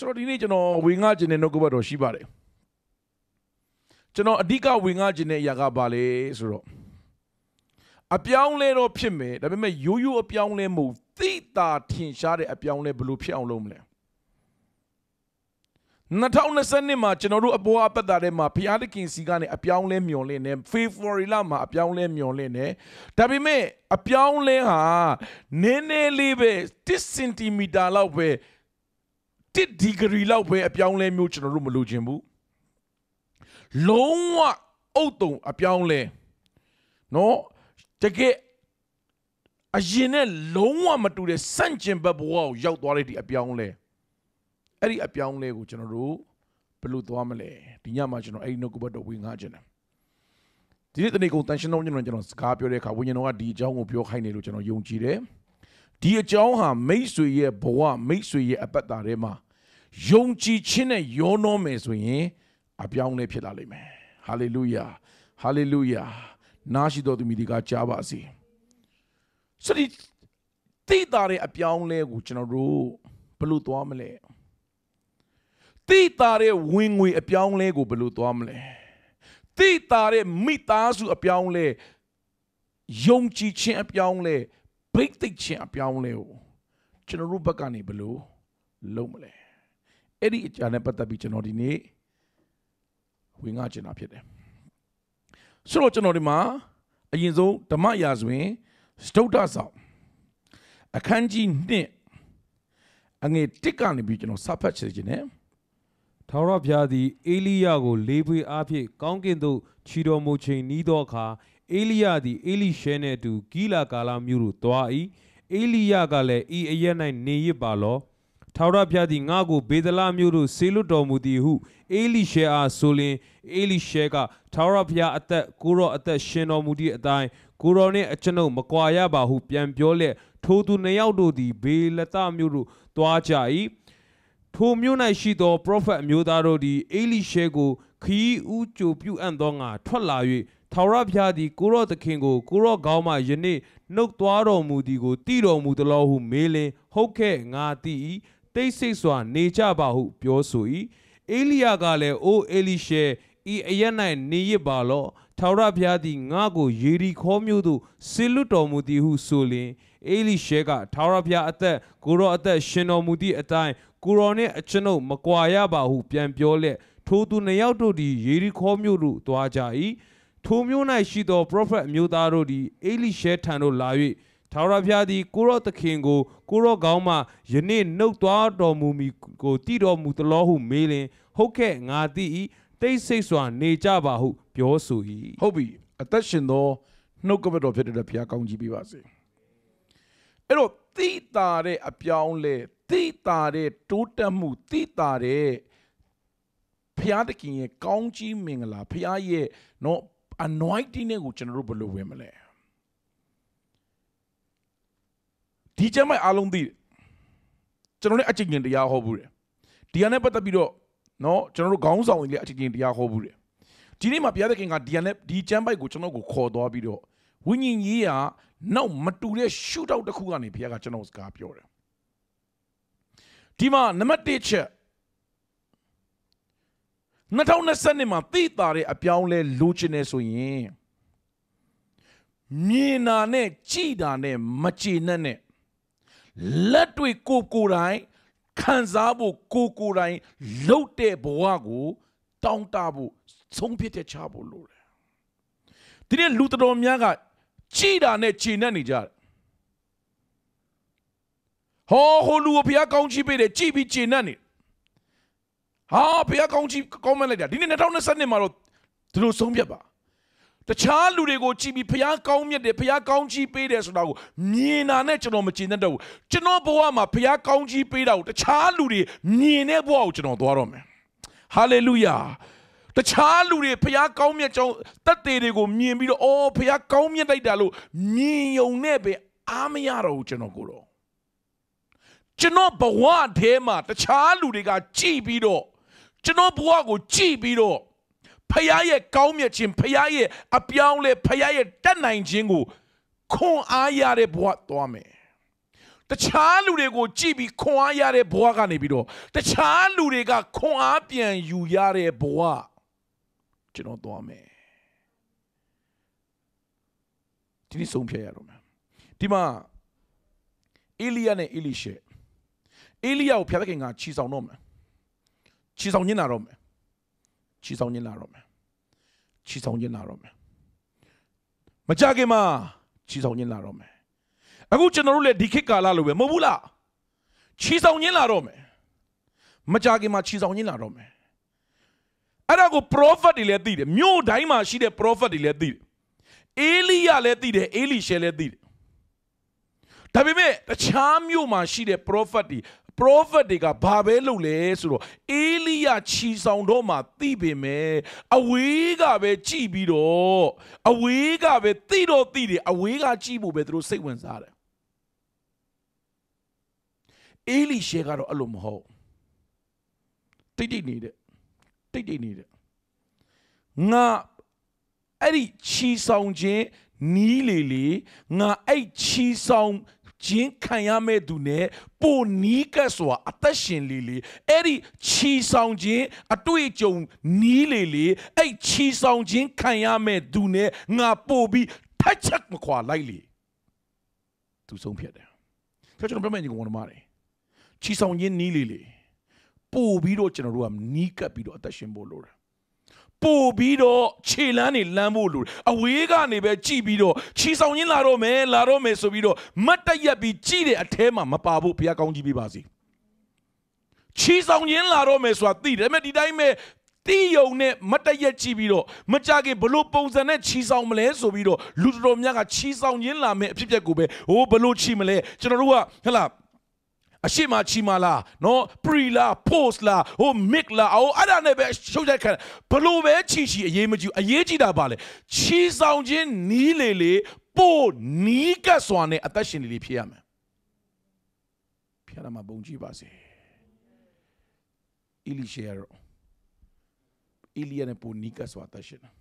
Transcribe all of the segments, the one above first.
ဆိုတော့ဒီနေ့ကျွန်တော်ဝင်ငါခြင်းတဲ့နှုတ်ကပတ်တော်ရှိပါတယ်ကျွန်တော်အဓိကဝင်ငါခြင်းတဲ့အရာကဘာလဲဆိုတော့အပြောင်းလဲတော့ဖြစ်မယ်ဒါပေမဲ့ရိုးရိုးအပြောင်းလဲမဟုတ်သိတာထင်ရှားတဲ့အပြောင်းလဲဘယ်လိုဖြစ်အောင်လုပ်မလဲ2020မှာကျွန်တော်တို့အပေါ်အပတ်တာထဲမှာဖျားတခင်စီကနေအပြောင်းလဲမျောလင့်နေ February လမှာအပြောင်းလဲမျောလင့်နေဒါပေမဲ့အပြောင်းလဲဟာနည်းနည်းလေးပဲ10 cm လောက်ပဲ 1 degree လောက်ပဲအပြောင်းလဲမျိုးကျွန်တော်တို့မလိုချင်ဘူးလုံးဝအုတ်တုံအပြောင်းလဲနော်တကယ်အရင်နဲ့လုံးဝမတူတဲ့စန့်ကျင်ဘက်ဘဝကိုရောက်သွားတဲ့ဒီအပြောင်းလဲအဲ့ဒီအပြောင်းလဲကိုကျွန်တော်တို့ဘယ်လိုသွားမလဲဒီညမှာကျွန်တော်အဲ့ဒီနှုတ်ကပတ်တော်ဝင်ငါခြင်းတယ်ဒီနေ့တနေ့ကုန်တန်ရှင်တော်ကျွန်တော်ကျွန်တော်စကားပြောတဲ့အခါဝိညာဉ်တော်ကဒီအကြောင်းကိုပြောခိုင်းတယ်လို့ကျွန်တော်ယုံကြည်တယ်ဒီအကြောင်းဟာမိတ်ဆွေရဲ့ဘဝမိတ်ဆွေရဲ့အပတ်တာထဲမှာ ယုံကြည်ခြင်းနဲ့ယောနောမယ်ဆိုရင်အပြောင်းလဲဖြစ်လာလိမ့်မယ်ဟာလေလုယာဟာလေလုယာနာရှိတော်သူမိဒီကကြားပါစေဆိုဒီတိတာတဲ့အပြောင်းလဲကိုကျွန်တော်တို့ဘယ်လိုသွားမလဲတိတာတဲ့ဝင်ငွေအပြောင်းလဲကိုဘယ်လိုသွားမလဲတိတာတဲ့မိသားစုအပြောင်းလဲယုံကြည်ခြင်းအပြောင်းလဲဘိတ်သိက်ခြင်းအပြောင်းလဲကိုကျွန်တော်တို့ဘက်ကနေဘယ်လိုလုပ်မလဲ အဲ့ဒီအကြံနဲ့ပတ်သက်ပြီးကျွန်တော်ဒီနေ့ဝင်ငါကျင်တာဖြစ်တယ်ဆိုတော့ကျွန်တော်ဒီမှာအရင်ဆုံးဓမ္မရာဇဝင်စတုဒ္ဒဆောင်အခန်းကြီး1အငယ်1ကနေပြီးကျွန်တော်စဖတ်ချင်တယ်ထာဝရဘုရားသည်အေလိယကို လေးပွေအားဖြင့်ကောင်းကင်သို့ခြီတော်မူချိန်နီးသောအခါအေလိယသည်အေလိရှဲနှင့်အတူဂီလာကာလာမြို့သို့သွား၏အေလိယကလည်းဤအရက်၌နေရပါလော ထာဝရဘုရားသည်ငါ့ကိုဘေဒလမြို့သို့ဆေလွတ်တော်မူသည်ဟုအေလိရှဲအားဆိုလျင်အေလိရှဲကထာဝရဘုရားအသက်ကိုရောအသက်ရှင်တော်မူသည့်အတိုင်းကိုရောနှင့်အကျွန်ုပ်မကွာရပါဟုပြန်ပြောလျက်ထိုသူနှစ်ယောက်တို့သည်ဘေလတမြို့သို့သွားကြ၏ထိုမြို့၌ရှိသောပရောဖက်အမျိုးသားတို့သည်အေလိရှဲကိုခီးဦးကြိုပြုအပ်သောငါထွက်လာ၍ထာဝရဘုရားသည်ကိုရောသခင်ကိုကိုရောကောင်းမှယနေ့နှုတ်သွားတော်မူသည်ကိုတည်တော်မူသလိုဟုမေးလင်ဟုတ်ကဲ့ငါတည်၏ တိတ်ဆိတ်စွာနေကြပါဟုပြောဆို၏အေလိယကလည်းအိုးအေလိရှဲဤအရ၌နေရပါလောထာဝရဘုရားသည်ငါ့ကိုယေရီခေါမျိုးသို့ဆေလွတ်တော်မူသည်ဟုဆိုလျင်အေလိရှဲကထာဝရဘုရားအသက်ကိုရောအသက်ရှင်တော်မူသည့်အတိုင်းကိုရောနှင့်အကျွန်ုပ်မကွာရပါဟုပြန်ပြောလျက်ထိုသူနှစ်ယောက်တို့သည်ယေရီခေါမျိုးသို့သွားကြ၏ထိုမျိုး၌ရှိသောပရောဖက်အမျိုးသားတို့သည်အေလိရှဲထံသို့လာ၍ ထာဝရဘုရားသည်ကိုရောသခင်ကိုကိုရောကောင်းမှယနေ့နှုတ်သွားတော်မူမီကိုတည်တော်မူသလိုဟုမေးလင်ဟုတ်ကဲ့ငါသိ၏တိတ်ဆိတ်စွာနေကြပါဟုပြောဆို၏ဟုတ်ပြီအသက်ရှင်သောနှုတ်ကပတ်တော်ဖြစ်တဲ့ဘုရားကောင်းကြီးပေးပါစေအဲ့တော့တိတာတဲ့အပြောင်းလဲတိတာတဲ့တိုးတက်မှုတိတာတဲ့ဘုရားတခင်ရဲ့ကောင်းကြီးမင်္ဂလာဘုရားရဲ့နော် anointing နဲ့ကိုကျွန်တော်တို့ဘယ်လိုဝင်မလဲ ဒီကျမ်းမိုက်အားလုံးသိတယ်ကျွန်တော်လည်းအချိန်ချင်းတရားဟောဘူးတယ်ဒီကနေ့ပတ်သက်ပြီးတော့နော်ကျွန်တော်တို့ခေါင်းဆောင်တွေလည်းအချိန်ချင်းတရားဟောဘူးတယ်ဒီနေ့မှာဘုရားသခင်ကဒီကနေ့ဒီကျမ်းပိုက်ကိုကျွန်တော်ကိုခေါ်သွားပြီးတော့ဝိညာဉ်ကြီးကနောက်မတူတဲ့ shoot out တစ်ခုကနေဘုရားကကျွန်တော်စကားပြောတယ်ဒီမှာနံပါတ်1ချက်2020မှာသိတာတဲ့အပြောင်းလဲလိုချင်နေဆိုရင်မြင်တာနဲ့ကြည်တာနဲ့မကြည်နဲ့နဲ့ လက်တွေကိုကိုယ်တိုင်ခံစားဖို့ကိုကိုယ်တိုင်လှုပ်တဲ့ဘဝကို တောင်းတဖို့ဆုံးဖြတ်ချက်ချဖို့လိုတယ်ဒီနေ့လူတော်များကကြည်တာနဲ့ခြေနဲ့နေကြတယ်ဟောဟိုလူကိုဘုရားကောင်းချီးပေးတယ်ကြည်ပြီးခြေနဲ့နေဟာဘုရားကောင်းချီးကောင်းမလိုက်တာဒီနေ့2020မှာတော့သူတို့ဆုံးဖြတ်ပါ တခြားလူတွေကိုကြည်ပြီးဖះကောင်းမြတ်တယ်ဖះကောင်းကြီးပေးတယ်ဆိုတာကိုမြင်တာနဲ့ကျွန်တော်မကျင်တတ်တော့ဘူးကျွန်တော်ဘဝမှာဖះကောင်းကြီးပေးတာကိုတခြားလူတွေမြင်တဲ့ဘဝကိုကျွန်တော်သွားတော့မယ်ဟာလေလုယာတခြားလူတွေဖះကောင်းမြတ်ကြောင်းတက်သေးတွေကိုမြင်ပြီးတော့အော်ဖះကောင်းမြတ်လိုက်တာလို့မြင်ယုံနဲ့ပဲအားမရတော့ဘူးကျွန်တော်ကိုတော့ကျွန်တော်ဘဝထဲမှာတခြားလူတွေကကြည်ပြီးတော့ကျွန်တော်ဘဝကိုကြည်ပြီးတော့ ဖခင်ရဲ့ကောင်းမြတ်ခြင်းဖခင်ရဲ့အပြောင်းလဲဖခင်ရဲ့တတ်နိုင်ခြင်းကိုခွန်အားရတဲ့ဘဝသွားမယ်တခြားလူတွေကိုကြည့်ပြီးခွန်အားရတဲ့ဘဝကနေပြီးတော့တခြားလူတွေကခွန်အားပြန်ယူရတဲ့ဘဝကျွန်တော်သွားမယ်ဒီနေ့ဆုံးဖြတ်ရတော့မယ်ဒီမှာအေလိယနဲ့အေလိရှေအေလိယကိုဖျားသခင်ကခြီဆောင်တော့မယ်ခြီဆောင်ညင်လာတော့မယ် ခြီဆောင်ညင်လာတော့မယ်ခြီဆောင်ညင်လာတော့မယ်မကြခင်မှာခြီဆောင်ညင်လာတော့မယ်အခုကျွန်တော်တို့လည်းဒီခေတ်ကာလလိုပဲမဟုတ်ဘူးလားခြီဆောင်ညင်လာတော့မယ်မကြခင်မှာခြီဆောင်ညင်လာတော့မယ်အဲ့ဒါကို prophet တွေလည်းသိတယ်မြို့တိုင်းမှာရှိတဲ့ prophet တွေလည်းသိတယ်အေလိယလည်းသိတယ်အေလိရှေလည်းသိတယ်ဒါပေမဲ့တခြားမြို့မှာရှိတဲ့ prophet တွေ prophet တွေကဘာပဲလုပ်လဲဆိုတော့အေလိယခြီဆောင်တော့မှသိပေမဲ့အဝေးကပဲကြည်ပြီးတော့အဝေးကပဲသိတော့သိတယ်အဝေးကကြည်ဖို့ပဲသူတို့စိတ်ဝင်စားတယ်အေလိရှေကတော့အဲ့လိုမဟုတ်တိတ်တိတ်နေတဲ့တိတ်တိတ်နေတဲ့ငါအဲ့ဒီခြီဆောင်ခြင်းနီးလေလေငါအဲ့ခြီဆောင် ခြင်းခံရမဲ့သူနဲ့ပိုနီးကပ်စွာအသက်ရှင်လေလေအဲ့ဒီခြီဆောင်ခြင်းအတွေ့အကြုံနီးလေလေအဲ့ခြီဆောင်ခြင်းခံရမဲ့သူနဲ့ငါပို့ပြီးထက်ချက်မခွာလိုက်လေသူဆုံးဖြတ်တယ်ဆိုတော့ကျွန်တော်ပြမယ်ညီကောင်တို့မားတယ်ခြီဆောင်ခြင်းနီးလေလေပို့ပြီးတော့ကျွန်တော်တို့ကနီးကပ်ပြီးတော့အသက်ရှင်ဖို့လိုတယ် ပို့ပြီးတော့ခြေလန်းနေလမ်းဖို့လိုအဝေးကနေပဲကြည်ပြီးတော့ခြီဆောင်ရင်းလာတော့မယ်လာတော့မယ်ဆိုပြီးတော့မတ်တရက်ပြီးကြည်တဲ့အထဲမှာမပါဖို့ဘုရားကောင်းကြီးပေးပါစေခြီဆောင်ရင်းလာတော့မယ်ဆိုတာသိတယ်ဒါပေမဲ့ဒီတိုင်းပဲတီးယုံနဲ့မတ်တရက်ကြည့်ပြီးတော့မကြခင်ဘလို့ပုံစံနဲ့ခြီဆောင်မလဲဆိုပြီးတော့လူတော်များကခြီဆောင်ရင်းလာမယ်အဖြစ်အပျက်ကိုပဲဟိုဘလို့ခြီမလဲကျွန်တော်တို့ကဟဟလား အရှိမချီမလားနော်ပရီလာပို့လာဟိုမစ်လာဟိုအဲ့ဒါနဲ့ပဲရှုပ်ချက်ခံဘလို့ပဲချီချီအရေးမကြီးအရေးကြီးတာပါလေချီဆောင်ခြင်းနီးလေလေပို့နီးကပ်စွာနဲ့အသက်ရှင်လေလေဖြစ်ရမယ်ဖျားရမှာပုံကြည့်ပါစေအီလီရှေရောအီလီယာနဲ့ပို့နီးကပ်စွာအသက်ရှင်တယ်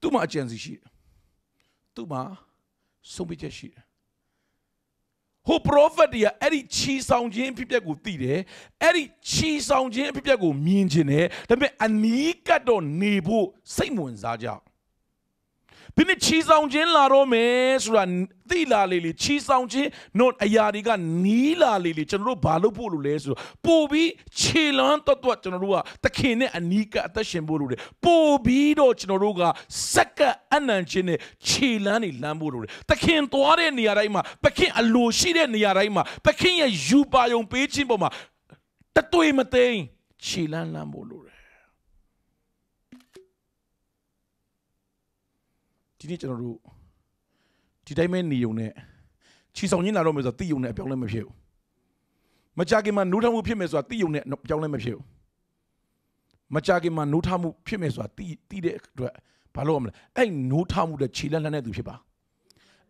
သူ့မှာအကြံစီရှိတယ်သူ့မှာဆုံးဖြတ်ချက်ရှိတယ် ဟို prophet တွေကအဲ့ဒီချီဆောင်ခြင်းဖြစ်ပျက်ကိုသိတယ်အဲ့ဒီချီဆောင်ခြင်းဖြစ်ပျက်ကိုမြင်ခြင်းတယ်ဒါပေမဲ့အနီးကပ်တော့နေဖို့စိတ်ဝင်စားကြ ဒီနေ့ချီဆောင်ခြင်းလာတော့မယ်ဆိုတာသိလာလေလေချီဆောင်ခြင်းတို့အရာတွေကနီးလာလေလေကျွန်တော်တို့ဘာလုပ်ဖို့လို့လဲဆိုတော့ပို့ပြီးခြေလန်းတော့တော့ကျွန်တော်တို့ကသခင်နဲ့အနီးကအသက်ရှင်ဖို့လို့လေပို့ပြီးတော့ကျွန်တော်တို့ကစက္ကအနံချင်းနဲ့ခြေလန်းနေလမ်းဖို့လို့လေသခင်သွားတဲ့နေရာတိုင်းမှာသခင်အလိုရှိတဲ့နေရာတိုင်းမှာသခင်ရဲ့ယူပါယုံပေးခြင်းပေါ်မှာတတွေမသိမ်းခြေလန်းလမ်းဖို့လို့လေ ဒီနေ့ကျွန်တော်တို့ဒီတိုင်းပဲနေုံနဲ့ချီဆောင်ရင်းလာတော့မယ်ဆိုတော့တိယုံနဲ့အပြောင်းလဲမဖြစ်ဘူးမကြခင်မှာနိုးထမှုဖြစ်မယ်ဆိုတာတိယုံနဲ့အပြောင်းလဲမဖြစ်ဘူးမကြခင်မှာနိုးထမှုဖြစ်မယ်ဆိုတာတိတိတဲ့အတွက်ဘာလို့ရမလဲအဲ့နိုးထမှုတဲ့ခြေလက်လက်နဲ့သူဖြစ်ပါ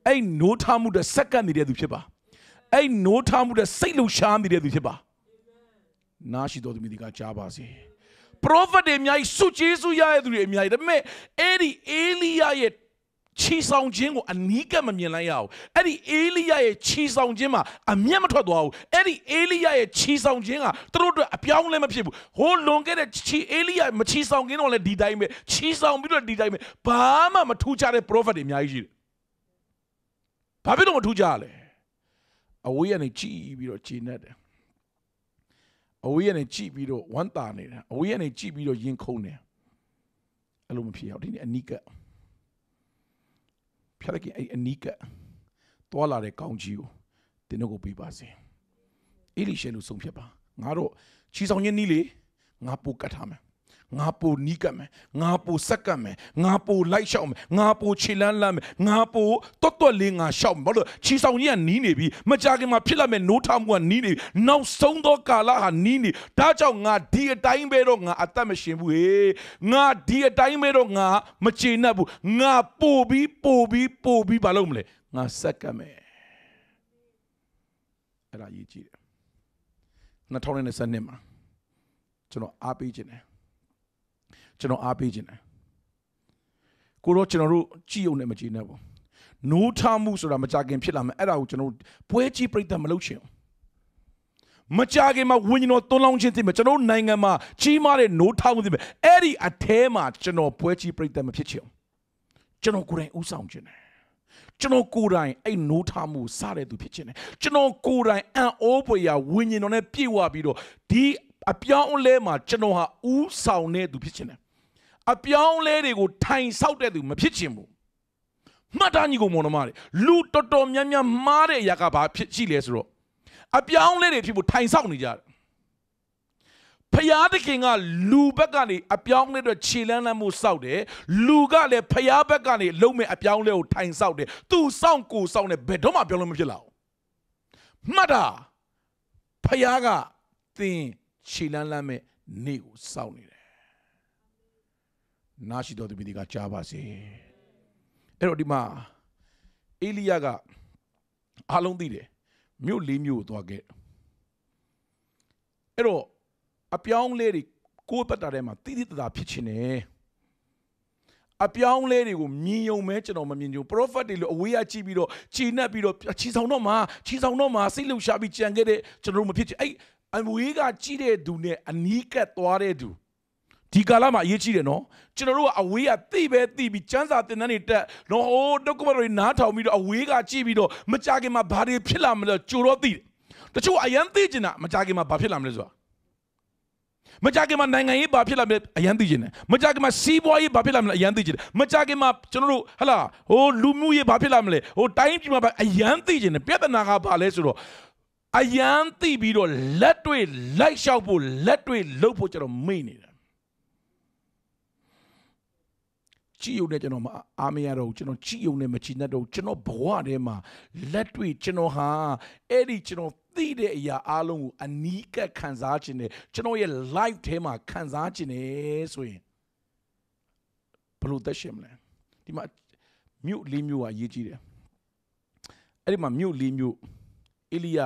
အဲ့နိုးထမှုတဲ့စက္ကန့်နေတဲ့သူဖြစ်ပါအဲ့နိုးထမှုတဲ့စိတ်လှရှားနေတဲ့သူဖြစ်ပါနားရှိတော်သူမိဒီကကြားပါစေ prophet တွေအများကြီးစုကျေးဇူးရတဲ့သူတွေအများကြီးဒါပေမဲ့အဲ့ဒီအေလိယရဲ့ ချီဆောင်ခြင်းကိုအနီးကပ်မမြင်လိုက်ရအောင်အဲ့ဒီအေလိယရဲ့ချီဆောင်ခြင်းမှာအမျက်မထွက်သွားဘူးအဲ့ဒီအေလိယရဲ့ချီဆောင်ခြင်းကသူတို့အတွက်အပြောင်းလဲမဖြစ်ဘူးဟိုလွန်ခဲ့တဲ့ချီအေလိယမချီဆောင်ခင်တော့လည်းဒီတိုင်းပဲချီဆောင်ပြီးတော့ဒီတိုင်းပဲဘာမှမထူးခြားတဲ့ prophet တွေအများကြီးရှိတယ်ဘာဖြစ်လို့မထူးခြားလဲအဝေးကနေကြည်ပြီးတော့ခြေနဲ့တယ်အဝေးကနေကြည်ပြီးတော့ဝမ်းတာနေတယ်အဝေးကနေကြည်ပြီးတော့ရင်ခုန်တယ်အဲ့လိုမဖြစ်အောင်ဒီနေ့အနိက ဖျက်လိုက်အဲ့အနီးကတွာလာတဲ့ကောင်းကြီးကိုတင်းတို့ကိုပေးပါစေအေလိရှေလူဆုံးဖြတ်ပါငါတို့ချီဆောင်ရင်းနီးလေငါပို့ကတ်ထားမယ် ငါပိုနီးကပ်မယ်ငါပိုဆက်ကပ်မယ်ငါပိုလိုက်ရှောက်မယ်ငါပိုခြေလန်းလန်းမယ်ငါပိုတွတ်တွတ်လေးငါရှောက်မယ်ဘာလို့ချီဆောင်ကြီးကနီးနေပြီမကြခင်မှာဖြစ်လာမဲ့နိုးထမှုကနီးနေပြီနောက်ဆုံးသောကာလဟာနီးနေဒါကြောင့်ငါဒီအတိုင်းပဲတော့ငါအသက်မရှင်ဘူးဟေးငါဒီအတိုင်းပဲတော့ငါမချေနှက်ဘူးငါပိုပြီးပိုပြီးပိုပြီးဘာလုပ်မလဲငါဆက်ကပ်မယ်အဲ့ဒါရေးကြည့်တယ်2022မှာကျွန်တော်အားပေးခြင်းတယ် ကျွန်တော်အားပေးခြင်းတယ်ကိုတော့ကျွန်တော်တို့ကြည်ုံနဲ့မကြည်နဲ့ဘူးနိုးထမှုဆိုတာမကြခင်ဖြစ်လာမယ်အဲ့ဒါကိုကျွန်တော်ပွဲကြီးပြိတ္တမလုပ်ချင်ဘူးမကြခင်မှာဝိညာဉ်တော်သွန်လောင်းခြင်းသိမယ်ကျွန်တော်နိုင်ငံမှာကြီးမားတဲ့နိုးထမှုသိမယ်အဲ့ဒီအထဲမှာကျွန်တော်ပွဲကြီးပြိတ္တမဖြစ်ချင်ဘူးကျွန်တော်ကိုယ်တိုင်ဥဆောင်ခြင်းတယ်ကျွန်တော်ကိုယ်တိုင်အဲ့နိုးထမှုစတဲ့သူဖြစ်ခြင်းတယ်ကျွန်တော်ကိုယ်တိုင်အံ့ဩဖွယ်ရာဝိညာဉ်တော်နဲ့ပြည့်ဝပြီးတော့ဒီအပြောင်းအလဲမှာကျွန်တော်ဟာဥဆောင်တဲ့သူဖြစ်ခြင်းတယ် အပြောင်းလဲတွေကိုထိုင်ဆောက်တဲ့သူမဖြစ်ချင်ဘူးမှတ်သားညီကိုမောင်နှမတွေလူတော်တော်များများမှားတဲ့အရာကဘာဖြစ်ရှိလဲဆိုတော့အပြောင်းလဲတွေဖြစ်ဖို့ထိုင်ဆောက်နေကြတယ်ဖယားသခင်ကလူဘက်ကနေအပြောင်းလဲအတွက်ခြေလန်းလန်းမှုစောက်တယ်လူကလည်းဖယားဘက်ကနေလုံးမဲ့အပြောင်းလဲကိုထိုင်ဆောက်တယ်သူစောင့်ကိုစောင့်တယ်ဘယ်တော့မှပြောင်းလဲမဖြစ်လာဘူးမှတ်တာဖယားကသင်ခြေလန်းလန်းမဲ့နေကိုစောင့်နေတယ် နာရှိတော်သူပြည်ကကြားပါစေအဲ့တော့ဒီမှာအေလိယကအားလုံးသိတယ်မြို့လေးမြို့ကိုသွားခဲ့အဲ့တော့အပြောင်းလဲတွေကိုယ်ပတ်တာထဲမှာတိတိတသာဖြစ်ချင်တယ်အပြောင်းလဲတွေကိုမြင်ယုံမဲကျွန်တော်မမြင်ကြဘူးပရောဖက်တွေလို့အဝေးကကြည့်ပြီးတော့ခြေနှက်ပြီးတော့ခြေဆောင်တော့မှာခြေဆောင်တော့မှာစိတ်လှုပ်ရှားပြီးကြံခဲ့တဲ့ကျွန်တော်တို့မဖြစ်ချင်အဲ့အဝေးကကြည့်တဲ့သူနဲ့အနီးကပ်သွားတဲ့သူ ဒီကာလမှာအရေးကြီးတယ်နော်ကျွန်တော်တို့ကအဝေးကသိပဲသိပြီးစမ်းစာတင်တန်းတွေတက်နော်ဟိုတုတ်ကမတွေနားထောင်ပြီးတော့အဝေးကကြည့်ပြီးတော့မကြခင်မှာဘာတွေဖြစ်လာမလဲကြိုတော့သိတယ်တချို့အရန်သိကျင်တာမကြခင်မှာဘာဖြစ်လာမလဲဆိုတာမကြခင်မှာနိုင်ငံရေးဘာဖြစ်လာမလဲအရန်သိကျင်တယ်မကြခင်မှာစီးပွားရေးဘာဖြစ်လာမလဲအရန်သိကျင်တယ်မကြခင်မှာကျွန်တော်တို့ဟလာဟိုလူမှုရေးဘာဖြစ်လာမလဲဟိုတိုင်းပြည်မှာအရန်သိကျင်တယ်ပြဿနာကဘာလဲဆိုတော့အယံသိပြီးတော့လက်တွေ့လိုက်လျှောက်ဖို့လက်တွေ့လှုပ်ဖို့ကျွန်တော်မိနေတယ် ကြည်ယုံနဲ့ကျွန်တော်မအားမရတော့ဘူးကျွန်တော်ကြည်ယုံနဲ့မချီနဲ့တော့ကျွန်တော်ဘဝထဲမှာလက်တွေ့ကျွန်တော်ဟာအဲ့ဒီကျွန်တော်သိတဲ့အရာအလုံးကိုအနီးကပ်ခံစားခြင်းနဲ့ကျွန်တော်ရဲ့ life ထဲမှာခံစားခြင်းနဲ့ဆိုရင်ဘလို့သက်ရှင်မလဲဒီမှာမြို့လေးမြို့ကအရေးကြီးတယ်အဲ့ဒီမှာမြို့လေးမြို့အေလိယ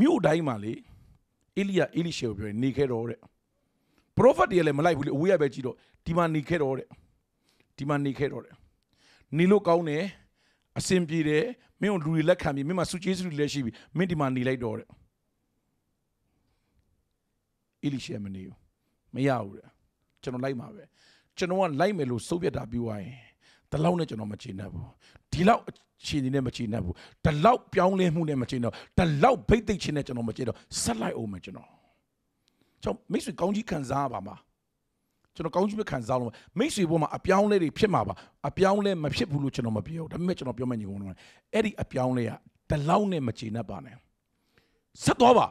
မြို့တိုင်းမှာလေအေလိယအေလိရှေကိုပြောနေခဲ့တော့တဲ့ပရိုဖက်တွေလည်းမလိုက်ဘူးလေအဝေးရပဲကြည့်တော့ဒီမှာနေခဲ့တော့တဲ့ ဒီမှာနေခဲ့တော့တယ်နေလို့ကောင်းတယ်အဆင်ပြေတယ်မင်းတို့လူတွေလက်ခံပြီးမင်းမစုကျေးဇူးတွေလည်းရှိပြီမင်းဒီမှာနေလိုက်တော့တဲ့အီလိရှေမနေဘူးမရဘူးတဲ့ကျွန်တော်လိုက်မှာပဲကျွန်တော်ကလိုက်မယ်လို့စုပ်ပြတ်တာပြီးသွားရင်ဒီလောက်နဲ့ကျွန်တော်မချေနှက်ဘူးဒီလောက်ခြေနေနဲ့မချေနှက်ဘူးဒီလောက်ပြောင်းလဲမှုနဲ့မချေတော့ဒီလောက်ဘိတ်သိက်ချင်းနဲ့ကျွန်တော်မချေတော့ဆက်လိုက်အောင်မယ်ကျွန်တော်ကျွန်တော်မိတ်ဆွေကောင်းကြီးခံစားပါမှာ ကျွန်တော်ကောင်းကြီးပဲခံစားလို့မိတ်ဆွေပေါ်မှာအပြောင်းလဲတွေဖြစ်မှာပါအပြောင်းလဲမဖြစ်ဘူးလို့ကျွန်တော်မပြောဒါပေမဲ့ကျွန်တော်ပြောမယ့်ညီကုန်းတော့အဲ့ဒီအပြောင်းလဲကတလောက်နဲ့မချေနှက်ပါနဲ့ဆက်သွားပါ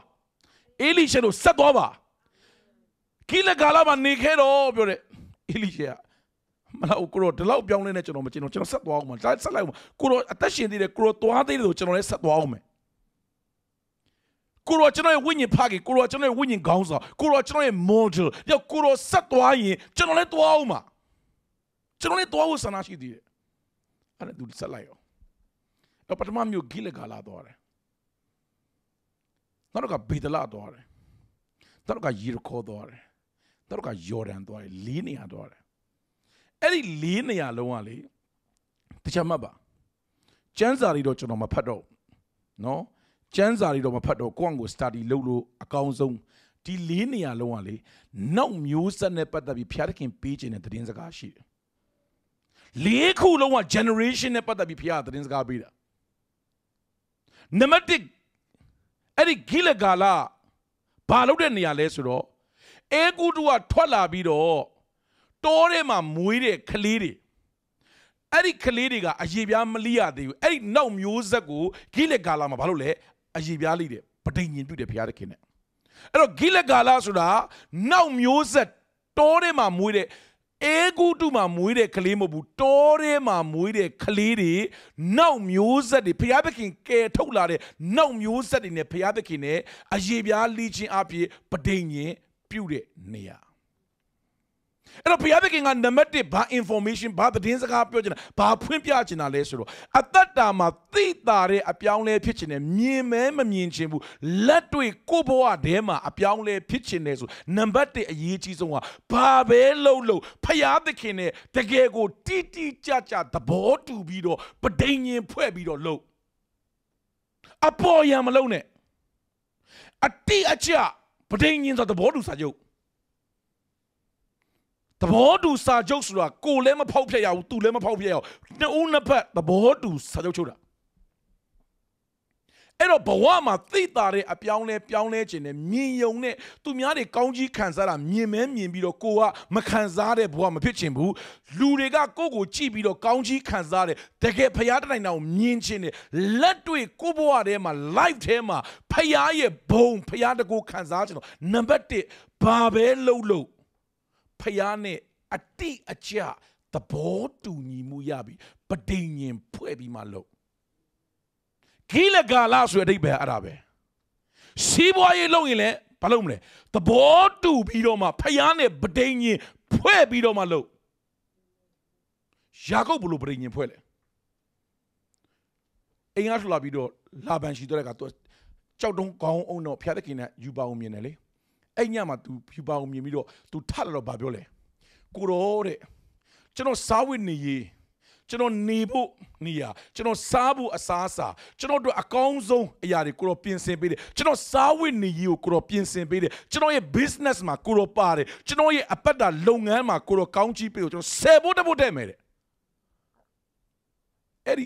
အေလိရှေတို့ဆက်သွားပါကိလဂါလာမှာနေခဲ့တော့ပြောတယ်အေလိရှေကမလားကိုရောဒီလောက်ပြောင်းလဲနေကျွန်တော်မချင်တော့ကျွန်တော်ဆက်သွားအောင်မဆက်လိုက်အောင်ကိုရောအသက်ရှင်သေးတယ်ကိုရောသွားသေးတယ်ဆိုကျွန်တော်လည်းဆက်သွားအောင်မယ် ကိုရောကျွန်တော်ရဲ့ဝိညာဉ်ဖခင်ကိုရောကျွန်တော်ရဲ့ဝိညာဉ်ခေါင်းဆောင်ကိုရောကျွန်တော်ရဲ့ model ရောကိုရောဆက်သွားရင်ကျွန်တော်လည်းသွားအောင်ပါကျွန်တော်လည်းသွားဖို့ဆန္ဒရှိသေးတယ်အဲ့ဒါသူဆက်လိုက်ရောတော့ပထမမျိုးဂိလဂါလာသွားတယ်နောက်ကဘေဒလာသွားတယ်နောက်ကယေရခေါသွားတယ်နောက်ကယော်ဒန်သွားတယ်လေးနေရာသွားတယ်အဲ့ဒီလေးနေရာလုံးကလေတခြားမှတ်ပါကျန်းစာတွေတော့ကျွန်တော်မဖတ်တော့နော် ကျန်းစာတွေတော့မဖတ်တော့ကိုယ့်အကို study လုပ်လို့အကောင်းဆုံးဒီလေးနေရာလုံးကလေနောက်မျိုးဆက်နဲ့ပတ်သက်ပြီးဖျားသခင်ပေးခြင်းတဲ့သတင်းစကားရှိတယ်လေးခုလုံးက generation နဲ့ပတ်သက်ပြီးဖျားသတင်းစကားပေးတာနံပါတ်1အဲ့ဒီဂိလဂါလာဘာလုပ်တဲ့နေရာလဲဆိုတော့အဲဂုတုကထွက်လာပြီးတော့တောထဲမှာမွေးတဲ့ကလေးတွေအဲ့ဒီကလေးတွေကအရေပြားမလီရသေးဘူးအဲ့ဒီနောက်မျိုးဆက်ကိုဂိလဂါလာမှာဘာလို့လဲ အရေပြားလေးတယ်ပဋိညာဉ်ပြုတယ်ဘုရားသခင်နဲ့အဲ့တော့ဂိလဂါလာဆိုတာနောက်မျိုးဆက်တောထဲမှာမွေးတဲ့အေဂုတုမှာမွေးတဲ့ကလေးမဟုတ်ဘူးတောထဲမှာမွေးတဲ့ကလေးတွေနောက်မျိုးဆက်တွေဘုရားသခင်ကယ်ထုတ်လာတဲ့နောက်မျိုးဆက်တွေနဲ့ဘုရားသခင်နဲ့အရေပြားလီချင်းအပြည့်ပဋိညာဉ်ပြုတဲ့နေရာ အဲ့တော့ဘုရားသခင်ကနံပါတ်1ဘာ information ဘာသတင်းစကားပြောချင်တာဘာဖွင့်ပြချင်တာလဲဆိုတော့အသက်တာမှာသိတာတဲ့အပြောင်းလဲဖြစ်ချင်တယ်မြင်မဲမမြင်ချင်ဘူးလက်တွေကိုဘဝထဲမှာအပြောင်းလဲဖြစ်ချင်တယ်ဆိုနံပါတ်1အရေးကြီးဆုံးကဘာပဲလုပ်လို့ဘုရားသခင်နဲ့တကယ်ကိုတိတိကျကျသဘောတူပြီးတော့ပဋိညာဉ်ဖွဲ့ပြီးတော့လုပ်အပေါ်ယံမလုပ်နဲ့အတိအကျပဋိညာဉ်ဆိုသဘောတူစာချုပ် သဘောတူစာချုပ်ဆိုတာကိုလည်းမဖောက်ဖျက်ရဘူးသူလည်းမဖောက်ဖျက်ရဘူးနှစ်ဦးနှစ်ဖက်သဘောတူစာချုပ်ချုပ်တာအဲ့တော့ဘဝမှာသိတာတဲ့အပြောင်းလဲပြောင်းလဲခြင်းနဲ့မြင်ယုံနဲ့သူများတွေကောင်းကြီးခံစားတာမြင်မဲမြင်ပြီးတော့ကိုကမခံစားတဲ့ဘဝမဖြစ်ချင်ဘူးလူတွေကကိုယ့်ကိုကြည့်ပြီးတော့ကောင်းကြီးခံစားတယ်တကယ်ဖရားတနိုင်တာကိုမြင်ချင်တယ်လက်တွေ့ကိုယ့်ဘဝထဲမှာ live ထဲမှာဖရားရဲ့ဘုံဖရားတကူခံစားချင်တော့နံပါတ်1ဘာပဲလုပ်လို့ ဖျားနဲ့အတိအကျသဘောတူညီမှုရပြီပဋိညာဉ်ဖွဲ့ပြီးမှလုပ်ခိလကာလဆိုတဲ့အဓိပ္ပာယ်အဲ့ဒါပဲစီးပွားရေးလုပ်ရင်လည်းဘာလုပ်မလဲသဘောတူပြီးတော့မှဖျားနဲ့ပဋိညာဉ်ဖွဲ့ပြီးတော့မှလုပ်ယာကုပ်ဘလို့ပဋိညာဉ်ဖွဲ့လဲအင်္ဂါထလာပြီးတော့လာဘန်ရှိတော့တဲ့ကသူကြောက်တုံးကောင်းအောင်တော့ဖျားသခင်နဲ့ယူပါအောင်မြင်တယ်လေ အဲ့ညမှာ तू ဖြူပါအောင်မြင်ပြီးတော့ तू ထလာတော့ဗာပြောလဲကိုရောတဲ့ကျွန်တော်စားဝတ်နေရေးကျွန်တော်နေဖို့နေရကျွန်တော်စားဖို့အစားအစာကျွန်တော်တို့အကောင်းဆုံးအရာတွေကိုတော့ပြင်ဆင်ပေးတယ်ကျွန်တော်စားဝတ်နေရေးကိုကိုတော့ပြင်ဆင်ပေးတယ်ကျွန်တော်ရဲ့ business မှာကိုတော့ပါတယ်ကျွန်တော်ရဲ့အပတ်တာလုပ်ငန်းမှာကိုတော့ကောင်းကြီးပေးကိုကျွန်တော်ဆယ်ဖို့တဖို့တဲ့မယ်တဲ့အဲ့ဒီ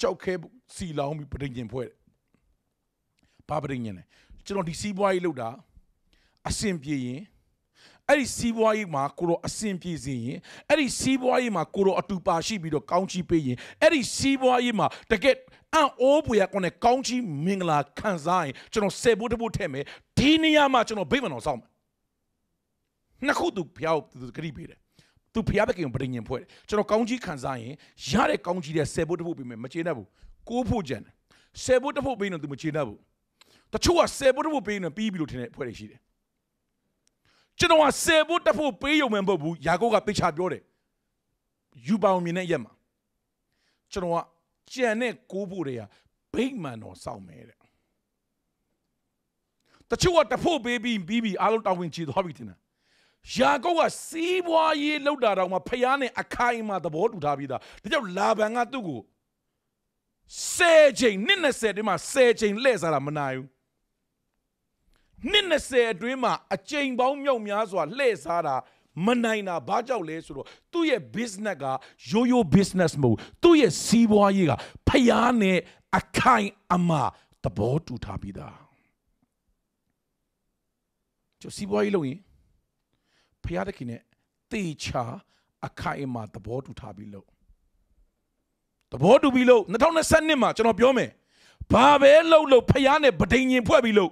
ကြောက်ခဲစီလောင်းပြီးပြင်ကျင်ဖွဲ့တယ်ဘာပြင်ကျင်လဲကျွန်တော်ဒီစီးပွားရေးလုပ်တာ အဆင်ပြေရင်အဲ့ဒီစီးပွားရေးမှာကိုတော့အဆင်ပြေစေရင်အဲ့ဒီစီးပွားရေးမှာကိုတော့အတူပါရှိပြီးတော့ကောင်းချီးပေးရင်အဲ့ဒီစီးပွားရေးမှာတကယ်အံ့ဩပွေရကောင်းတဲ့ကောင်းချီးမင်္ဂလာခံစားရင်ကျွန်တော်ဆယ်ဖို့တဖို့ထည့်မယ်ဒီနေရာမှာကျွန်တော်ဗိမ္မာန်တော်စောင့်မယ်နှစ်ခုသူဖျောက်သူဂရိပေးတယ်သူဖျားတဲ့ကိန်းပရိညင်ဖွဲ့တယ်ကျွန်တော်ကောင်းကြီးခံစားရင်ရတဲ့ကောင်းကြီးတဲ့ဆယ်ဖို့တဖို့ပေးမယ်မချေတတ်ဘူးကိုးဖို့ကြံတယ်ဆယ်ဖို့တဖို့ပေးရင်သူမချေတတ်ဘူးတချို့ကဆယ်ဖို့တဖို့ပေးရင်ပြီးပြီလို့ထင်တဲ့ဖွဲ့တွေရှိတယ် ကျွန်တော်ကဆယ်ဖို့တက်ဖို့ပေးရုံမှမဟုတ်ဘူးယာကုပ်ကပိတ်ချပြောတယ်ယူပါအောင်မြင်တဲ့ရက်မှာကျွန်တော်ကကြံတဲ့ကိုးဖို့တွေကဗိမှန်တော်စောင့်မယ်တဲ့တချို့ကတဖို့ပေးပြီးပြီးပြီးအားလုံးတောင်းဝင်ချီသွားပြီတင်တာယာကုပ်ကစီးပွားရေးလောက်တာတော့မှဖျားနဲ့အခိုင်အမာသဘောတူထားပြီးသားဒါကြောင့်လာဘန်ကသူ့ကိုဆယ်ချိန်နှစ်20တည်းမှာဆယ်ချိန်လှည့်စားတာမနိုင်ဘူး နှစ်20အတွင်းမှာအကြိမ်ပေါင်းမြောက်များစွာလှည့်စားတာမနိုင်တာဘာကြောင့်လဲဆိုတော့သူ့ရဲ့ business ကရိုးရိုး business မဟုတ်သူ့ရဲ့စီးပွားရေးကဖျားနဲ့အခိုင်အမာသဘောတူထားပြီးသားကျစီးပွားရေးလုပ်ရင်ဖျားတခင်နဲ့တေချာအခိုင်အမာသဘောတူထားပြီးလို့သဘောတူပြီးလို့2022မှာကျွန်တော်ပြောမယ်ဘာပဲလုပ်လို့ဖျားနဲ့ဗဒိန်ရင်ဖွဲ့ပြီးလို့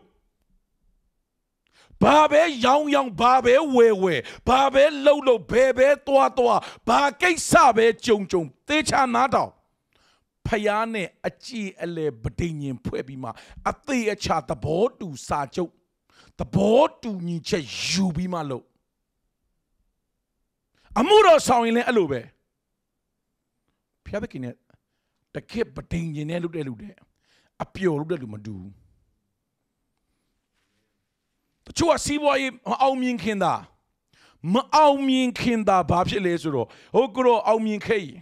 ဘာပဲရောင်းရောင်းဘာပဲဝယ်ဝယ်ဘာပဲလှုပ်လှုပ်ဘယ်ပဲတွားတွားဘာကိစ္စပဲကြုံကြုံသေချာနားတောင်ဖယားနဲ့အကြည်အလဲဗဒိန်ရင်ဖွဲ့ပြီးမှအသေးအချာသဘောတူစာချုပ်သဘောတူညီချက်ယူပြီးမှလို့အမှုတော်ဆောင်ရင်လည်းအဲ့လိုပဲဖျားသခင်နဲ့တခက်ဗဒိန်ရင်နဲ့လုပ်တဲ့လူတဲ့အပျော်လုပ်တဲ့လူမတူဘူး တချို့ကစီးပွားရေးမအောင်မြင်ခင်တာမအောင်မြင်ခင်တာဘာဖြစ်လဲဆိုတော့ဟိုကတော့အောင်မြင်ခဲ့ရင်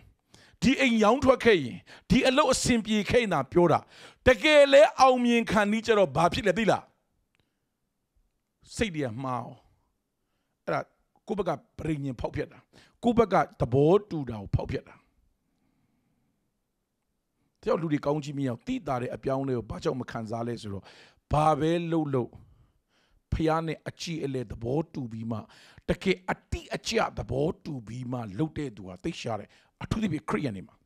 ဒီအိမ်ရောင်းထွက်ခဲ့ရင်ဒီအလုပ်အဆင်ပြေခဲ့ရင်တာပြောတာတကယ်လဲအောင်မြင်ခံပြီးကြတော့ဘာဖြစ်လဲသိလားစိတ်တွေကမှားအောင်အဲ့ဒါကိုယ့်ဘက်ကပြင်ရင်ဖောက်ပြက်တာကိုယ့်ဘက်ကသဘောတူတာကိုဖောက်ပြက်တာတယောက်လူတွေကောင်းကြီးမရအောင်တိတာတဲ့အပြောင်းလဲကိုဘာကြောင့်မခံစားလဲဆိုတော့ဘာပဲလှုပ်လှုပ် ဖျားနဲ့အကြည့်အလဲသဘောတူပြီးမှတကယ်အတိအကျသဘောတူပြီးမှလှုပ်တဲ့သူဟာသိရှာတယ်အထူးသဖြင့်ခရိယန်နေမှာ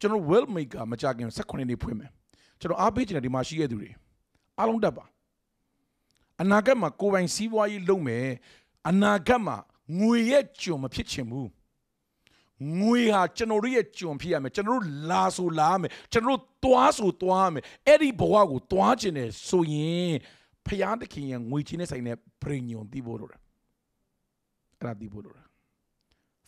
ကျွန်တော် well maker မကြခင်16နှစ်ဖွင့်မယ်ကျွန်တော်အားပေးချင်တဲ့ဒီမှာရှိရတဲ့သူတွေအားလုံးတက်ပါအနာဂတ်မှာကိုယ်ပိုင်စီးပွားရေးလုပ်မယ်အနာဂတ်မှာငွေရဲ့ကြုံမဖြစ်ချင်ဘူးငွေဟာကျွန်တော်တို့ရဲ့ကြုံဖြစ်ရမယ်ကျွန်တော်တို့လာဆိုလာမယ်ကျွန်တော်တို့သွားဆိုသွားမယ်အဲ့ဒီဘဝကိုသွားခြင်းနဲ့ဆိုရင် ဖျားသခင်ရဲ့ငွေချင်းနဲ့ဆိုင်တဲ့ပရိညုံသိဖို့လိုတယ်အဲ့ဒါသိဖို့လိုတာ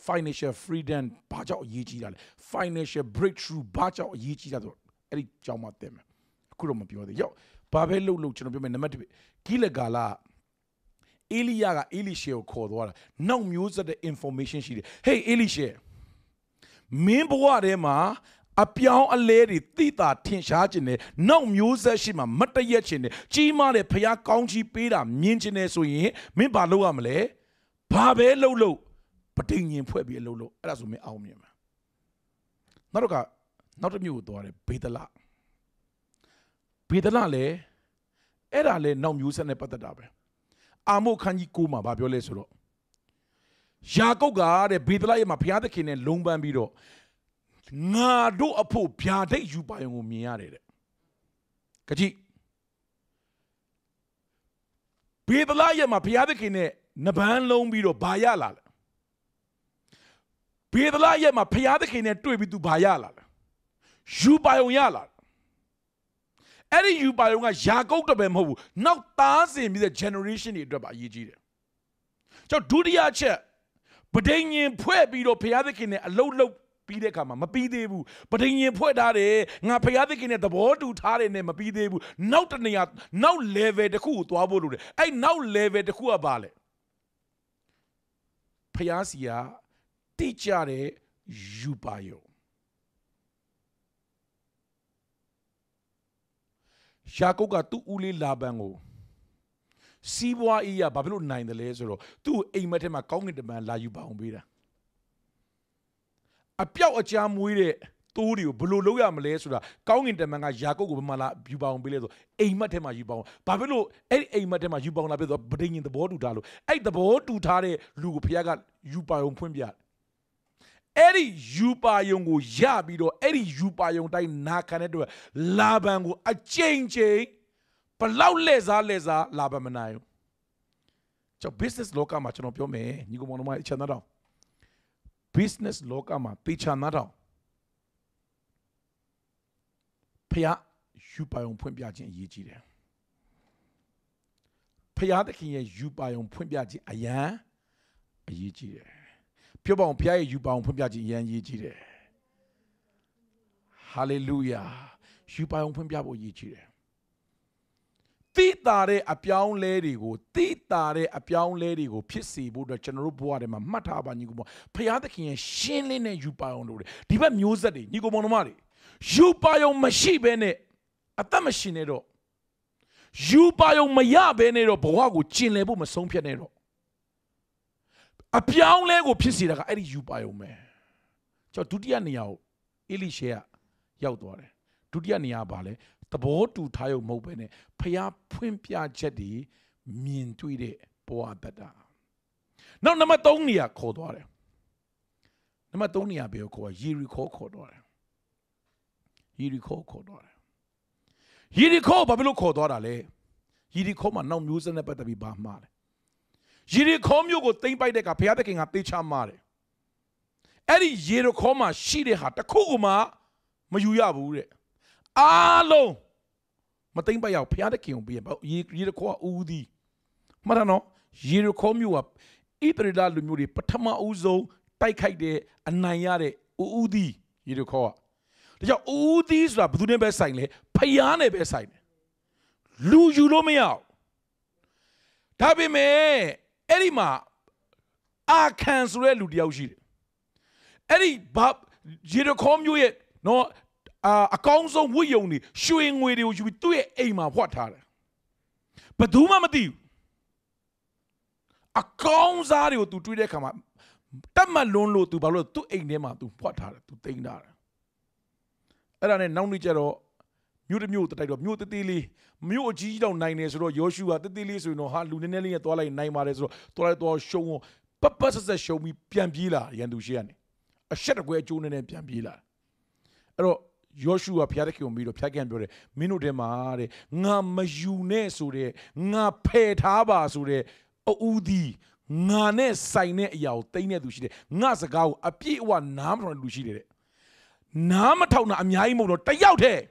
financial freedom ဘာကြောင့်အရေးကြီးတာလဲ financial breakthrough ဘာကြောင့်အရေးကြီးတာဆိုအဲ့ဒီကြောင့်မှသိမယ်အခုတော့မပြောသေးရောက်ဘာပဲလုပ်လို့ကျွန်တော်ပြောမယ်နံပါတ်1ကိလကာလာအေလိယကအေလိရှေကိုခေါ်သွားတာနောက်မျိုးဆက်တဲ့ information ရှိတယ် hey အေလိရှေမင်းဘဝထဲမှာ အပြောင်းအလဲတွေတိတာထင်ရှားခြင်းနဲ့နောက်မျိုးဆက်ရှိမှမတရက်ခြင်းနဲ့ကြီးမားတဲ့ဖျားကောင်းကြီးပေးတာမြင်ခြင်းနဲ့ဆိုရင်မင်းဘာလုပ်ရမလဲဘာပဲလုပ်လို့ပဋိညာဉ်ဖွဲ့ပြီးအလုပ်လုပ်အဲ့ဒါဆိုမင်းအောင်မြင်မှာနောက်တော့ကနောက်တစ်မျိုးကိုသွားတယ်ဘေဒလဘေဒလလည်းအဲ့ဒါလည်းနောက်မျိုးဆက်နဲ့ပတ်သက်တာပဲအာမုတ်ခန်းကြီးကိုမှာဗာပြောလဲဆိုတော့ယာကုပ်ကတဲ့ဘေဒလရဲ့မှာဘုရားသခင်နဲ့လုံပန်းပြီးတော့ ငါတို့အဖို့ဗျာဒိတ်ယူပါယုံကိုမြင်ရတယ်တဲ့ကကြည့်ဘေဒလရဲ့မှာဘုရားသခင်နဲ့နဗန်းလုံးပြီးတော့ဘာရလာလဲဘေဒလရဲ့မှာဘုရားသခင်နဲ့တွေ့ပြီးသူဘာရလာလဲယူပါယုံရလာအဲ့ဒီယူပါယုံကယာကုပ်တပဲမဟုတ်ဘူးနောက်သားစင်ပြီးတဲ့ generation တွေအတွက်ပါအရေးကြီးတယ်ကျွန်တော်ဒုတိယချက်ပဒိညာဉ်ဖွဲ့ပြီးတော့ဘုရားသခင်နဲ့အလုတ်လုတ် ပြီးတဲ့အခါမှာမပြီးသေးဘူးပဒိညာဉ်ဖွဲ့ထားတယ်ငါဘုရားသခင်နဲ့သဘောတူထားတယ်နဲ့မပြီးသေးဘူးနောက်တနေရာနောက် level တစ်ခုကိုသွားဖို့လိုတယ်အဲ့နောက် level တစ်ခုကဘာလဲဘုရားစီကတိကျတဲ့ယူပါယုံရှာကုတ်ကသူ့ဦးလေးလာပန်ကိုစီးပွားအေးရဘာဖြစ်လို့နိုင်တယ်လဲဆိုတော့သူ့အိမ်မက်ထဲမှာကောင်းကင်တမန်လာယူပါအောင်ပေးတာ အပြောက်အချမ်းမွေးတဲ့တိုးတွေကိုဘယ်လိုလုပ်ရမလဲဆိုတာကောင်းကင်တမန်ကယာကုပ်ကိုဘယ်မှာလာယူပါအောင်ပေးလဲဆိုအိမ်မက်ထဲမှာယူပါအောင်ဘာဖြစ်လို့အဲ့ဒီအိမ်မက်ထဲမှာယူပါအောင်လာပြဆိုဗဒိညင်သဘောတူထားလို့အဲ့သဘောတူထားတဲ့လူကိုဖခင်ကယူပါအောင်ဖွင့်ပြတယ်အဲ့ဒီယူပါယုံကိုရပြီးတော့အဲ့ဒီယူပါယုံတိုင်းနာခံတဲ့အတွက်လာဘန်ကိုအကျိန်ချိန်ဘလောက်လက်စားလက်စားလာဘန်မနိုင်ဘူးကျွန်တော် business လောကမှာကျွန်တော်ပြောမယ်ညီကောင်မောင်တို့အချက်သားတော့ business လောကမှာတေချာနာတော့ဖះယူပါယုံဖွင့်ပြခြင်းအရေးကြီးတယ်ဖះသခင်ရဲ့ယူပါယုံဖွင့်ပြခြင်းအရန်အရေးကြီးတယ်ပြောပါအောင်ဖះရဲ့ယူပါယုံဖွင့်ပြခြင်းအရန်အရေးကြီးတယ်ဟာလေလုယာယူပါယုံဖွင့်ပြဖို့အရေးကြီးတယ် တိတာတဲ့အပြောင်းလဲတွေကိုတိတာတဲ့အပြောင်းလဲတွေကိုဖြစ်စေဖို့အတွက်ကျွန်တော်တို့ဘဝထဲမှာမှတ်ထားပါညီကောင်ဖခင်သခင်ရဲ့ရှင်းလင်းတဲ့ယူပါအောင်လို့ဒီဘက်မျိုးဆက်တွေညီကောင်မောင်တို့တွေယူပါအောင်မရှိဘဲနဲ့အသက်မရှင်နေတော့ယူပါအောင်မရဘဲနဲ့တော့ဘဝကိုကျင်လည်ဖို့မဆုံးဖြတ်နဲ့တော့အပြောင်းလဲကိုဖြစ်စေတာကအဲ့ဒီယူပါအောင်ပဲကျွန်တော်ဒုတိယနေရာကိုအေလိရှေကရောက်သွားတယ်ဒုတိယနေရာကဘာလဲ သဘောတူထားရုံမဟုတ်ပဲနဲ့ဖျားဖွင့်ပြချက်တွေမြင်တွေ့တဲ့ဘဝတတနောက်နံပါတ်3နေရာခေါ်သွားတယ်နံပါတ်3နေရာဘယ်ကိုခေါ်ယေရီခေါ်ခေါ်သွားတယ်ယေရီခေါ်ခေါ်သွားတယ်ယေရီခေါ်ဘာဖြစ်လို့ခေါ်သွားတာလဲယေရီခေါ်မှာနောက်မျိုးစက်နဲ့ပတ်သက်ပြီးဘာမှားလဲယေရီခေါ်မျိုးကိုတိမ့်ပိုက်တဲ့ကဘုရားသခင်ကတေချာမှားတယ်အဲ့ဒီယေရီခေါ်မှာရှိတဲ့ဟာတခုမှမယူရဘူးတဲ့ အားလုံးမသိမ့်ပိုက်ရောက်ဘုရားသခင်ကိုပြီးရေရေတခေါ်ဦးသည်မှတ်တာနော်ရေတခေါ်မျိုးကဣတရီလာလူမျိုးတွေပထမဦးဆုံးတိုက်ခိုက်တဲ့အနိုင်ရတဲ့ဦးသည်ရေတခေါ်ကဒါကြောင့်ဦးသည်ဆိုတာဘယ်သူနဲ့ပဲဆိုင်လဲဖျားနဲ့ပဲဆိုင်တယ်လူယူလို့မရအောင်ဒါပေမဲ့အဲ့ဒီမှာအာခံဆိုတဲ့လူတယောက်ရှိတယ်အဲ့ဒီဘာရေတခေါ်မျိုးရဲ့နော် အာအကောင်းဆုံးဝိယုံတွေရွှေငွေတွေကိုယူပြီးသူ့ရဲ့အိမ်မှာဖွက်ထားတယ်ဘယ်သူမှမသိဘူးအကောင်းစားတွေကို तू တွေးတဲ့အခါမှာတက်မလွန်းလို့ तू ဘာလို့သူ့အိမ်ထဲမှာ तू ဖွက်ထားတယ် तू တိမ့်ထားတယ်အဲ့ဒါနဲ့နောက်နေ့ကျတော့မြို့တစ်မြို့တိုက်တော့မြို့တသေးလေးမြို့အကြီးတောင်နိုင်တယ်ဆိုတော့ယောရှုကတသေးလေးဆိုရင်တော့ဟာလူနည်းနည်းလေးနဲ့သွားလိုက်နိုင်ပါတယ်ဆိုတော့သွားလိုက်သွားရှုံပပဆက်ဆက်ရှုံပြီးပြန်ပြေးလာရန်သူရှိကနေအရှက်တကွဲအကျိုးနဲ့ပြန်ပြေးလာအဲ့တော့ ယောရှုကဘုရားသခင်ကိုပြီးတော့ဘုရားခင်ပြောတယ်မင်းတို့ထဲမှာတဲ့ငါမယူနဲ့ဆိုတဲ့ငါဖယ်ထားပါဆိုတဲ့အူဒီငါနဲ့ဆိုင်တဲ့အရာကိုတိမ့်တဲ့သူရှိတယ်ငါစကားကိုအပြည့်အဝနားမထောင်တဲ့လူရှိတယ်တဲ့နားမထောင်တာအများကြီးမဟုတ်တော့တယောက်တည်း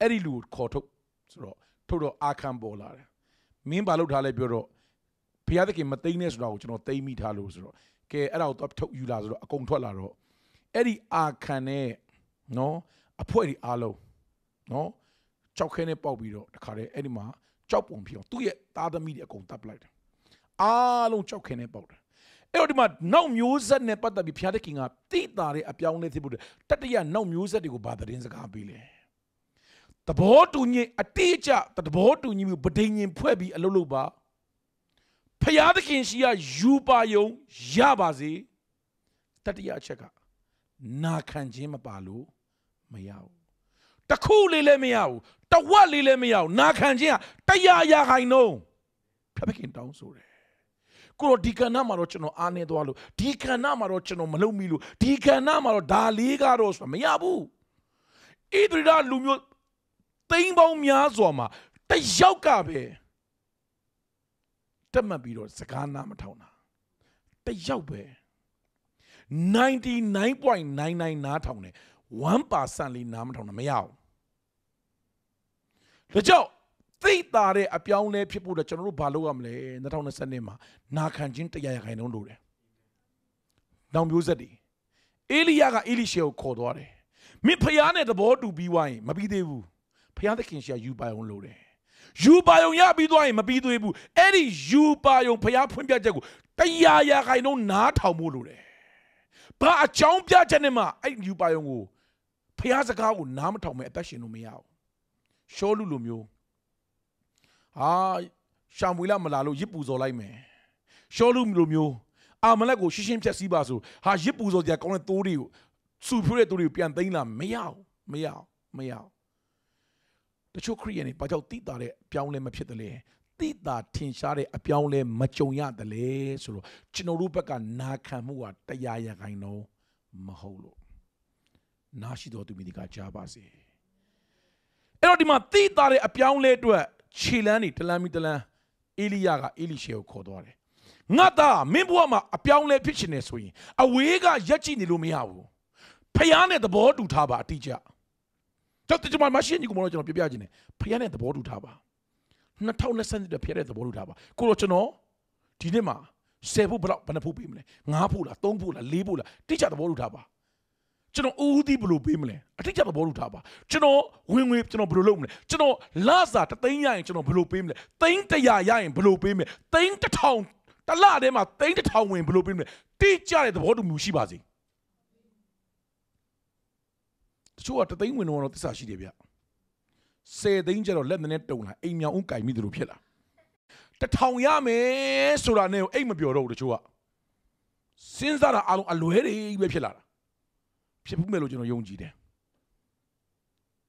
အဲ့ဒီလူကိုခေါ်ထုတ်ဆိုတော့ထုတ်တော့အာခံပေါ်လာတယ်မင်းဘာလုပ်ထားလဲပြောတော့ဘုရားသခင်မသိမ့်နဲ့ဆိုတာကိုကျွန်တော်သိမ့်မိထားလို့ဆိုတော့ကဲအဲ့ဒါကိုတော့ထုတ်ယူလာဆိုတော့အကုန်ထွက်လာတော့ အဲ့ဒီအာခံနဲ့နော်အဖွဲ့ဒီအားလုံးနော်ကြောက်ခဲနဲ့ပေါက်ပြီးတော့တခါတည်းအဲ့ဒီမှာကြောက်ပုံဖြစ်အောင်သူ့ရဲ့သားသမီးတွေအကုန်တပ်ပလိုက်တယ်အားလုံးကြောက်ခဲနဲ့ပေါက်တယ်အဲ့တော့ဒီမှာနောက်မျိုးဆက်နဲ့ပတ်သက်ပြီးဘုရားသခင်ကတိတာတဲ့အပြောင်းလဲဖြစ်ဖို့တတရနောက်မျိုးဆက်တွေကိုဗာသတင်းစကားပေးလေတဘောတူညီအတိအကျတဘောတူညီမှုဗဒိန်ရင်ဖွဲ့ပြီးအလုပ်လုပ်ပါဖျားသခင်ရှိရယူပါယုံရပါစေတတိယအချက်က နာခံခြင်းမပါလို့မရဘူးတခုလေးလည်းမရဘူးတဝက်လေးလည်းမရဘူးနာခံခြင်းကတရားရာခိုင်နှုန်းဖျားသခင်တောင်းဆိုတယ်ကိုတော့ဒီကဏ္ဍမှာတော့ကျွန်တော်အားနေသွားလို့ဒီကဏ္ဍမှာတော့ကျွန်တော်မလုပ်မိလို့ဒီကဏ္ဍမှာတော့ဒါလေးကတော့ဆိုတာမရဘူးဣသရေလလူမျိုးသိန်းပေါင်းများစွာမှာတယောက်ကပဲတက်မှတ်ပြီးတော့စကားနားမထောင်တာတယောက်ပဲ 99.99နားထောင်တယ်1%လေးနားမထောင်တာမရဘူးဒါကြောင့်သိတာတဲ့အပြောင်းလဲဖြစ်ဖို့တော့ကျွန်တော်တို့ဘာလုပ်ရမလဲ2020မှာနာခံခြင်းတရားရခိုင်နှုန်းလိုတယ်။နောင်မျိုးဆက်တွေအေလိယကအေလိရှေကိုခေါ်သွားတယ်။မင်းဖျားနဲ့သဘောတူပြီးွားရင်မပြီးသေးဘူး။ဖျားသခင်ရှာယူပါအောင်လိုတယ်။ယူပါအောင်ရပြီးသွားရင်မပြီးသေးဘူး။အဲ့ဒီယူပါအောင်ဖျားဖွင့်ပြချက်ကိုတရားရခိုင်နှုန်းနားထောင်ဖို့လိုတယ်။ ဘာအကြောင်းပြချက်နဲ့မှအဲ့ယူပါအောင်ကိုဖျားစကားကိုနားမထောင်မဲ့အသက်ရှင်လို့မရဘူး။ရှောလူလိုမျိုးဟာရှံပွေလာမလာလို့ရစ်ပူဇော်လိုက်မယ်ရှောလူလိုမျိုးအာမလက်ကိုရှင်းရှင်းဖြတ်စည်းပါဆိုဟာရစ်ပူဇော်ကြကောင်းတဲ့သိုးတွေကိုစူဖြိုးတဲ့သိုးတွေကိုပြန်သိမ်းလာမရဘူးမရဘူးမရဘူးတချို့ခရိယန်တွေဘာကြောင့်တိတာတဲ့အပြောင်းလဲမဖြစ်တယ်လဲ တိတာထင်ရှားတဲ့အပြောင်းလဲမကြုံရတယ်လေဆိုတော့ကျွန်တော်တို့ဘက်ကနာခံမှုကတရားရခိုင်တော့မဟုတ်လို့နာရှိတော်သူမိဒီကကြားပါစေအဲ့တော့ဒီမှာတိတာတဲ့အပြောင်းလဲအတွက်ခြေလန်းနေတလန်းမီတလန်းအေလိယကအေလိရှေကိုခေါ်သွားတယ်ငါသားမင်းဘဝမှာအပြောင်းလဲဖြစ်ရှင်နေဆိုရင်အဝေးကရက်ကြည့်နေလို့မရဘူးဖျားနဲ့သဘောတူထားပါအတိအကျတော့ကျွန်တော်မရှိရင်ဒီကမလို့ကျွန်တော်ပြပြခြင်းနဲ့ဖျားနဲ့သဘောတူထားပါ 2020တဲ့ဖျားနဲ့သဘောတူထားပါကိုတော့ကျွန်တော်ဒီနေ့မှာ10ဖို့ဘယ်တော့ဘယ်နှဖို့ပေးမလဲ9ဖို့လား3ဖို့လား4ဖို့လားတိကျသဘောတူထားပါကျွန်တော်ဦးသီးဘယ်လိုပေးမလဲအတိအကျသဘောတူထားပါကျွန်တော်ဝင်ဝင်ကျွန်တော်ဘယ်လိုလုပ်မလဲကျွန်တော်လစာတသိန်းရရင်ကျွန်တော်ဘယ်လိုပေးမလဲသိန်း100ရရင်ဘယ်လိုပေးမလဲသိန်း1000တလထဲမှာသိန်း1000ဝင်ဘယ်လိုပေးမလဲတိကျတဲ့သဘောတူမှုရှိပါစေတချို့ကတသိန်းဝင်တော့သစ္စာရှိတယ်ဗျ 10သိန်းကျတော့လက်နဲ့တုံလာအိမ်မြောင်ဦးကင်မိတယ်လို့ဖြစ်လာတထောင်ရမယ်ဆိုတာနဲ့အိမ်မပြောတော့ဘူးတချို့ကစဉ်းစားတာအလုံးအလွဲတွေပဲဖြစ်လာတာဖြစ်ဘူးမယ်လို့ကျွန်တော်ယုံကြည်တယ်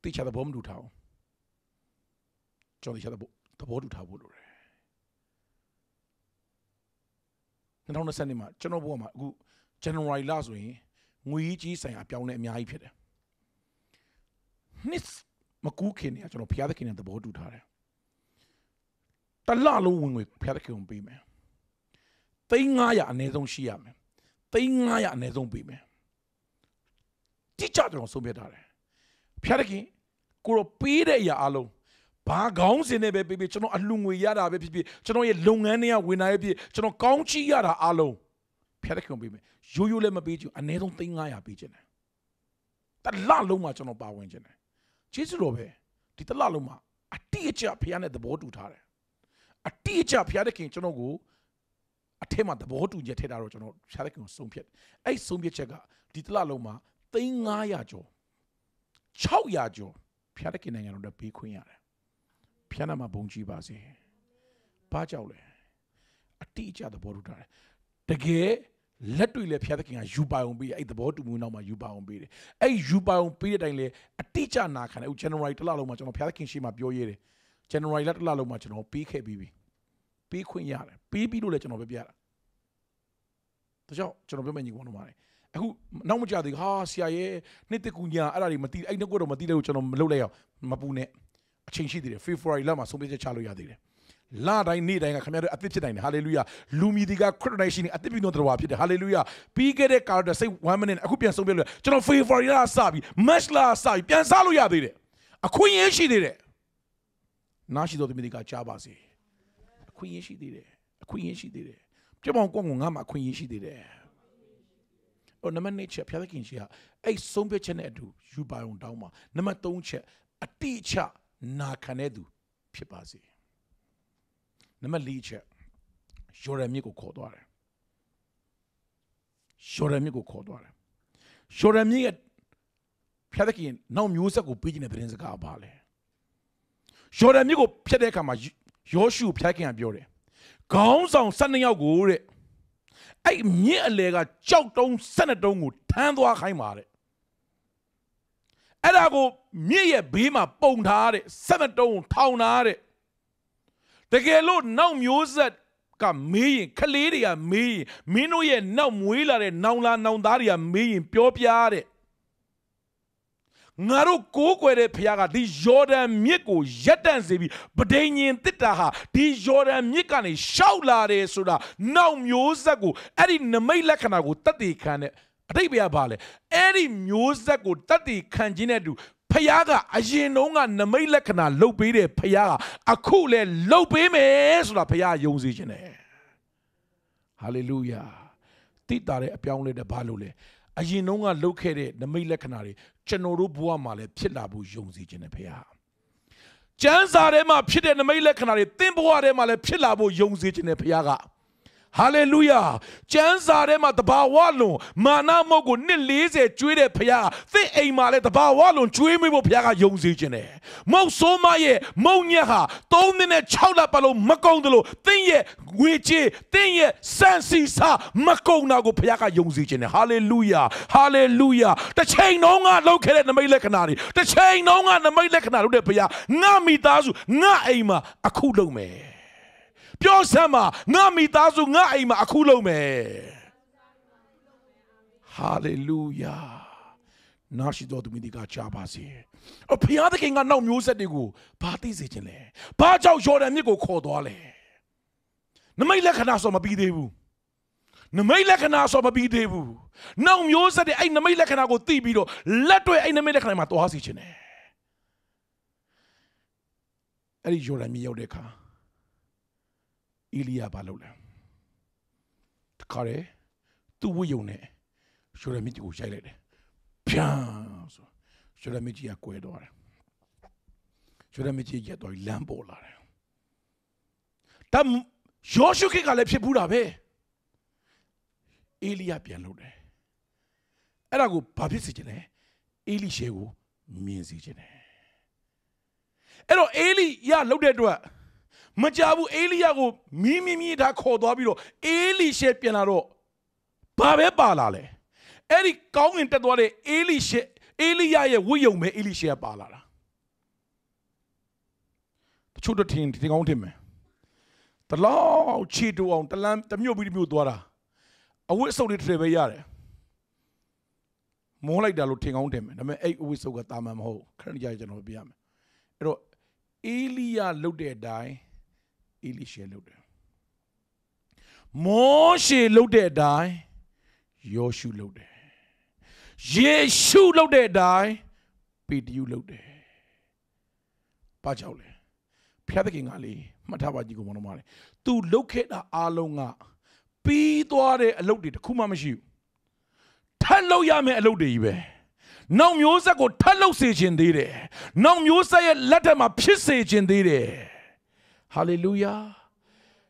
တိကျတဲ့ဘောမတူထားအောင်ကျွန်တော်တိကျတဲ့သဘောတူထားဖို့လိုတယ်2020နှစ်မှာကျွန်တော်ဘဝမှာအခု January လဆိုရင်ငွေကြီးဆိုင်ရာပြောင်းလဲအများကြီးဖြစ်တယ်နှစ် မကူးခင်နေကျွန်တော်ဖျားသခင်နဲ့သဘောတူထားတယ်တလလုံးဝင်ငွေဖျားသခင်ကိုပေးမယ်သိန်း900အနည်းဆုံးရှိရမယ်သိန်း900အနည်းဆုံးပေးမယ်တိကျကျွန်တော်ဆုံးဖြတ်ထားတယ်ဖျားတခင်ကိုတော့ပေးတဲ့အရာအလုံးဘာကောင်းစင်နဲ့ပဲပေးပေးကျွန်တော်အလှငွေရတာပဲဖြစ်ဖြစ်ကျွန်တော်ရဲ့လုပ်ငန်းတွေကဝင်လာရဲ့ဖြစ်ကျွန်တော်ကောင်းချီးရတာအလုံးဖျားတခင်ပေးမယ်ရိုးရိုးလည်းမပေးချင်အနည်းဆုံး3900ပေးချင်တယ်တလလုံးမှာကျွန်တော်ပါဝင်ချင်တယ် ကျေးဇူးတော်ပဲဒီတလလုံးမှာအတိအကျဖျားနဲ့သဘောတူထားတယ်အတိအကျဖျားတခင်ကျွန်တော်ကိုအထက်မှာသဘောတူချက်ထည့်တာတော့ကျွန်တော်ဖျားတခင်ကိုဆုံးဖြတ်အဲ့ဆုံးဖြတ်ချက်ကဒီတလလုံးမှာသိန်း900ကျော်600ကျော်ဖျားတခင်နိုင်ငံတော်တွေပေးခွင့်ရတယ်ဖျားနာမှာဘုံကြီးပါစေဘာကြောက်လဲအတိအကျသဘောတူထားတယ်တကယ် လက်တွေ့လဲဖျားသခင်ကယူပါအောင်ပေးအဲ့သဘောတူမှုနောက်မှာယူပါအောင်ပေးတယ်အဲ့ယူပါအောင်ပေးတဲ့အတိုင်းလဲအတိအကျနာခံတယ်အခု January တစ်လလုံးမှာကျွန်တော်ဖျားသခင်ရှိမှပြောရဲတယ် January လတစ်လလုံးမှာကျွန်တော်ပေးခဲ့ပြီးပြီပေးခွင့်ရတယ်ပေးပြီးလို့လဲကျွန်တော်ပဲပြတာဒါကြောင့်ကျွန်တော်ပြောမယ့်ညီကောင်တို့ပါတယ်အခုနောက်မကြသေးဟာဆရာရဲ့နှစ်တကူညာအဲ့ဒါတွေမသိအဲ့နှစ်ကွက်တော့မသိလို့ကျွန်တော်မလုပ်လိုက်အောင်မပူနဲ့အချိန်ရှိသေးတယ် February လမှာဆုံးဖြတ်ချက်ချလို့ရသေးတယ် လတိုင်းနေ့တိုင်းကခင်ဗျားတို့အသစ်ဖြစ်နိုင်တယ်ဟာလေလုယာလူမီဒီက credit ရှင်အသစ်ပြီးတော့တော်ဖြစ်တယ်ဟာလေလုယာပြီးခဲ့တဲ့ character စိတ်1 minute အခုပြန်ဆုံးပြလို့ကျွန်တော် February လစပြီး March လစပြီးပြန်စားလို့ရသေးတယ်အခွင့်အရေးရှိသေးတယ်နားရှိတော်သူမီဒီကကြားပါစေအခွင့်အရေးရှိသေးတယ်အခွင့်ရရှိသေးတယ်ပြောပါဦးကိုယ့်ကိုငါမှာခွင့်ရရှိသေးတယ်ဟိုနံပါတ်1ချက်ဖျားသခင်ရှိကအဲ့ဆုံးဖြတ်ချက်နဲ့အတူယူပါအောင်တောင်းပါနံပါတ်3ချက်အတိအကျနာခံတဲ့သူဖြစ်ပါစေ နံပါတ်4ချက်ယော်ဒန်မြစ်ကိုခေါ်သွားတယ်ယော်ဒန်မြစ်ကိုခေါ်သွားတယ်ယော်ဒန်မြစ်ရဲ့ဖျားသခင်နောက်မျိုးဆက်ကိုပေးခြင်းတဲ့သတင်းစကားပါလေယော်ဒန်မြစ်ကိုဖျက်တဲ့အခါမှာယောရှုဖျားခင်ကပြောတယ်ခေါင်းဆောင်12ယောက်ကိုတဲ့အဲ့မြစ်အလေကကြောက်တုံး12တုံးကိုထမ်းသွားခိုင်းပါတဲ့အဲ့ဒါကိုမြစ်ရဲ့ဘေးမှာပုံထားတဲ့7တုံးထောင်ထားတဲ့ တကယ်လို့နောက်မျိုးဆက်ကမေးရင်ခလေးတွေကမေးရင်မင်းတို့ရဲ့နောက်မွေးလာတဲ့နောင်လာနောင်သားတွေကမေးရင်ပြောပြတဲ့ငါတို့ကိုးကွယ်တဲ့ဖခင်ကဒီယော်ဒန်မြစ်ကိုရက်တန့်စေပြီးဗဒိန်ရင်တစ်တာဟာဒီယော်ဒန်မြစ်ကနေရှောက်လာတယ်ဆိုတာနောက်မျိုးဆက်ကိုအဲ့ဒီနမိတ်လက္ခဏာကိုတတ်တည်ခံတဲ့အတိတ်ဘယ်ကပါလဲအဲ့ဒီမျိုးဆက်ကိုတတ်တည်ခံခြင်းနဲ့အတူ ဖခင်ကအရင်တုန်းကနမိတ်လက္ခဏာလုတ်ပေးတဲ့ဖခင်ကအခုလည်းလုတ်ပေးမယ်ဆိုတာဖခင်ယုံစေခြင်းတယ်ဟာလေလုယာတိတာတဲ့အပြောင်းလဲတဲ့ဘာလို့လဲအရင်တုန်းကလုတ်ခဲ့တဲ့နမိတ်လက္ခဏာတွေကျွန်တော်တို့ဘဝမှာလည်းဖြစ်လာဖို့ယုံစေခြင်းနဲ့ဖခင်ကျမ်းစာထဲမှာဖြစ်တဲ့နမိတ်လက္ခဏာတွေသင်ဘဝထဲမှာလည်းဖြစ်လာဖို့ယုံစေခြင်းနဲ့ဖခင်က ဟာလေလုယာကျမ်းစာထဲမှာတဘာဝလွန်မာနမုတ်ကိုနှစ်40ကျွေးတဲ့ဖခင်သင်အိမ်မှာလည်းတဘာဝလွန်ကျွေးမိဖို့ဖခင်ကယုံစေခြင်းတယ်မုတ်ဆိုးမရဲ့မုတ်ညက်ဟာ3နှစ်နဲ့6လပတ်လုံးမကုန်တယ်လို့သင်ရဲ့ငွေကြေးသင်ရဲ့စံစီစာမကုန်တာကိုဖခင်ကယုံစေခြင်းတယ်ဟာလေလုယာဟာလေလုယာတစ်ချိန်လုံးကလောက်ခဲ့တဲ့နမိတ်လက္ခဏာတွေတစ်ချိန်လုံးကနမိတ်လက္ခဏာလုပ်တဲ့ဖခင်ငါမိသားစုငါအိမ်မှာအခုလုပ်မယ် ပြောစမ်းပါငါမိသားစုငါအိမ်မှာအခုလုံးမယ်ဟာလေလုယာနာရှိတော်သူမိဒီကချပါစေအဖျားသခင်ကနောက်မျိုးဆက်တွေကိုဘာသိစေခြင်းလဲဘာကြောင့်ယော်ဒန်မြစ်ကိုခေါ်သွားလဲနမိတ်လက္ခဏာဆိုမပြီးသေးဘူးနမိတ်လက္ခဏာဆိုမပြီးသေးဘူးနောက်မျိုးဆက်တွေအဲ့နမိတ်လက္ခဏာကိုသိပြီးတော့လက်တွေ့အဲ့နမိတ်လက္ခဏာမှာသွားစီခြင်းတယ်အဲ့ဒီယော်ဒန်မြစ်ရောက်တဲ့အခါ အီလီယာဘာလုပ်လဲတခါလေသူ့ဝိယုံနဲ့ယော်ဒန်မြစ်ကိုရိုက်လိုက်တယ်ဖြန်းဆိုယော်ဒန်မြစ်ကြီးကကွဲသွားတယ်ယော်ဒန်မြစ်ကြီးရက်သွားပြီးလမ်းပေါ်လာတယ်ဒါယောရှုခေတ်ကလည်းဖြစ်ဘူးတာပဲအေလိယပြန်လုပ်တယ်အဲ့ဒါကိုဘာဖြစ်စေချင်လဲအေလိရှေကိုမြင်စေချင်တယ်အဲ့တော့အေလိယလုပ်တဲ့အတွက် မကြဘူးအေလိယကိုမီးမီးမီးထားခေါ်သွားပြီးတော့အေလိရှေပြန်လာတော့ဘာပဲပါလာလဲအဲ့ဒီကောင်းငင်တက်သွားတဲ့အေလိရှေအေလိယရဲ့ဝိယုံပဲအေလိရှေကပါလာတာတချို့တော့ထင်ထင်ကောင်းထင်မယ်တလောက်ချီတူအောင်တလန်းတမျိုးပြီးတမျိုးသွားတာအဝတ်အစုပ်လေးတစ်ထည်ပဲရတယ်မောလိုက်တာလို့ထင်ကောင်းထင်မယ်ဒါပေမဲ့အဲ့အဝတ်စုပ်ကတာမန်မဟုတ်ခရစ်ယာန်ကျွန်တော်ပြရမယ်အဲ့တော့အေလိယလုတ်တဲ့အတိုင်း အေလိရှေလုတ်တယ်မောရှေလုတ်တဲ့အတိုင်းယောရှုလုတ်တယ်ယေရှုလုတ်တဲ့အတိုင်းပေတရုလုတ်တယ်ဘာကြောင့်လဲဖျားသခင်ကလေမှတ်ထားပါကြည့်ကုန်မလို့မလဲသူလုတ်ခဲ့တာအားလုံးကပြီးသွားတဲ့အလုပ်တွေတစ်ခုမှမရှိဘူးထပ်လုပ်ရမယ့်အလုပ်တွေကြီးပဲနောက်မျိုးဆက်ကိုထပ်လုပ်စေခြင်းသေးတယ်နောက်မျိုးဆက်ရဲ့လက်ထက်မှာဖြစ်စေခြင်းသေးတယ် ဟာလေလုယာ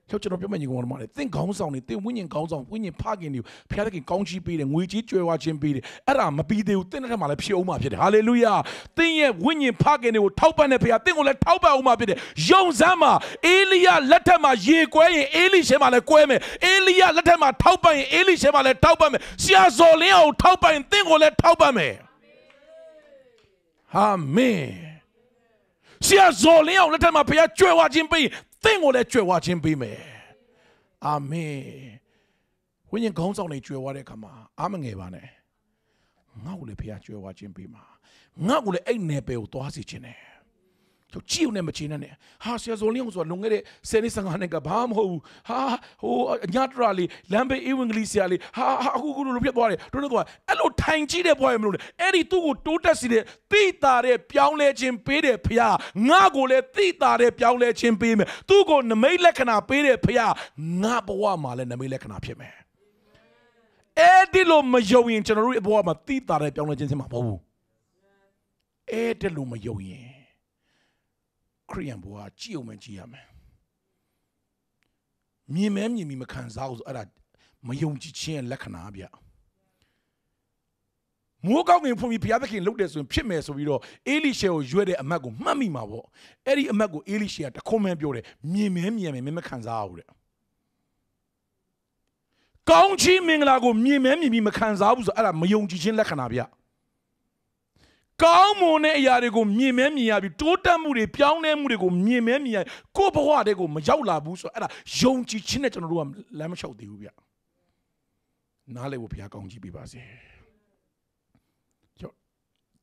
ကျောက်ကျွန်တော်ပြောမယ့်ညီကောင်တို့မှာလေသင်ခေါင်းဆောင်နေသင်ဝိညာဉ်ခေါင်းဆောင်ဝိညာဉ်ဖခင်တွေဖခင်တခင်ကောင်းချီးပေးတယ်ငွေကြီးကြွယ်ဝခြင်းပေးတယ်အဲ့ဒါမပြီးသေးဘူးသင်တဲ့ထက်မှာလည်းဖြစ်အောင်မှာဖြစ်တယ်ဟာလေလုယာသင်ရဲ့ဝိညာဉ်ဖခင်တွေကိုထောက်ပံ့တဲ့ဖခင်သင်ကိုလည်းထောက်ပံ့အောင်မှာဖြစ်တယ်ယုံစမ်းမှာအေလိယလက်ထက်မှာရေကွဲရင်အေလိရှဲမှာလည်းကွဲမယ်အေလိယလက်ထက်မှာထောက်ပံ့ရင်အေလိရှဲမှာလည်းထောက်ပံ့မယ်ဆရာဇော်လင်းအောင်ထောက်ပံ့ရင်သင်ကိုလည်းထောက်ပံ့မယ်အာမင် ဆရာဇော်လင်းအောင်လက်ထက်မှာဘုရားကြွယ်ဝခြင်းပေးသင်ကိုလည်းကြွယ်ဝခြင်းပေးမယ်အာမင်ဝိညာဉ်ခေါင်းဆောင်နေကြွယ်ဝတဲ့အခါမှာအာမငယ်ပါနဲ့ငါ့ကိုလည်းဘုရားကြွယ်ဝခြင်းပေးမှာငါ့ကိုလည်းအဲ့နယ်ပယ်ကိုသွားစီခြင်းတယ်ကျော်ကြည့်ုံနဲ့ မချင်နဲ့ဟာဆရာဇော်လင်းအောင်ဆိုတာလွန်ခဲ့တဲ့10နှစ်15နှစ်ကဘာမှမဟုတ်ဘူးဟာဟိုညတရလေးလမ်းဘေးအေဝံဂလိဆရာလေးဟာအခုခုလိုပြတ်သွားတယ်တို့တော့အဲ့လိုထိုင်ကြည့်တဲ့ဘွားရမလို့လေအဲ့ဒီသူ့ကိုတိုးတက်စီတဲ့တိတာတဲ့ပြောင်းလဲခြင်းပေးတဲ့ဖခင်ငါ့ကိုလည်းတိတာတဲ့ပြောင်းလဲခြင်းပေးမယ်သူ့ကိုနမိတ်လက္ခဏာပေးတဲ့ဖခင်ငါဘဝမှာလည်းနမိတ်လက္ခဏာဖြစ်မယ်အဲ့ဒီလိုမယုံရင်ကျွန်တော်တို့ဘဝမှာတိတာတဲ့ပြောင်းလဲခြင်းစမှာမဟုတ်ဘူးအဲ့ဒီလိုမယုံရင် ခရိယန်ဘဝကြည့်အောင်မကြည့်ရမယ်မြင်မဲမြင်ပြီးမခံစားဘူးဆိုအဲ့ဒါမယုံကြည်ခြင်းရဲ့လက္ခဏာဗျမိုးကောင်းငင်ဖွင့်ပြီးဘုရားသခင်လှုပ်တယ်ဆိုရင်ဖြစ်မယ်ဆိုပြီးတော့အေလိရှေကိုရွေးတဲ့အမတ်ကိုမှတ်မိမှာပေါ့အဲ့ဒီအမတ်ကိုအေလိရှေကတခွန်းမှန်းပြောတယ်မြင်မဲမြင်မဲမမခံစားဘူးတဲ့ကောင်းချီးမင်္ဂလာကိုမြင်မဲမြင်ပြီးမခံစားဘူးဆိုအဲ့ဒါမယုံကြည်ခြင်းလက္ခဏာဗျ ကောင်းမွန်တဲ့အရာတွေကိုမြင်မဲမြင်ရပြီးတိုးတက်မှုတွေပြောင်းလဲမှုတွေကိုမြင်မဲမြင်ရကိုယ့်ဘဝတွေကိုမရောက်လာဘူးဆိုတော့အဲ့ဒါယုံကြည်ခြင်းနဲ့ကျွန်တော်တို့ကလမ်းမလျှောက်သေးဘူးဗျနားလည်ဖို့ဘုရားကောင်းချီးပေးပါစေကျော်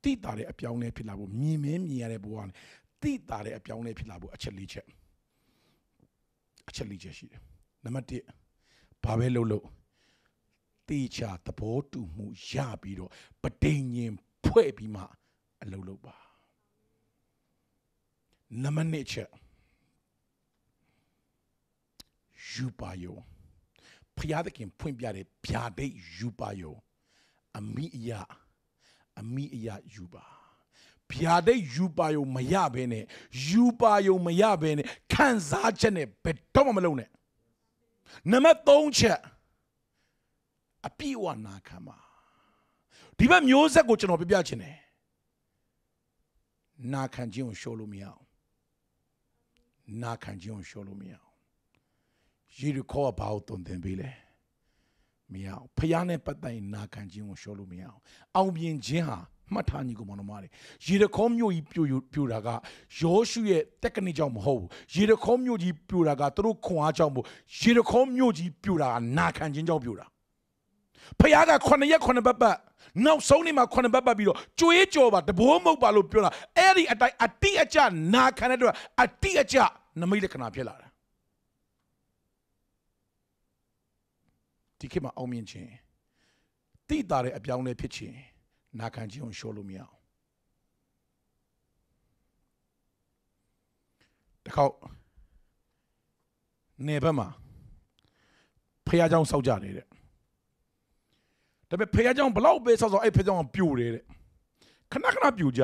တိတာတဲ့အပြောင်းလဲဖြစ်လာဖို့မြင်မဲမြင်ရတဲ့ဘဝနဲ့တိတာတဲ့အပြောင်းလဲဖြစ်လာဖို့အချက်လေးချက်အချက်လေးချက်ရှိတယ်နံပါတ်1ဘာပဲလုပ်လို့တေချာသဘောတူမှုရပြီးတော့ပဋိညာဉ်ဖွဲ့ပြီးမှ အလုပ်လုပ်ပါနံပါတ်2ချက်ယူပါယုံဖျားသခင်ဖွင့်ပြတဲ့ဗျာဒိတ်ယူပါယုံအမိအယအမိအယယူပါဗျာဒိတ်ယူပါယုံမရဘဲနဲ့ယူပါယုံမရဘဲနဲ့ခံစားချက်နဲ့ဘယ်တော့မှမလုပ်နဲ့နံပါတ်3ချက်အပြည့်ဝနာခံပါဒီဘက်မျိုးဆက်ကိုကျွန်တော်ပြပြချင်တယ် နာခံခြင်းကိုရှောလို့မရအောင်နာခံခြင်းကိုရှောလို့မရအောင်ယေရီခေါကဘာကိုတုံသင်ပေးလဲမရအောင်ဖျားနဲ့ပတ်သက်ရင်နာခံခြင်းကိုရှောလို့မရအောင်အောင်မြင်ခြင်းဟာမှတ်ထားညီကိုမောင်နှမတွေရေတခေါမြို့ကြီးပြိုပြိုတာကယောရှုရဲ့တက်ကနိကြောင့်မဟုတ်ဘူးရေတခေါမြို့ကြီးပြိုတာကသူတို့ခွန်အားကြောင့်မဟုတ်ရေတခေါမြို့ကြီးပြိုတာကနာခံခြင်းကြောင့်ပြိုတာ ဖခင်က9ရက်9ပတ်ပတ်နောက်ဆုံးနေ့မှာ9ပတ်ပတ်ပြီးတော့ကြွေးကြော်ပါတဘိုးမုတ်ပါလို့ပြောတာအဲ့ဒီအတိုင်းအတိအကျနာခံတဲ့အတွက်အတိအကျနမိတ်လက္ခဏာဖြစ်လာတာဒီခေတ်မှာအောင်မြင်ခြင်းတိတာတဲ့အပြောင်းလဲဖြစ်ခြင်းနာခံခြင်းကိုရှောလို့မရအောင်တခေါက်နေဘက်မှာဖះเจ้าစောက်ကြတယ်တဲ့ ဒါပေမဲ့ဖခင်ကြောင့်ဘလောက်ပဲဆောက်ဆောက်အဲ့ဖခင်ကြောင့်ပြိုတယ်တဲ့ခဏခဏပြိုကြ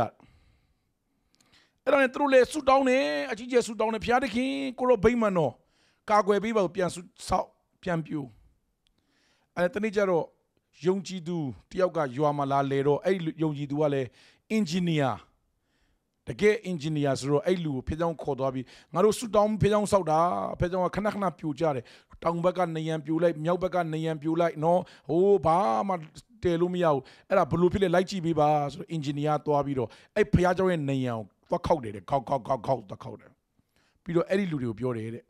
အဲ့ဒါနဲ့သူတို့လည်းဆူတောင်းတယ်အကြီးကျယ်ဆူတောင်းတယ်ဖခင်တခင်ကိုရောဗိမ္မာန်တော်ကာကွယ်ပေးပါပြန်ဆောက်ပြန်ပြိုအဲ့တနေ့ကျတော့ယုံကြည်သူတယောက်ကယွာမလာလေတော့အဲ့ယုံကြည်သူကလည်းအင်ဂျင်နီယာ ကယ်အင်ဂျင်နီယာဆိုတော့အဲ့လူကိုဖေးချောင်းခေါ်သွားပြီးငါတို့ဆူတောင်းဖေးချောင်းဆောက်တာဖေးချောင်းကခဏခဏပြိုကြတယ်တောင်ဘက်ကနေရန်ပြိုလိုက်မြောက်ဘက်ကနေရန်ပြိုလိုက်နော်ဟိုးဘာမှတဲလို့မရဘူးအဲ့ဒါဘလို့ဖြစ်လဲလိုက်ကြည့်ပေးပါဆိုတော့အင်ဂျင်နီယာသွားပြီးတော့အဲ့ဖះเจ้าရဲ့နေရန်ကိုသွားခောက်တယ်တဲ့ခောက်ခောက်ခောက်ခောက်သွားခောက်တယ်ပြီးတော့အဲ့ဒီလူတွေကိုပြောတယ်တဲ့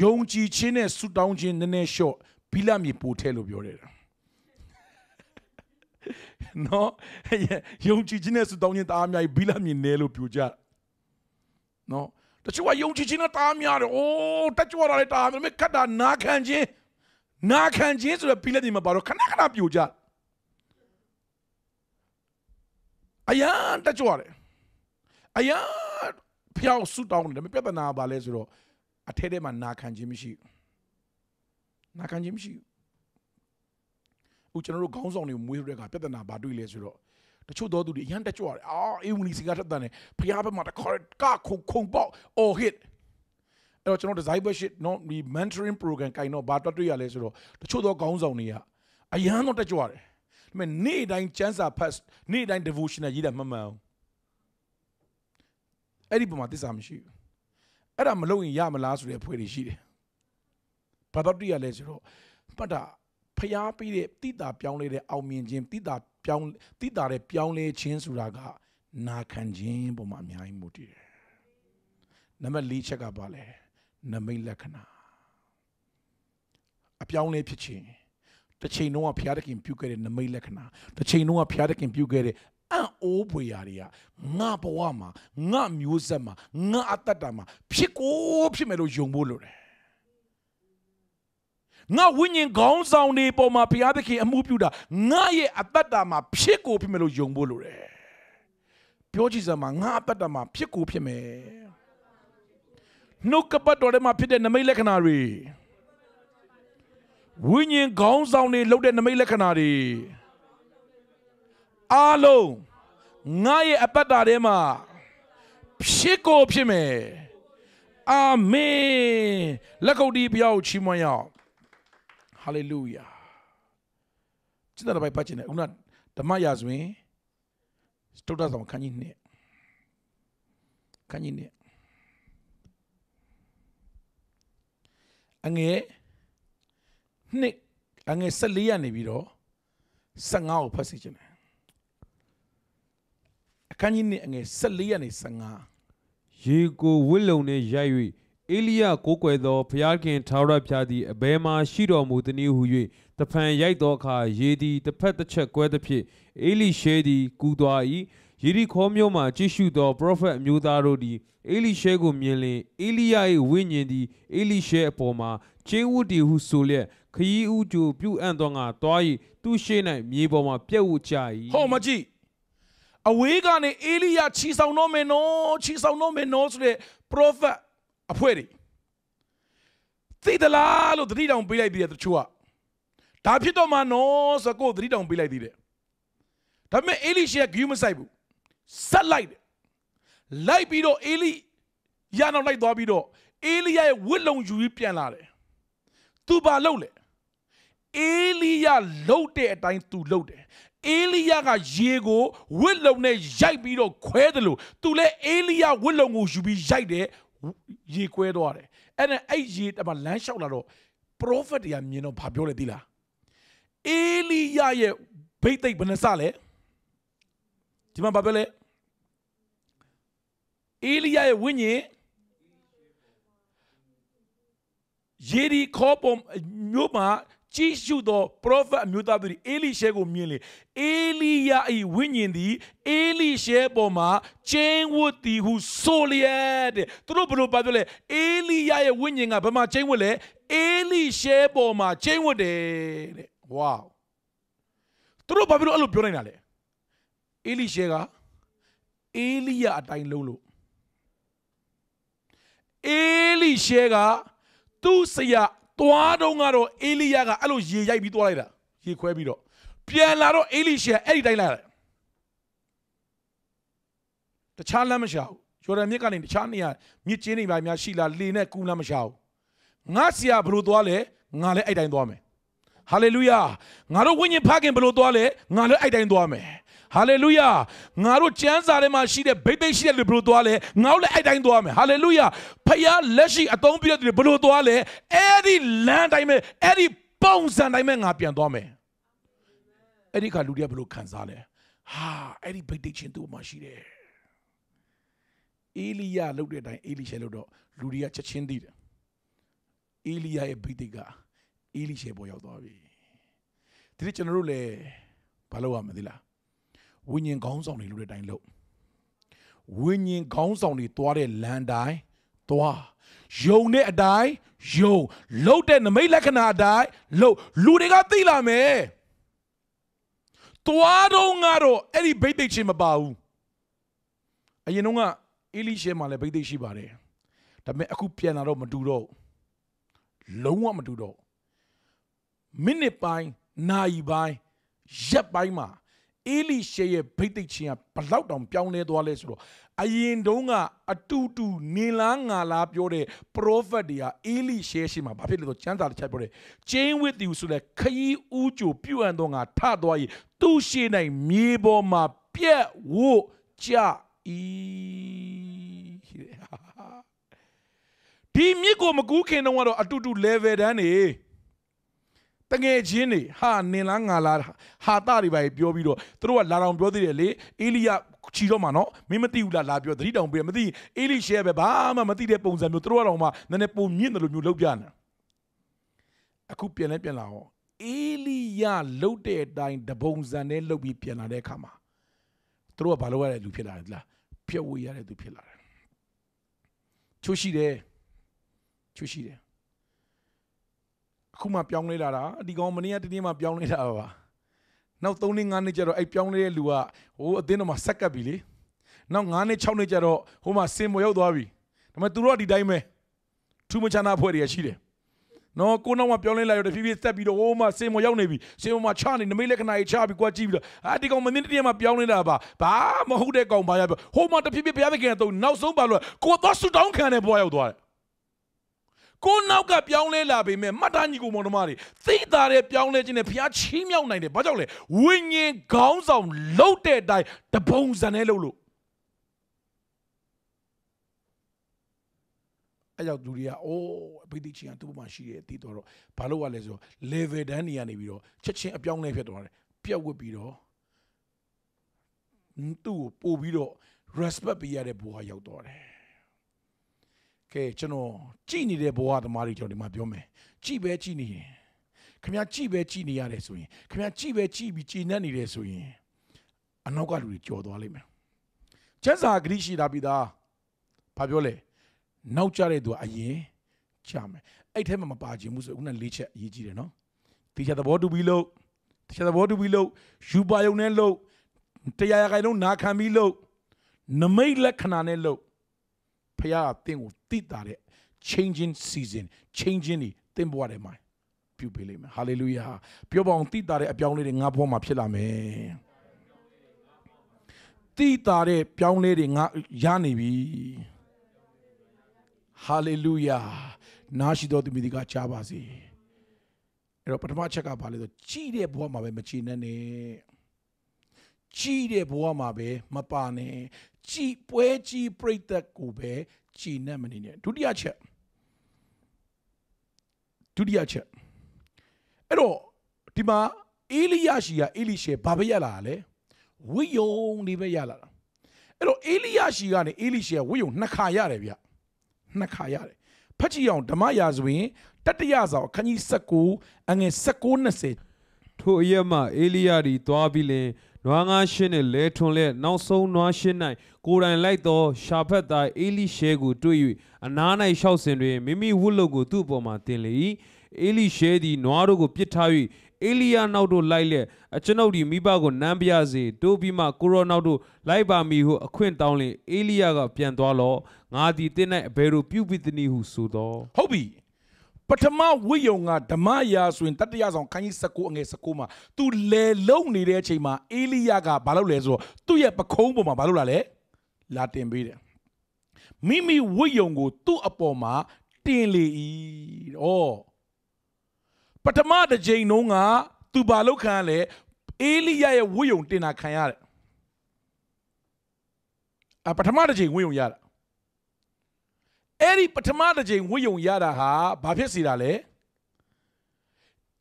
ယုံကြည်ခြင်းနဲ့ဆူတောင်းခြင်းနည်းနည်းလျှော့ဘီလာမြေပိုထဲလို့ပြောတယ် နော်ယုံကြည်ခြင်းနဲ့ဆုတောင်းခြင်းတအားများဘီလာမြင်နေလို့ပြောကြနော်တချို့ကယုံကြည်ခြင်းနဲ့တအားများတယ်အိုးတချို့ကလည်းတအားများခက်တာနာခံခြင်းနာခံခြင်းဆိုတော့ဘီလာမြင်မှာပါတော့ခဏခဏပြောကြအယံတချို့ရတယ်အယံဖျောက်ဆုတောင်းတယ်မပြဿနာပါလဲဆိုတော့အထဲထဲမှာနာခံခြင်းမရှိနာခံခြင်းမရှိဘူး ဦးကျွန်တော်တို့ခေါင်းဆောင်တွေမွေးတဲ့အခါပြဿနာဘာတွေ့လဲဆိုတော့တချို့သောသူတွေအရန်တက်ကြွတယ်အာအေဝနီစီကထက်တန်တယ်ဖျားဘက်မှာတခါကခုံခုံပေါက် or hit အဲ့တော့ကျွန်တော် discipleship နော်ဒီ mentoring program ကိုင်တော့ဘာတွေ့တွေ့ရလဲဆိုတော့တချို့သောခေါင်းဆောင်တွေကအရန်တော့တက်ကြွတယ်ဒါပေမဲ့နေ့တိုင်းကျမ်းစာဖတ်နေ့တိုင်း devotional ရေးတာမှန်မှန်အောင်အဲ့ဒီပုံမှာသစ္စာမရှိဘူးအဲ့ဒါမလုပ်ရင်ရမလားဆိုတဲ့အဖွဲ့တွေရှိတယ်ဘာတော့တွေ့ရလဲဆိုတော့ပတ်တာ ဖျားပြီးတဲ့တိတာပြောင်းလဲတဲ့အောင်မြင်ခြင်းတိတာပြောင်းတိတာတဲ့ပြောင်းလဲခြင်းဆိုတာကနာခံခြင်းပုံမှာအများကြီးမူတည်တယ်နံပါတ်၄ချက်ကဘာလဲနမိတ်လက္ခဏာအပြောင်းလဲဖြစ်ခြင်းတစ်ချိန်လုံးကဘုရားသခင်ပြုခဲ့တဲ့နမိတ်လက္ခဏာတစ်ချိန်လုံးကဘုရားသခင်ပြုခဲ့တဲ့အအံ့အိုးပွေရာတွေကငါဘဝမှာငါမျိုးဆက်မှာငါအတ္တတာမှာဖြစ်ကိုဖြစ်မယ်လို့ယုံဖို့လိုတယ် ငါဝိညာဉ်ခေါင်းဆောင်တွေပေါ်မှာဘုရားသခင်အမှုပြုတာငါရဲ့အတ္တတာမှာဖြစ်ကိုဖြစ်မယ်လို့ယုံဖို့လိုတယ်ပြောကြည့်စမ်းပါငါအတ္တတာမှာဖြစ်ကိုဖြစ်မယ်နှုတ်ကပတ်တော်ထဲမှာဖြစ်တဲ့နမိတ်လက္ခဏာတွေဝိညာဉ်ခေါင်းဆောင်တွေလုပ်တဲ့နမိတ်လက္ခဏာတွေအားလုံးငါရဲ့အပတ်တာထဲမှာဖြစ်ကိုဖြစ်မယ်အာမင်လက်ကုပ်တီးဘုရားကိုချီးမွမ်းရအောင် ဟာလေလုယာကျင့်တဲ့ဘိုက်ပတ်ခြင်းနဲ့ဦးနာဓမ္မရာဇဝင်စတုတ္တဆောင်ခန်းကြီးနှစ်ခန်းကြီးနှစ်အငယ်နှစ်အငယ်14ရနေပြီးတော့15ကိုဖတ်စီခြင်းတယ်အခန်းကြီးနှစ်အငယ်14ရနေ15ရေကိုဝစ်လုံနှင့်ရိုက်၍ အေလိယကိုးကွယ်သောဘုရားခင်ထာဝရဘုရားသည်အဘယ်မှရှိတော်မူသည်နည်းဟု၍တဖန်ရိုက်သောအခါရေသည်တစ်ဖက်တစ်ချက်ကွဲသဖြင့်အေလိရှဲသည်ကူးသွား၏ယေရီခေါမြို့မှကြည့်ရှုသောပရောဖက်အမျိုးသားတို့သည်အေလိရှဲကိုမြင်လျင်အေလိယ၏ဝိညာဉ်သည်အေလိရှဲအပေါ်မှာကျင်းဝတ်တီဟုဆိုလျက်ခရီးဥကြိုပြုအံ့သောငါတွား၏သူရှိ၌မြေပေါ်မှာပြက်ဝတ်ကြ၏ဟောမကြည့်အဝေးကနေအေလိယခြီဆောင်တော့မယ်နော်ခြီဆောင်တော့မယ်နော်ဆိုတဲ့ prophet အဖွဲ့တွေသိသလားလို့သတိတောင်ပေးလိုက်သေးတယ်တချို့ကဒါဖြစ်တော့မှနော်ဆိုတော့ကိုယ်သတိတောင်ပေးလိုက်သေးတယ်ဒါပေမဲ့အေလိရှေကဂယူးမဆိုင်ဘူးဆက်လိုက်တယ်လိုက်ပြီးတော့အေလိရနောက်လိုက်သွားပြီးတော့အေလိယရဲ့ဝတ်လုံယူပြီးပြန်လာတယ်သူဘာလုပ်လဲအေလိယလှုပ်တဲ့အတိုင်းသူလှုပ်တယ်အေလိယကရေကိုဝစ်လုံနဲ့ရိုက်ပြီးတော့ခွဲတယ်လို့သူလည်းအေလိယဝစ်လုံကိုယူပြီးရိုက်တယ် ရေခွဲသွားတယ်အဲ့ဒါအဲ့ရေတမလမ်းလျှောက်လာတော့ prophet တွေကမြင်တော့ဘာပြောလဲသိလားအေလိယရဲ့ဘိတ်သိက်ဘယ်နှစလဲဒီမှာဘာပြောလဲအေလိယရဲ့ဝိညာဉ်ယေရီခေါ်ပုံမြို့မှာ ကြည့်ရှုသော prophet အမျိုးသားတို့အေလိရှဲကိုမြင်လေအေလိယ၏ဝိညာဉ်သည်အေလိရှဲပေါ်မှာကျင်းဝတ်သည်ဟုဆိုလျက်တဲ့သူတို့ဘယ်လိုပါပြောလဲအေလိယရဲ့ဝိညာဉ်ကဘယ်မှာကျင်းဝတ်လဲအေလိရှဲပေါ်မှာကျင်းဝတ်တယ်တဲ့ဝေါသူတို့ဘာဖြစ်လို့အဲ့လိုပြောနေတာလဲအေလိရှဲကအေလိယအတိုင်းလုံးလို့အေလိရှဲကသူ့ဆရာ သွားတော့ကတော့အေလိယကအဲ့လိုရေရိုက်ပြီးသွားလိုက်တာရေခွဲပြီးတော့ပြန်လာတော့အေလိရှဲအဲ့ဒီတိုင်းလာတယ်တခြားလမ်းမရှာဘူးယော်ဒန်မြစ်ကနေတခြားနေရာမြစ်ကျင်းတွေပါများရှိလားလေနဲ့ကူးလမ်းမရှာဘူးငါဆရာဘယ်လိုသွားလဲငါလည်းအဲ့တိုင်းသွားမယ်ဟာလေလုယာငါတို့ဝိညာဉ်ဖခင်ဘယ်လိုသွားလဲငါလည်းအဲ့တိုင်းသွားမယ် ဟာလေလုယာငါတို့ကျမ်းစာထဲမှာရှိတဲ့ဗိသိက်ရှိတဲ့လူဘယ်လိုသွားလဲငါတို့လည်းအဲ့တိုင်းသွားမယ်ဟာလေလုယာဖခင်လက်ရှိအသုံးပြုတဲ့သူတွေဘယ်လိုသွားလဲအဲ့ဒီလမ်းတိုင်းပဲအဲ့ဒီပုံစံတိုင်းပဲငါပြန်သွားမယ်အဲ့ဒီခါလူတွေကဘယ်လိုခံစားလဲဟာအဲ့ဒီဗိသိက်ချင်းသူ့မှာရှိတယ်အေလိယလုတ်တဲ့အတိုင်းအေလိရှဲလုတ်တော့လူတွေကချက်ချင်းသိတယ်အေလိယရဲ့ဗိသိက်ကအေလိရှဲပေါ်ရောက်သွားပြီဒီနေ့ကျွန်တော်တို့လည်းဘာလုပ်ရမလဲလား ဝိညာဉ်ခေါင်းဆောင်တွေလို့တဲ့အတိုင်းလုပ်ဝိညာဉ်ခေါင်းဆောင်တွေသွားတဲ့လမ်းတိုင်းသွားယုံတဲ့အတိုင်းယုံလှုပ်တဲ့နမိတ်လက္ခဏာအတိုင်းလှုပ်လူတွေကသိလာမယ်သွားတော့ငါတော့အဲ့ဒီဘိတ်သိက်ချင်းမပါဘူးအရင်တော့ကအေလိရှဲမှာလည်းဘိတ်သိက်ရှိပါတယ်ဒါပေမဲ့အခုပြန်လာတော့မတူတော့ဘူးလုံးဝမတူတော့မိနစ်ပိုင်းနာရီပိုင်းရက်ပိုင်းမှာ အေလိရှေရဲ့ဗိတ်သိက်ချင်းကဘလောက်တောင်ပြောင်းလဲသွားလဲဆိုတော့အရင်တုန်းကအတူတူနေလားငါလားပြောတဲ့ prophet တွေကအေလိရှေရှိမှာဘာဖြစ်လဲဆိုကျမ်းစာတစ်ချက်ပြောတယ် chain with you ဆိုလဲခရီးဦးကြိုပြုတ်အံတော့ငါထသွားရင်သူ့ရှေ့၌မြေပေါ်မှာပြက်ဝို့ကြဤဒီမြစ်ကိုမကူးခင်တော့ကတော့အတူတူ level တန်းနေ တငယ်ချင်းတွေဟာနင်လားငါလားဟာတာတွေပါပြောပြီးတော့သူတို့ကလာတော်ပြောသေးတယ်လေအေလိယချီတော့မှာနော်မင်းမသိဘူးလားလာပြောသတိတောင်ပေးမသိအေလိရှဲပဲဘာမှမသိတဲ့ပုံစံမျိုးသူတို့ကတော့မှနည်းနည်းပုံမြင့်တယ်လို့မျိုးလောက်ပြနေအခုပြန်လဲပြန်လာအောင်အေလိယလှုပ်တဲ့အတိုင်းတပုံစံနဲ့လှုပ်ပြီးပြန်လာတဲ့အခါမှာသူတို့ကဘာလုပ်ရတဲ့လူဖြစ်လာတယ်လားဖြတ်ဝေးရတဲ့သူဖြစ်လာတယ်ချိုးရှိတယ်ချိုးရှိတယ် အခုမှပြောင်းလဲလာတာဒီကောင်မနေ့ကတနေ့မှပြောင်းလဲလာပါနောက်3နှစ်5နှစ်ကျတော့အဲ့ပြောင်းလဲတဲ့လူကဟိုအသင်းတော်မှာဆက်ကပ်ပြီလေနောက်9နှစ်6နှစ်ကျတော့ဟိုမှာစင်မရောက်သွားပြီဒါပေမဲ့သူတို့ကဒီတိုင်းပဲထူးမချနာဖွဲ့တွေရှိတယ်နော်ကိုနောက်မှပြောင်းလဲလာရတဲ့ဖြည်းဖြည်းတက်ပြီးတော့ဟိုမှာစင်မရောက်နေပြီစင်မမှာချနေနမိတ်လက္ခဏာကြီးချပြီးကွာကြည့်ပြီးတော့အာဒီကောင်မင်းတည်းမှာပြောင်းနေတာပါဘာမဟုတ်တဲ့ကောင်ဘာရပြောဟိုမှာတဖြည်းဖြည်းဘုရားသခင်ကတော့နောက်ဆုံးပါလို့ကိုသွားဆူတောင်းခံတဲ့ဘွားရောက်သွားတယ် ကိုနောက်ကပြောင်းလဲလာပေမဲ့မှတ်သားညီကိုမောင်နှမတွေသိတာတဲ့ပြောင်းလဲခြင်းနဲ့ဘုရားချီးမြှောက်နိုင်တယ်ဘာကြောင့်လဲဝိညာဉ်ခေါင်းဆောင်လှုပ်တဲ့အတိုင်းတပုံစံနဲ့လှုပ်လို့အဲ့ကြောင့်လူတွေကအိုးအဘိဓိချင်းကသူ့ဘက်မှာရှိတယ်တည်တော့တော့ဘာလို့ ਆ လဲဆိုတော့ level တန်းနေရနေပြီးတော့ချက်ချင်းအပြောင်းလဲဖြစ်သွားတယ်ပြက်ဝတ်ပြီးတော့သူ့ကိုပို့ပြီးတော့ respect ပေးရတဲ့ဘဝရောက်သွားတယ် ကဲကျွန်တော်ကြည်နေတဲ့ဘဝသမားတွေကျွန်တော်ဒီမှာပြောမယ်ကြည်ပဲကြည်နေရင်ခင်ဗျာကြည်ပဲကြည်နေရတယ်ဆိုရင်ခင်ဗျာကြည်ပဲကြည်ပြီးကြည်နေနေတယ်ဆိုရင်အနောက်ကလူတွေကြော်သွားလိမ့်မယ်ကျက်စာဂရိရှိတာပြီးသားဘာပြောလဲနောက်ကြတဲ့သူကအရင်ကြမယ်အဲ့ထဲမှာမပါခြင်းမှုဆိုခုနလေးချက်အရေးကြီးတယ်နော်တေချာသဘောတူပြီးလို့တေချာသဘောတူပြီးလို့ယူပါယုံနဲ့လို့တရားရခိုင်လုံးနာခံပြီးလို့နမိတ်လက္ခဏာနဲ့လို့ ဖခင်အသင်ကိုတိတာတဲ့ changing season changing နေသင်ဘဝထဲမှာပြုပေးလိမ့်မယ် hallelujah ပြောပါအောင်တိတာတဲ့အပြောင်းလေးတွေငါဘဝမှာဖြစ်လာမယ်တိတာတဲ့ပြောင်းလေးတွေငါရနေပြီဟာလေလုယာနာရှိတော်သူမိဒီကကြားပါစေအဲ့တော့ပထမချက်ကဘာလဲဆိုကြည်တဲ့ဘဝမှာပဲမချီနဲ့နဲ့ ကြည်တဲ့ဘဝမှာပဲမပါနဲ့ကြည်ပွဲကြည်ပြိတ္တကိုပဲကြည်နဲ့မနေနဲ့ဒုတိယချက်ဒုတိယချက်အဲ့တော့ဒီမှာအေလိယရှိကအေလိရှေဘာပဲရလာလဲဝိယုံနေပဲရလာတာအဲ့တော့အေလိယရှိကနေအေလိရှေဝိယုံနှစ်ခါရတယ်ဗျနှစ်ခါရတယ်ဖတ်ကြည့်အောင်ဓမ္မရာဇဝင်တတရဆောင်အခန်းကြီး19အငယ်19 20ထိုအရက်မှအေလိယသည်သွားပြီးလင် နွားငါးရှင်းနှင့်လဲထွန်လက်နောက်ဆုံးနွားရှင်း၌ကိုယ်တိုင်လိုက်သောရှာဖက်သားအေလိရှဲကိုတွေ့၍အနား၌ရှောက်စဉ်တွင်မိမိဝတ်လုံကိုသူ့အပေါ်မှတင်လေ၏အေလိရှဲသည်နွားတို့ကိုပစ်ထား၍အေလိယနောက်တို့လိုက်လက်အကျွန်ုပ်သည်မိဘကိုနမ်းပြစေတိုးပြီးမှကိုရောနောက်တို့လိုက်ပါမည်ဟုအခွင့်တောင်းလင်အေလိယကပြန်သွားလော့ငါသည်တင်း၌အဘယ်သို့ပြုပိသနည်းဟုဆိုသောဟုတ်ပြီ ပထမဝိယုံကဓမ္မရာဆိုရင်တတရဆောင်ခန်းကြီး19အငယ်19မှာ तू လဲလုံနေတဲ့အချိန်မှာအေလိယကဘာလုပ်လဲဆိုတော့သူ့ရဲ့ပခုံးပေါ်မှာဘာလုပ်လာလဲလာတင်ပေးတယ်မိမိဝိယုံကို သူ့အပေါ်မှာတင်လေ၏ဩပထမတစ်ချိန်တုန်းက तू ဘာလုပ်ခံရလဲအေလိယရဲ့ဝိယုံတင်တာခံရတယ်အပထမတစ်ချိန်ဝိယုံရတာ အဲ့ဒီပထမတစ်ချိန်ဝိယုံရတာဟာဘာဖြစ်စီတာလဲ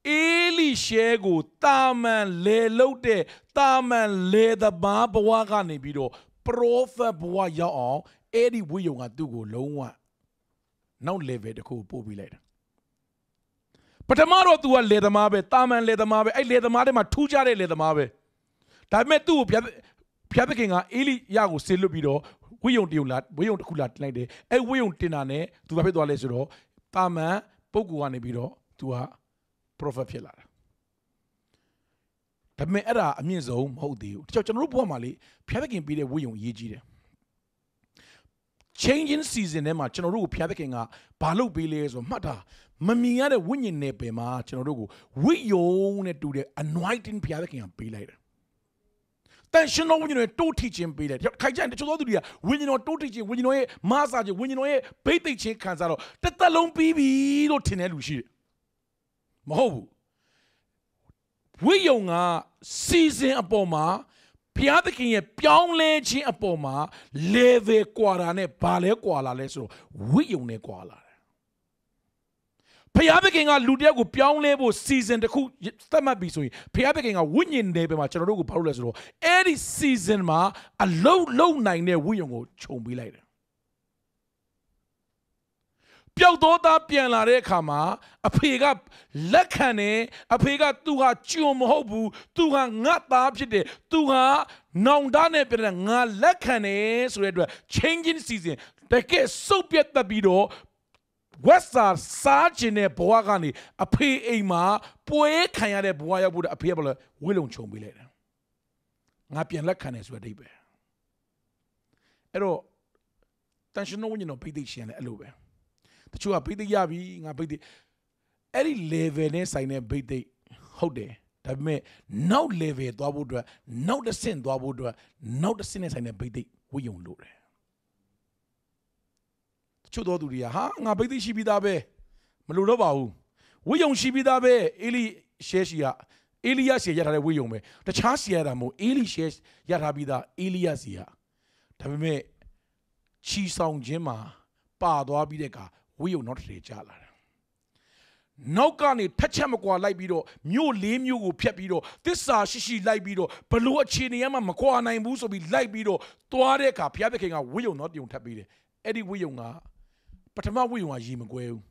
အေလိရှဲကိုတာမန်လေလုတ်တဲ့တာမန်လေသဘာဘဝကနေပြီးတော့ပရောဖက်ဘဝရောက်အောင်အဲ့ဒီဝိယုံကသူ့ကိုလုံးဝနောက် level တစ်ခုပို့ပြီးလိုက်တာပထမတော့ तू ကလေသမားပဲတာမန်လေသမားပဲအဲ့လေသမားတွေမှာထူးခြားတဲ့လေသမားပဲဒါပေမဲ့သူ့ကိုဘုရားဘုရားသခင်ကအေလိယကိုဆေလွတ်ပြီးတော့ ဝိယုံတယုံလာဝိယုံတစ်ခုလာတင်လိုက်တယ်အဲ့ဝိယုံတင်တာနဲ့သူဘာဖြစ်သွားလဲဆိုတော့တာမန်ပုဂ္ဂိုလ်ကနေပြီးတော့ तू က prophet ဖြစ်လာတာဒါပေမဲ့အဲ့ဒါအမြင့်ဆုံးမဟုတ်သေးဘူးတချို့ကျွန်တော်တို့ဘဝမှာလေဘုရားသခင်ပေးတဲ့ဝိယုံအရေးကြီးတယ် changing season ထဲမှာကျွန်တော်တို့ကိုဘုရားသခင်ကဘာလုပ်ပေးလဲဆိုတော့မှတ်တာမမြင်ရတဲ့ဝိညာဉ်နယ်ပယ်မှာကျွန်တော်တို့ကိုဝိယုံနဲ့တူတဲ့ anointing ဘုရားသခင်ကပေးလိုက်တယ် တန်ရှင်တော်ဝိညာဉ်ရဲ့တိုးထီခြင်းပေးတယ်ခိုင်ကြတဲ့တချို့သောသူတွေကဝိညာဉ်တော်တိုးထီခြင်းဝိညာဉ်တော်ရဲ့မဆာခြင်းဝိညာဉ်တော်ရဲ့ဘိတ်သိက်ခြင်းခံစားတော့တစ်သက်လုံးပြီးပြီလို့ထင်တဲ့လူရှိတယ်မဟုတ်ဘူးဝိယုံကစီစဉ်အပေါ်မှာဘုရားသခင်ရဲ့ပြောင်းလဲခြင်းအပေါ်မှာ level ကွာတာနဲ့ဘာလဲကွာလာလဲဆိုတော့ဝိယုံနဲ့ကွာလာ တယ်ဘုရားသခင်ကလူတစ်ယောက်ကိုပြောင်းလဲဖို့ season တစ်ခုသတ်မှတ်ပြီဆိုရင်ဘုရားသခင်ကဝိညာဉ်နယ်ပယ်မှာကျွန်တော်တို့ကိုဘာလို့လဲဆိုတော့အဲ့ဒီ season မှာအလုံးလုံးနိုင်တဲ့ဝိယုံကိုခြုံပေးလိုက်တယ်ပျောက်သောသားပြန်လာတဲ့အခါမှာအဖေကလက်ခံတယ်အဖေကသူဟာကြုံမဟုတ်ဘူးသူဟာငတ်သားဖြစ်တယ်သူဟာနောင်တနဲ့ပြန်တဲ့ငါလက်ခံတယ်ဆိုတဲ့အတွက် changing season တကယ်စုပ်ပြတ်တက်ပြီးတော့ ဝက်စာစားခြင်းတဲ့ဘဝကနေအဖေအိမ်မှာပွဲခံရတဲ့ဘဝရောက်ဖို့အဖေကဘယ်လိုဝိလုံခြုံပေးလိုက်တယ်ငါပြန်လက်ခံတယ်ဆိုတဲ့အဓိပ္ပာယ်အဲ့တော့တန်ရှင်တော်ဝိညာဉ်တော်ပိသိရှင်လည်းအဲ့လိုပဲတချို့ကပိသိရပြီငါပိသိအဲ့ဒီ level နဲ့ဆိုင်တဲ့ပိသိဟုတ်တယ်ဒါပေမဲ့နောက် level သွားဖို့အတွက်နောက်တစ်ဆင့်သွားဖို့အတွက်နောက်တစ်ဆင့်နဲ့ဆိုင်တဲ့ပိသိဝိယုံလို့တယ်တ ချို့တော်သူတွေကဟာငါပိသိရှိပြီးသားပဲမလို့တော့ပါဘူးဝိယုံရှိပြီးသားပဲအေလိရှဲရှိကအေလိယရှေရထားတဲ့ဝိယုံပဲတခြားရှေရတာမဟုတ်အေလိရှဲရထားပြီးသားအေလိယစီကဒါပေမဲ့ချီဆောင်ခြင်းမှာပါသွားပြီးတဲ့အခါဝိယုံနောက်တစ်ထည်ကျလာတယ်နောက်ကနေထက်ချက်မကွာလိုက်ပြီးတော့မြို့လေးမြို့ကိုဖျက်ပြီးတော့တစ္ဆာရှိရှိလိုက်ပြီးတော့ဘလို့အခြေအနေမှမကွာနိုင်ဘူးဆိုပြီးလိုက်ပြီးတော့သွားတဲ့အခါဘုရားသခင်ကဝိယုံတော့ပြုံထပ်ပြီးတယ်အဲ့ဒီဝိယုံက ပထမဝိယုံကရေမကွဲဘူး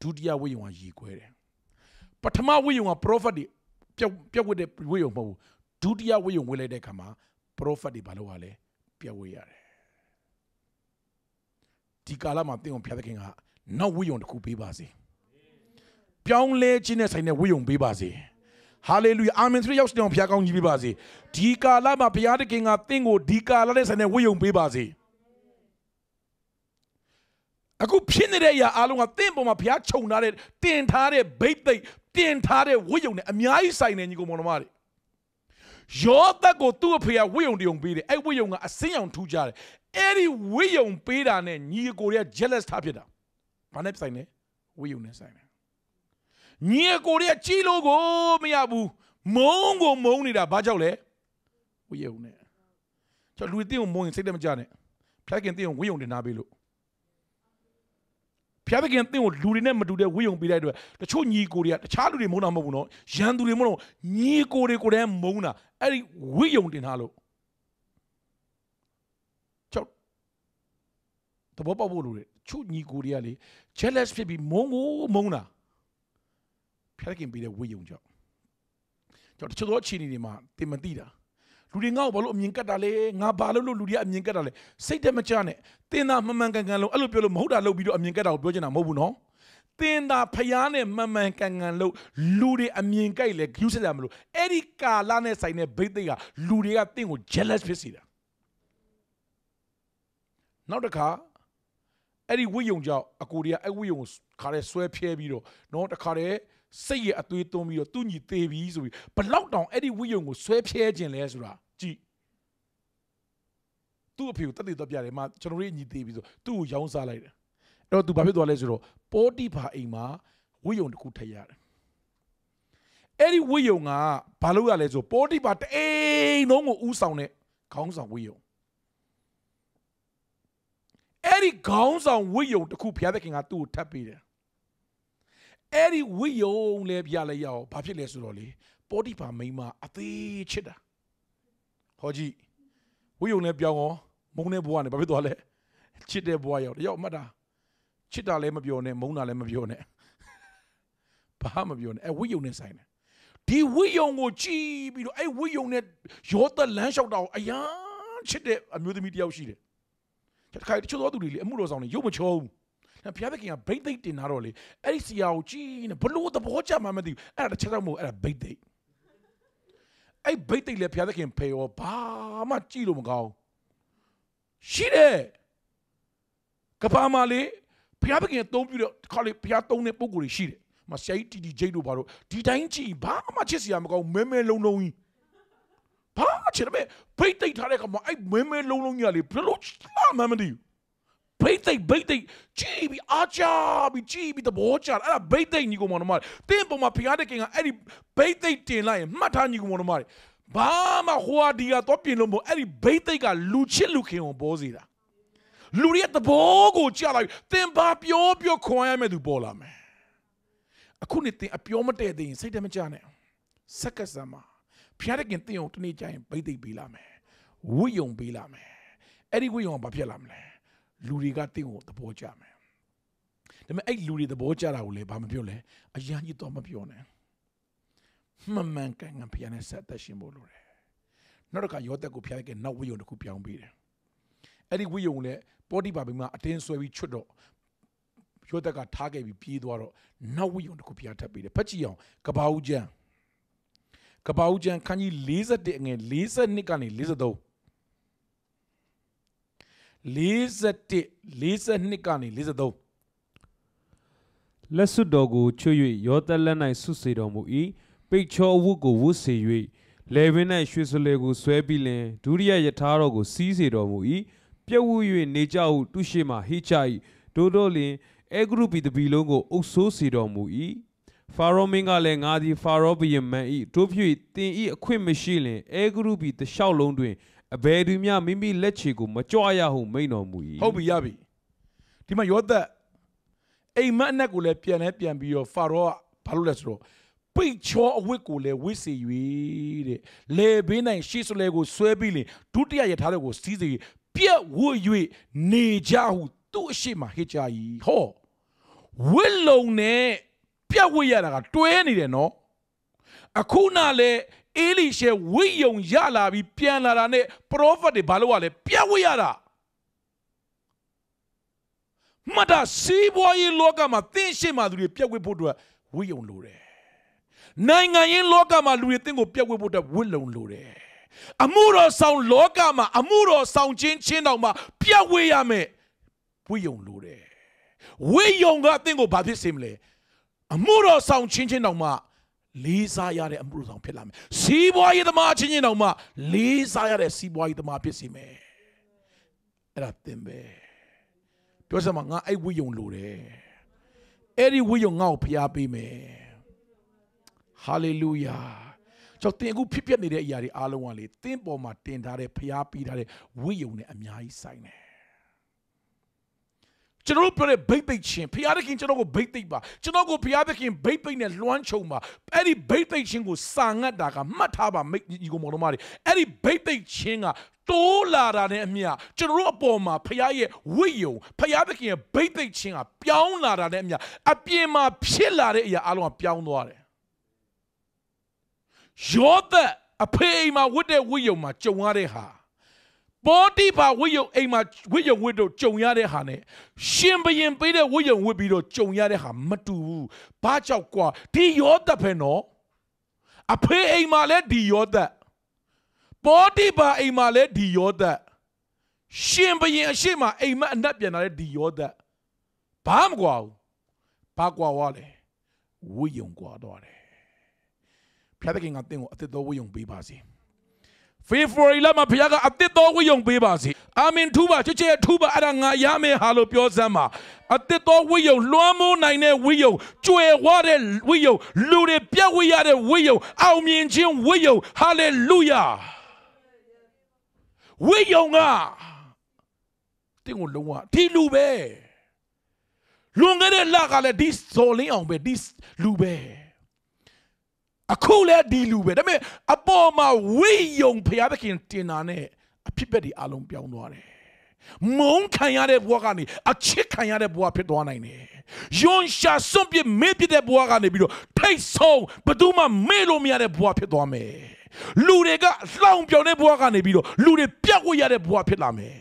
ဒုတိယဝိယုံကရေကွဲတယ်ပထမဝိယုံက prophet တွေပြောက်ပြောက်ဝတ်တဲ့ဝိယုံမဟုတ်ဘူးဒုတိယဝိယုံဝင်လိုက်တဲ့အခါမှာ prophet တွေဘာလို့ ਆ လဲပြောက်ဝတ်ရတယ်ဒီကာလမှာသင်ကိုဘုရားသခင်ကနောက်ဝိယုံတစ်ခုပေးပါစေပြောင်းလဲခြင်းနဲ့ဆိုင်တဲ့ဝိယုံပေးပါစေဟာလေလုယာအာမင်ဆိုတဲ့ရောက်စတဲ့ဘုရားကောင်းကြီးပေးပါစေဒီကာလမှာဘုရားသခင်ကသင်ကိုဒီကာလနဲ့ဆိုင်တဲ့ဝိယုံပေးပါစေ အခုဖြစ်နေတဲ့အရာအားလုံးကတင့်ပေါ်မှာဘုရားခြုံထားတဲ့တင်ထားတဲ့ဘိတ်သိက်တင်ထားတဲ့ဝိယုံနဲ့အများကြီးဆိုင်နေညီကောင်မောင်နှမတွေယောသက်ကိုသူ့အဖေကဝိယုံတယုံပေးတယ်အဲ့ဝိယုံကအစင်းအောင်ထူးကြတယ်အဲ့ဒီဝိယုံပေးတာနဲ့ညီကိုတွေက jealous ထားဖြစ်တာဘာနဲ့ဆိုင်လဲဝိယုံနဲ့ဆိုင်တယ်ညီကိုတွေကကြီးလို့ကိုမရဘူးမုံကိုမုံနေတာဘာကြောက်လဲဝိယုံနဲ့ကျွန်တော်လူတွေတင်းကိုမုံရင်စိတ်တမကြနဲ့ဖျက်ကင်တင်းကိုဝိယုံတင်ထားပေးလို့ ဖျားသခင်တင့်ကိုလူတွေနဲ့မတူတဲ့ဝိယုံပေးတဲ့အတွက်တချို့ညီကိုတွေကတခြားလူတွေမုန်းတာမဟုတ်ဘူးနော်ရန်သူတွေမုန်းတော့ညီကိုတွေကိုတည်းမုန်းတာအဲ့ဒီဝိယုံတင်ထားလို့ချောက်တဘောပေါက်ဖို့လို့လေချို့ညီကိုတွေကလေ jealous ဖြစ်ပြီးမုန်းကိုမုန်းတာဖျားသခင်ပေးတဲ့ဝိယုံကြောင့်ကျွန်တော်တချို့သောအခြေအနေတွေမှာတင်မသိတာ လူတွေငါ့ကိုဘာလို့အမြင်ကတ်တာလဲငါဘာလို့လို့လူတွေကအမြင်ကတ်တာလဲစိတ်တမချနဲ့တင်းသားမမှန်ကန်ကန်လို့အဲ့လိုပြောလို့မဟုတ်တာလုပ်ပြီးတော့အမြင်ကတ်တာကိုပြောချင်တာမဟုတ်ဘူးနော်တင်းသားဖျားနဲ့မှန်မှန်ကန်ကန်လို့လူတွေအမြင်ကြိုက်လဲဂရုစိုက်ရမလို့အဲ့ဒီကာလနဲ့ဆိုင်တဲ့ဘိတ်သိက်ကလူတွေကတင့်ကို jealous ဖြစ်စေတာနောက်တစ်ခါအဲ့ဒီဝိယုံကြောင့်အကိုတွေကအဲ့ဝိယုံကိုခါရဲဆွဲဖြဲပြီးတော့နော်တခါတည်း စိတ်ရဲ့အသွေးသွင်းပြီးတော့သူ့ညီသေးပြီဆိုပြီးဘလောက်တောင်အဲ့ဒီဝိယုံကိုဆွဲဖြဲခြင်းလဲဆိုတာကြည့်သူ့အဖေကိုတက်တည်တော့ပြတယ်မကျွန်တော်တို့ညီသေးပြီဆိုသူ့ကိုရောင်းစားလိုက်တယ်အဲ့တော့သူဘာဖြစ်သွားလဲဆိုတော့ပေါ်တိဖာအိမ်မှာဝိယုံတစ်ခုထည့်ရတယ်အဲ့ဒီဝိယုံကဘာလို့ရလဲဆိုပေါ်တိဖာတအိမ်လုံးကိုဥဆောင်တဲ့ခေါင်းဆောင်ဝိယုံအဲ့ဒီခေါင်းဆောင်ဝိယုံတစ်ခုဘုရားသခင်ကသူ့ကိုထပ်ပေးတယ် အဲ့ဒီဝိယုံလဲပြလဲရအောင်ဘာဖြစ်လဲဆိုတော့လေပေါ်တိဖာမိန်းမအသေးချစ်တာဟောကြည့်ဝိယုံလဲပြောင်းရောမုန်းတဲ့ဘဝနဲ့ဘာဖြစ်သွားလဲချစ်တဲ့ဘဝရောက်တယောက်မှတ်တာချစ်တာလည်းမပြောနဲ့မုန်းတာလည်းမပြောနဲ့ဘာမှမပြောနဲ့အဲဝိယုံနဲ့ဆိုင်တယ်ဒီဝိယုံကိုကြည်ပြီးတော့အဲဝိယုံနဲ့ရောသက်လမ်းလျှောက်တာကိုအယမ်းချစ်တဲ့အမျိုးသမီးတယောက်ရှိတယ်တခါတချို့သောသူတွေလေအမှုတော်ဆောင်နေရုပ်မချောဘူး ဘုရားသခင်ကဘိတ်သိက်တင်လာတော့လေအဲ့ဒီဆရာကိုကြည်နေဘလို့သဘောကျမှမသိဘူးအဲ့ဒါတစ်ချက်တော့မဟုတ်အဲ့ဒါဘိတ်သိက်အဲ့ဘိတ်သိက်လေဘုရားသခင်ဖေရောဘာမှကြည်လို့မကောင်းရှိတယ်ကဘာမလေးဘုရားသခင်အသုံးပြုတော့ခါလေဘုရားသုံးတဲ့ပုံကိုယ်တွေရှိတယ်မဆရာကြီးတီတီဂျိတ်တို့ဘာလို့ဒီတိုင်းကြည်ဘာမှချစ်စရာမကောင်းမဲမဲလုံးလုံးကြီးဘာချစ်တယ်ဘိတ်သိက်ထားတဲ့ခါမှာအဲ့မဲမဲလုံးလုံးကြီးကလေဘလို့လာမှမသိဘူး ဘိတ်သိက်ဘိတ်သိက်ကြည်ပြီးအားကြပြီးကြည်ပြီးသဘောကျအဲ့ဒါဘိတ်သိက်ညီကောင်မောင်နှမတွေတင်းပေါ်မှာဘုရားတခင်ကအဲ့ဒီဘိတ်သိက်တင်လိုက်ရင်မှတ်ထားညီကောင်မောင်နှမတွေဘာမှဟိုဟာဒီကတော့ပြင်လို့မဟုတ်အဲ့ဒီဘိတ်သိက်ကလူချစ်လူခင်ကိုပေါ်စေတာလူတွေရဲ့သဘောကိုကြားလိုက်တင်ပါပြောပြောခွန်ရမယ်သူပေါ်လာမယ်အခုနေတင်အပြောမတည့်သေးရင်စိတ်တမကြနဲ့စက္ကစမှာဘုရားတခင်တင်အောင်တနေ့ကျရင်ဘိတ်သိက်ပေးလာမယ်ဝိယုံပေးလာမယ်အဲ့ဒီဝိယုံကဘာဖြစ်လာမလဲ လူတွေကတင့်ကိုသဘောကျမယ်ဒါပေမဲ့အဲ့လူတွေသဘောကျတာကိုလည်းဘာမပြောလဲအရန်ကြီးတော့မပြောနဲ့မှန်မှန်ကန်ကန်ဖျားနဲ့ဆက်သက်ရှင်ဖို့လိုတယ်နောက်တစ်ခါယောသက်ကိုဖျားတဲ့နောက်ဝိယုံတစ်ခုပြောင်းပေးတယ်အဲ့ဒီဝိယုံလည်းပေါ်တိပါဘိမှာအတင်းဆွဲပြီးချွတ်တော့ယောသက်ကထားခဲ့ပြီးပြေးသွားတော့နောက်ဝိယုံတစ်ခုဖျားထပ်ပေးတယ်ဖက်ကြည့်အောင်ကဘာဦးကျန်းကဘာဦးကျန်းခန်းကြီး41အငယ်42ကနေ43 41 42ကနေ43လက်စွပ်တော်ကိုချွတ်၍ယောသက်လက်၌ဆုစေတော်မူ၏ပိတ်ချောအဝတ်ကိုဝတ်စေ၍လေပင်၌ရွှေစလဲကိုဆွဲပြီးလင်ဒုတိယယထာတော်ကိုစီးစေတော်မူ၏ပြက်ဝူ၍နေကြဟုသူရှိမှဟိချ၏ဒို့တော့လင်အဲဂရုပီတပီလုံးကိုအုပ်ဆိုးစေတော်မူ၏ဖာရောမင်းကလည်းငါသည်ဖာရောဘုရင်မန်၏တို့ဖြစ်တင်ဤအခွင့်မရှိလင်အဲဂရုပီတလျှောက်လုံးတွင် အဘယ်သူမျှမိမိလက်ချေကိုမကြွရဟုမိန်တော်မူ၏ဟုတ်ပြီရပြီဒီမှာယောသက်အိမ်မက်အနက်ကိုလည်းပြန်လဲပြန်ပြီးတော့ဖာရောကဘာလို့လဲဆိုတော့ပိတ်ချောအဝတ်ကိုလည်းဝစ်စေ၍တဲ့လေဘေးနိုင်ရှေ့စလဲကိုဆွဲပြီးလင်ဒုတိယယထာတွေကိုစီးစေပြက်ဝတ်၍နေကြဟုသူ့အရှိမဟစ်ကြ၏ဟောဝစ်လုံနဲ့ပြက်ဝတ်ရတာကတွဲနေတယ်နော်အခုနလည်း အေလိရှေဝိယုံရလာပြီးပြန်လာတာနဲ့ပရောဖက်တွေဘာလို့ ਆ လဲပြက်ဝတ်ရတာမတာစီးပွားရေးလောကမှာသင်ရှိမှသူတွေပြက်ဝတ်ဖို့အတွက်ဝိယုံလိုတယ်နိုင်ငံရေးလောကမှာလူတွေသင်ကိုပြက်ဝတ်ဖို့အတွက်ဝိလုံလိုတယ်အမှုတော်ဆောင်လောကမှာအမှုတော်ဆောင်ခြင်းချင်းတောင်မှပြက်ဝေးရမယ်ဝိယုံလိုတယ်ဝိယုံကအသင်ကိုဘာဖြစ်စေမလဲအမှုတော်ဆောင်ချင်းချင်းတောင်မှ လေးစားရတဲ့အမှုတော်ဆောင်ဖြစ်လာမယ်စီးပွားရေးသမားချင်းချင်းတောင်မှလေးစားရတဲ့စီးပွားရေးသမားဖြစ်စေမယ်အဲ့ဒါသင်ပဲပြောစမ်းမငါအဲ့ဝိယုံလိုတယ်အဲ့ဒီဝိယုံငါ့ကိုဖျားပေးမယ်ဟာလေလုယာကျွန်တော်တင်အခုဖြစ်ပျက်နေတဲ့အရာတွေအားလုံးကလေတင်းပေါ်မှာတင်ထားတဲ့ဖျားပြီးထားတဲ့ဝိယုံနဲ့အများကြီးဆိုင်တယ် ကျွန်တော်ပြောတဲ့ဘိတ်ဘိတ်ချင်းဖျားသခင်ကျွန်တော်ကိုဘိတ်သိပ်ပါကျွန်တော်ကိုဖျားသခင်ဘိတ်ဘိတ်နဲ့လွှမ်းခြုံပါအဲ့ဒီဘိတ်ဘိတ်ချင်းကိုစာငတ်တာကမှတ်ထားပါမိဒီကိုမောင်တော်မတွေအဲ့ဒီဘိတ်ဘိတ်ချင်းကတိုးလာတာနဲ့အမျှကျွန်တော်တို့အပေါ်မှာဖခင်ရဲ့ဝိယုံဖခင်သခင်ရဲ့ဘိတ်ဘိတ်ချင်းကပြောင်းလာတာနဲ့အမျှအပြင်မှာဖြစ်လာတဲ့အရာအလုံးကပြောင်းသွားတယ်ယောသက်အဖေအိမ်မှာဝတ်တဲ့ဝိယုံမှာကြုံရတဲ့ဟာ ပေါ်တိပါဝိယုံအိမ်မှာဝိယုံဝတ်တော့ကြုံရတဲ့ဟာနဲ့ရှင်ဘရင်ပေးတဲ့ဝိယုံဝတ်ပြီးတော့ကြုံရတဲ့ဟာမတူဘူးဘာကြောက်ကွာဒီယောသက်ပဲနော်အဖေအိမ်မှာလည်းဒီယောသက်ပေါ်တိပါအိမ်မှာလည်းဒီယောသက်ရှင်ဘရင်အရှိမအိမ်မက်အနက်ပြန်လာတဲ့ဒီယောသက်ဘာမကွာဘူးဘာကွာဝါလဲဝိယုံကွာတော့တယ်ဖျားသခင်ကတင့်ကိုအသက်တော်ဝိယုံပေးပါစေ ဖေဖော်ဝါရီလမှာဖခင်ကအသက်တော်ဝိယုံပေးပါစေအာမင်ထူပါချစ်ချစ်ထူပါအဲ့ဒါငါရမယ်ဟာလို့ပြောစမ်းပါအသက်တော်ဝိယုံလွှမ်းမိုးနိုင်တဲ့ဝိယုံကြွယ်ဝတဲ့ဝိယုံလူတွေပြတ်ဝိရတဲ့ဝိယုံအောင်မြင်ခြင်းဝိယုံဟာလေလုယာဝိယုံကတင်းကိုလုံးဝဒီလူပဲလွန်ခဲ့တဲ့လကလည်းဒီဇော်လင်းအောင်ပဲဒီလူပဲ အခုလည်းဒီလူပဲဒါပေမဲ့အပေါ်မှာဝိယုံဖျားသခင်တင်တာနဲ့အဖြစ်ပဲဒီအလုံးပြောင်းသွားတယ်မုန်းခံရတဲ့ဘဝကနေအချစ်ခံရတဲ့ဘဝဖြစ်သွားနိုင်တယ်။ယွန်ရှာစွန့်ပြမေ့ပြတဲ့ဘဝကနေပြီးတော့ထိတ်ဆုံးဘယ်သူမှမေ့လို့မရတဲ့ဘဝဖြစ်သွားမယ်။လူတွေကလှောင်ပြောင်တဲ့ဘဝကနေပြီးတော့လူတွေပြတ်ဝတ်ရတဲ့ဘဝဖြစ်လာမယ်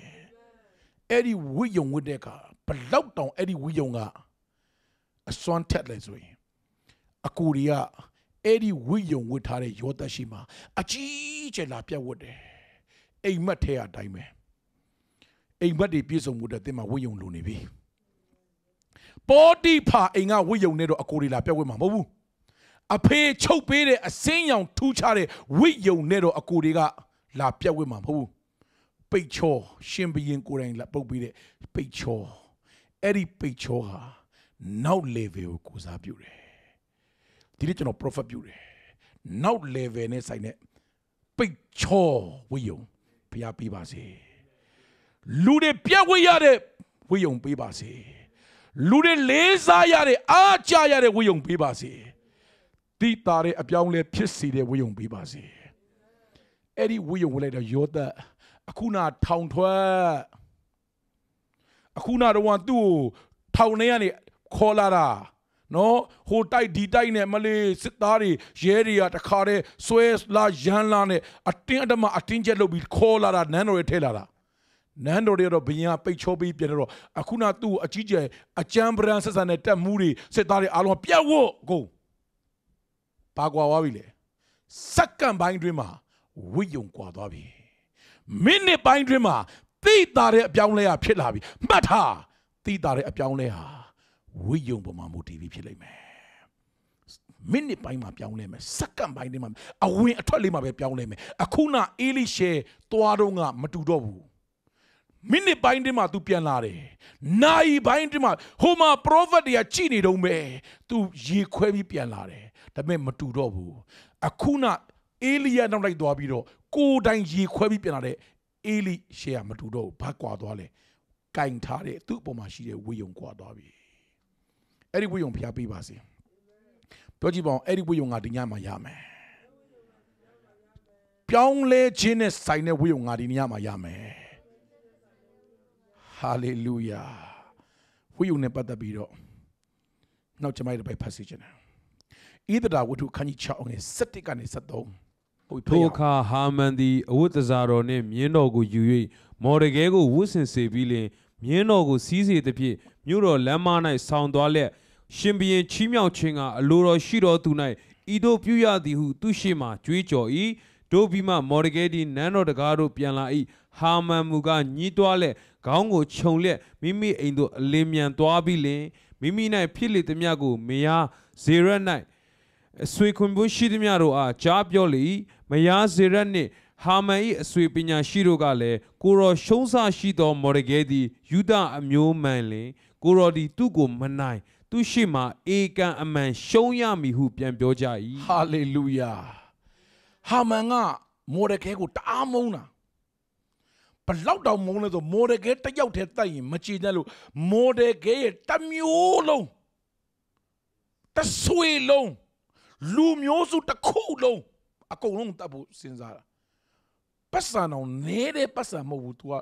။အဲ့ဒီဝိယုံဝတ်တဲ့ကဘလောက်တောင်အဲ့ဒီဝိယုံကအစွမ်းထက်လဲဆိုရင်အကူတွေက အဲ့ဒီဝိယုံဝတ်ထားတဲ့ယောသက်ရှိမှာအကြီးကျယ်လာပြတ်ဝတ်တယ်အိမ်မက်ထဲအတိုင်းပဲအိမ်မက်တွေပြည့်စုံမှုတဲ့တင်မှာဝိယုံလိုနေပြီပေါ်တိဖာအိမ်ကဝိယုံနဲ့တော့အကိုတွေလာပြတ်ဝတ်မှာမဟုတ်ဘူးအဖေချုပ်ပေးတဲ့အစင်းရောင်ထူးခြားတဲ့ဝိယုံနဲ့တော့အကိုတွေကလာပြတ်ဝတ်မှာမဟုတ်ဘူးပိတ်ချောရှင်ဘရင်ကိုယ်တိုင်လာပုတ်ပြီးတဲ့ပိတ်ချောအဲ့ဒီပိတ်ချောဟာနောက် level ကိုကိုစားပြုတယ် ဒီနေ့ကျွန်တော် prophet ပြုတယ်နောက် level နဲ့ဆိုင်တဲ့ပိတ်ချောဝိယုံဘုရားပေးပါစေလူတွေပြတ်ဝိရတဲ့ဝိယုံပေးပါစေလူတွေလေးစားရတဲ့အားကြရတဲ့ဝိယုံပေးပါစေတိတာတဲ့အပြောင်းလဲဖြစ်စေတဲ့ဝိယုံပေးပါစေအဲ့ဒီဝိယုံဝင်လိုက်တော့ယောသအခုနာထောင်ထွက်အခုနာတော့သူ့ကိုထောင်ထဲကနေခေါ်လာတာ နော်ဟိုတိုက်ဒီတိုက်နဲ့မလေးစစ်သားတွေရဲတွေကတခါတည်းဆွဲလာရမ်းလာနဲ့အတင်းအဓမ္မအတင်းကျပ်လုပ်ပြီးခေါ်လာတာနန်းတော်တွေထဲလာတာနန်းတော်တွေတော့ဘရင်ကပိတ်ချောပြီးပြန်တော့အခုနသူ့ကိုအကြီးကျယ်အကြမ်းပရန်ဆက်ဆံတဲ့တက်မှုတွေစစ်သားတွေအားလုံးပြတ်ဝတ်ကုန်ပါကွာသွားပြီလေစက္ကန့်ပိုင်းတွင်းမှာဝိယုံကွာသွားပြီမိနစ်ပိုင်းတွင်းမှာသိတာတဲ့အပြောင်းလဲရဖြစ်လာပြီမှတ်ထားသိတာတဲ့အပြောင်းလဲဟာ ဝိယုံပေါ်မှာမူတည်ပြီးဖြစ်လိမ့်မယ်မိနစ်ပိုင်းမှာပြောင်းလဲမယ်စက္ကန့်ပိုင်းတွင်းမှာအဝင်အထွက်လေးမှာပဲပြောင်းလဲမယ်အခုနအေလိရှေသွားတော့ကမတူတော့ဘူးမိနစ်ပိုင်းတည်းမှာ तू ပြန်လာတယ်။နိုင်ပိုင်းတည်းမှာဟိုမှာ prophet တွေကကြည်နေတော့မယ်။ तू ရေခွဲပြီးပြန်လာတယ်။ဒါပေမဲ့မတူတော့ဘူး။အခုနအေလိယနောက်လိုက်သွားပြီးတော့ကိုယ်တိုင်ရေခွဲပြီးပြန်လာတဲ့အေလိရှေကမတူတော့ဘူး။ဘာကွာသွားလဲ။ကင်ထားတဲ့သူ့အပေါ်မှာရှိတဲ့ဝိယုံကွာသွားပြီ။ အဲ့ဒီဝိယုံဖျားပေးပါစေ။ပြောကြည့်ပါဦးအဲ့ဒီဝိယုံငါဒီညမှာရမယ်။ပြောင်းလဲခြင်းနဲ့ဆိုင်တဲ့ဝိယုံငါဒီညမှာရမယ်။ဟာလေလုယာဝိယုံနဲ့ပတ်သက်ပြီးတော့နောက်ကျွန်မတို့ပဲဖတ်စီချင်တယ်ဣဒရာဝတ္ထုခန်းကြီး6ငယ်7ကနေ73ဟိုဖတ်ရထိုအောင်အခါဟာမန်သည်အဝတ်တစားတော်နှင့်မြင်းတော်ကိုယူ၍မော်ဒကဲကိုဝတ်ဆင်စေပြီးလင်မြင်းတော်ကိုစီးစေသဖြင့်မြို့တော်လမ်းမ၌ဆောင်းသွားလျက် ရှင်ဘုရင်ချီးမြှောက်ခြင်းကအလိုတော်ရှိတော်သူ၌ဤတို့ပြုရသည်ဟုသူရှိမှကြွေးကြော်၏တို့ပြီးမှမော်ဒကဲသည်နန်းတော်တကားတို့ပြန်လာ၏ဟာမန်မူကညှီးတွားလက်ခေါင်းကိုခြုံလျက်မိမိအိမ်သို့အလင်းမြန်သွားပြီးလင်မိမိ၌ဖြစ်လေသည်မြတ်ကိုမယားဇေရက်၌အဆွေခွန်ပွရှိသည်များတို့အားကြားပြောလေ၏မယားဇေရက်နှင့်ဟာမန်၏အဆွေပညာရှိတို့ကလည်းကိုရောရှုံးဆရှိသောမော်ဒကဲသည်ယူဒအမျိုးမှန်လင်ကိုရောသည်သူ့ကိုမနိုင် သူရှိမှအေကန်အမှန်ရှုံးရမည်ဟုပြန်ပြောကြ၏ဟာလေလုယာဟာမန်ကမော်ဒကဲကိုတအားမုန်းတာဘလောက်တောင်မုန်းလဲဆိုမော်ဒကဲတစ်ယောက်တည်းတိုက်ရင်မကြည်တတ်လို့မော်ဒကဲရဲ့တစ်မျိုးလုံးတစ်ဆွေလုံးလူမျိုးစုတစ်ခုလုံးအကုန်လုံးတပ်ဖို့စဉ်းစားတာပတ်စံအောင်နေတဲ့ပတ်စံမဟုတ်ဘူး तू က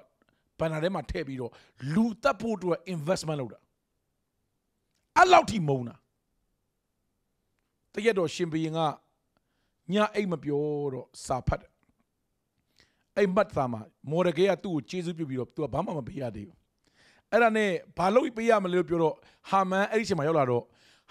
ဘဏ္ဍာထဲမှာထည့်ပြီးတော့လူတပ်ဖို့အတွက် investment လုပ်တာ အဲ့လောက်ထိမုန်းတာတရက်တော့ရှင်ဘရင်ကညအိတ်မပြောတော့စာဖတ်တယ်အဲ့မတ်သားမှာမော်ဒကဲကသူ့ကိုကျေးဇူးပြုပြီးတော့ तू ကဘာမှမပေးရသေးဘူးအဲ့ဒါနဲ့ဘာလို့ပေးရမလဲလို့ပြောတော့ဟာမန်အဲ့ဒီချိန်မှာရောက်လာတော့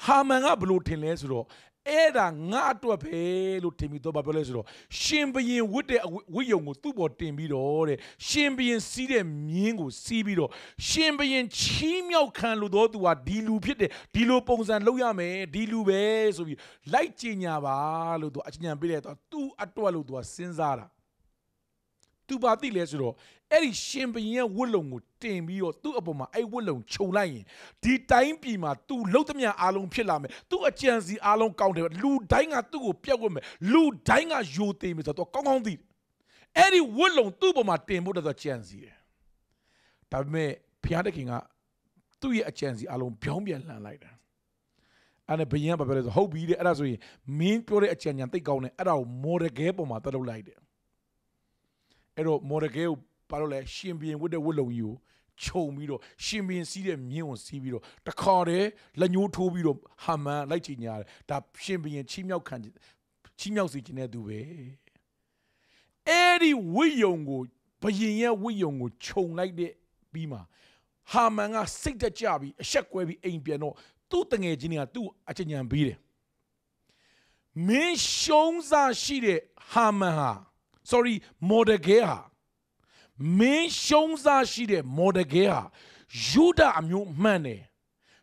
ဟာမန်ကဘလို့ထင်လဲဆိုတော့ အဲ့ဒါငါအတွက်ပဲလို့ထင်ပြီးတော့ဘာပြောလဲဆိုတော့ရှင်ဘရင်ဝတ်တဲ့ဝိယုံကိုသူ့ပေါ်တင်ပြီးတော့တဲ့ရှင်ဘရင်စီးတဲ့မြင်းကိုစီးပြီးတော့ရှင်ဘရင်ချီးမြှောက်ခံလို့တော့သူဟာဒီလူဖြစ်တယ်ဒီလိုပုံစံလုပ်ရမယ်ဒီလူပဲဆိုပြီးလိုက်ကြင်ညာပါလို့သူအချဉံပေးလိုက်တော့သူ့အတွက်လို့သူကစဉ်းစားတာ သူပါသိလဲဆိုတော့အဲ့ဒီရှင်ဘရင်ရဲ့ဝတ်လုံကိုတင်ပြီးတော့သူ့အပေါ်မှာအဲ့ဝတ်လုံခြုံလိုက်ရင်ဒီတိုင်းပြည်မှာသူလှုပ်သမျှအားလုံးဖြစ်လာမယ်သူ့အကြံစီအားလုံးကောင်းတယ်လူတိုင်းကသူ့ကိုပြက်ဝတ်မယ်လူတိုင်းကယိုသေးမယ်ဆိုတော့ကောင်းကောင်းသိတယ်အဲ့ဒီဝတ်လုံသူ့ပေါ်မှာတင်ဖို့တော့ကြံစီတယ်ဒါပေမဲ့ဘုရားသခင်ကသူ့ရဲ့အကြံစီအားလုံးပြောင်းပြန်လှန်လိုက်တာအဲ့ဒါဘယင်ကဘာပြောလဲဆိုဟုတ်ပြီတဲ့အဲ့ဒါဆိုရင်မင်းပြောတဲ့အကြံဉာဏ်သိပ်ကောင်းတယ်အဲ့ဒါကိုမော်ဒကဲပေါ်မှာတက်လုပ်လိုက်တယ် အဲ့တော့မော်ဒကဲကိုဘာလို့လဲရှင်ဘီရင်ဝတ်တဲ့ဝတ်လုံကြီးကိုခြုံပြီးတော့ရှင်ဘီရင်စီးတဲ့မြင်းကိုစီးပြီးတော့တခါတည်းလက်ညှိုးထိုးပြီးတော့ဟာမန်လိုက်ချင်ညာတယ်ဒါရှင်ဘီရင်ချီးမြှောက်ခံချင်ချီးမြှောက်စီခြင်းတဲ့သူပဲအဲ့ဒီဝိယုံကိုဘယင်ရဲ့ဝိယုံကိုခြုံလိုက်တဲ့ပြီးမှဟာမန်ကစိတ်တက်ကြပြီးအဆက်ကွဲပြီးအိမ်ပြန်တော့သူ့တငယ်ချင်းတွေကသူ့အချင်ညာပေးတယ်မင်းရှုံးစားရှိတဲ့ဟာမန်ဟာ sorry မော်ဒကဲဟာမင်းရှုံးစားရှိတဲ့မော်ဒကဲဟာယူဒအမျိုးမှန်တယ်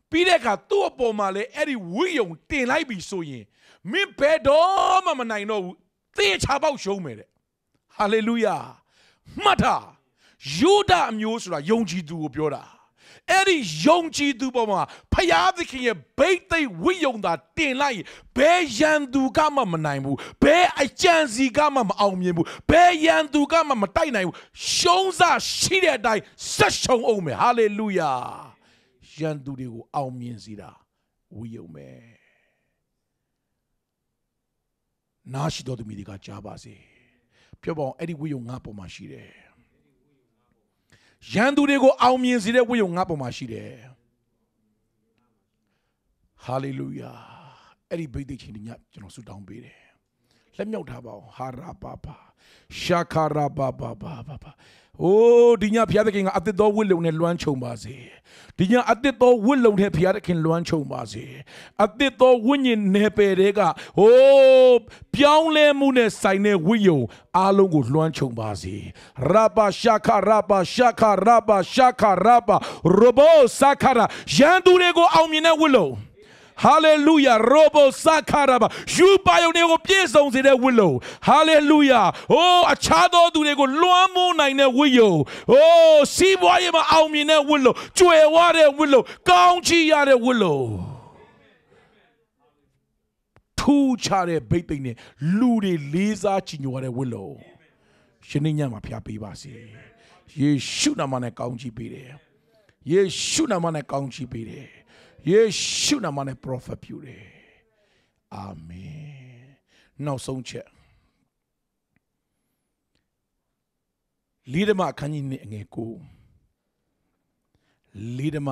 ပြီးတဲ့အခါသူ့အပေါ်မှာလဲအဲ့ဒီဝိယုံတင်လိုက်ပြီဆိုရင်မင်းဘယ်တော့မှမနိုင်တော့ဘူးသေချာပေါက်ရှုံးမယ်တဲ့ဟာလေလုယာမှတ်တာယူဒအမျိုးဆိုတာယုံကြည်သူကိုပြောတာ အဲ့ဒီယုံကြည်သူပေါ်မှာဖယားသခင်ရဲ့ဘိတ်သိက်ဝိယုံသာတင်လိုက်ရင်ဘယ်ရန်သူကမှမနိုင်ဘူးဘယ်အကြံစီကမှမအောင်မြင်ဘူးဘယ်ရန်သူကမှမတိုက်နိုင်ဘူးရှုံးစားရှိတဲ့အတိုင်းဆက်ရှုံးအောင်မယ်ဟာလေလုယာရန်သူတွေကိုအောင်မြင်စေတာဝိယုံပဲနာရှိတော်သူမိတွေကကြားပါစေပြောပါအောင်အဲ့ဒီဝိယုံငါပေါ်မှာရှိတယ် ရန်သူတွေကိုအောင်မြင်စေတဲ့ဝိယုံငါပေါ်မှာရှိတယ်ဟာလေလုယာအဲ့ဒီဘိသိက်ချင်းဒီညကျွန်တော်ဆုတောင်းပေးတယ်လက်မြောက်ထားပါအောင်ဟာရာပါပါ ရှာခါရာပါပါပါပါပါအိုးဒီညဘုရားသခင်ကအသစ်တော်ဝိလုံနဲ့လွမ်းခြုံပါစေဒီညအသစ်တော်ဝိလုံနဲ့ဘုရားသခင်လွမ်းခြုံပါစေအသစ်တော်ဝိညာဉ်နယ်ပယ်တွေကဟိုးပြောင်းလဲမှုနဲ့ဆိုင်တဲ့ဝိယုံအားလုံးကိုလွှမ်းခြုံပါစေရာပါရှာခရာပါရှာခရာပါရှာခရာပါရဘောစခရာရန်သူတွေကိုအောင်မြင်တဲ့ဝိလုံ ဟာလေလုယာရောဘောစခါရာဘာယူပါယုန်တွေကိုပြည့်စုံစေတဲ့ဝိလုံဟာလေလုယာအိုးအခြားသောသူတွေကိုလွှမ်းမိုးနိုင်တဲ့ဝိယုံအိုးစီးပွားရေးမှာအောင်မြင်တဲ့ဝိလုံကြွယ်ဝတဲ့ဝိလုံကောင်းချီးရတဲ့ဝိလုံထူးခြားတဲ့ဘိတ်သိမ့်နဲ့လူတွေလေးစားချီးညိုရတဲ့ဝိလုံရှင်နေညမှာဖျားပေးပါစေယေရှုနာမနဲ့ကောင်းချီးပေးတယ်ယေရှုနာမနဲ့ကောင်းချီးပေးတယ် ယေရှုနာမနဲ့ prophet ပြုတယ်အာမင်နောက်ဆုံးချက်လေးဓမ္မအခန်းကြီးနှစ်အငယ်ကိုလေးဓမ္မ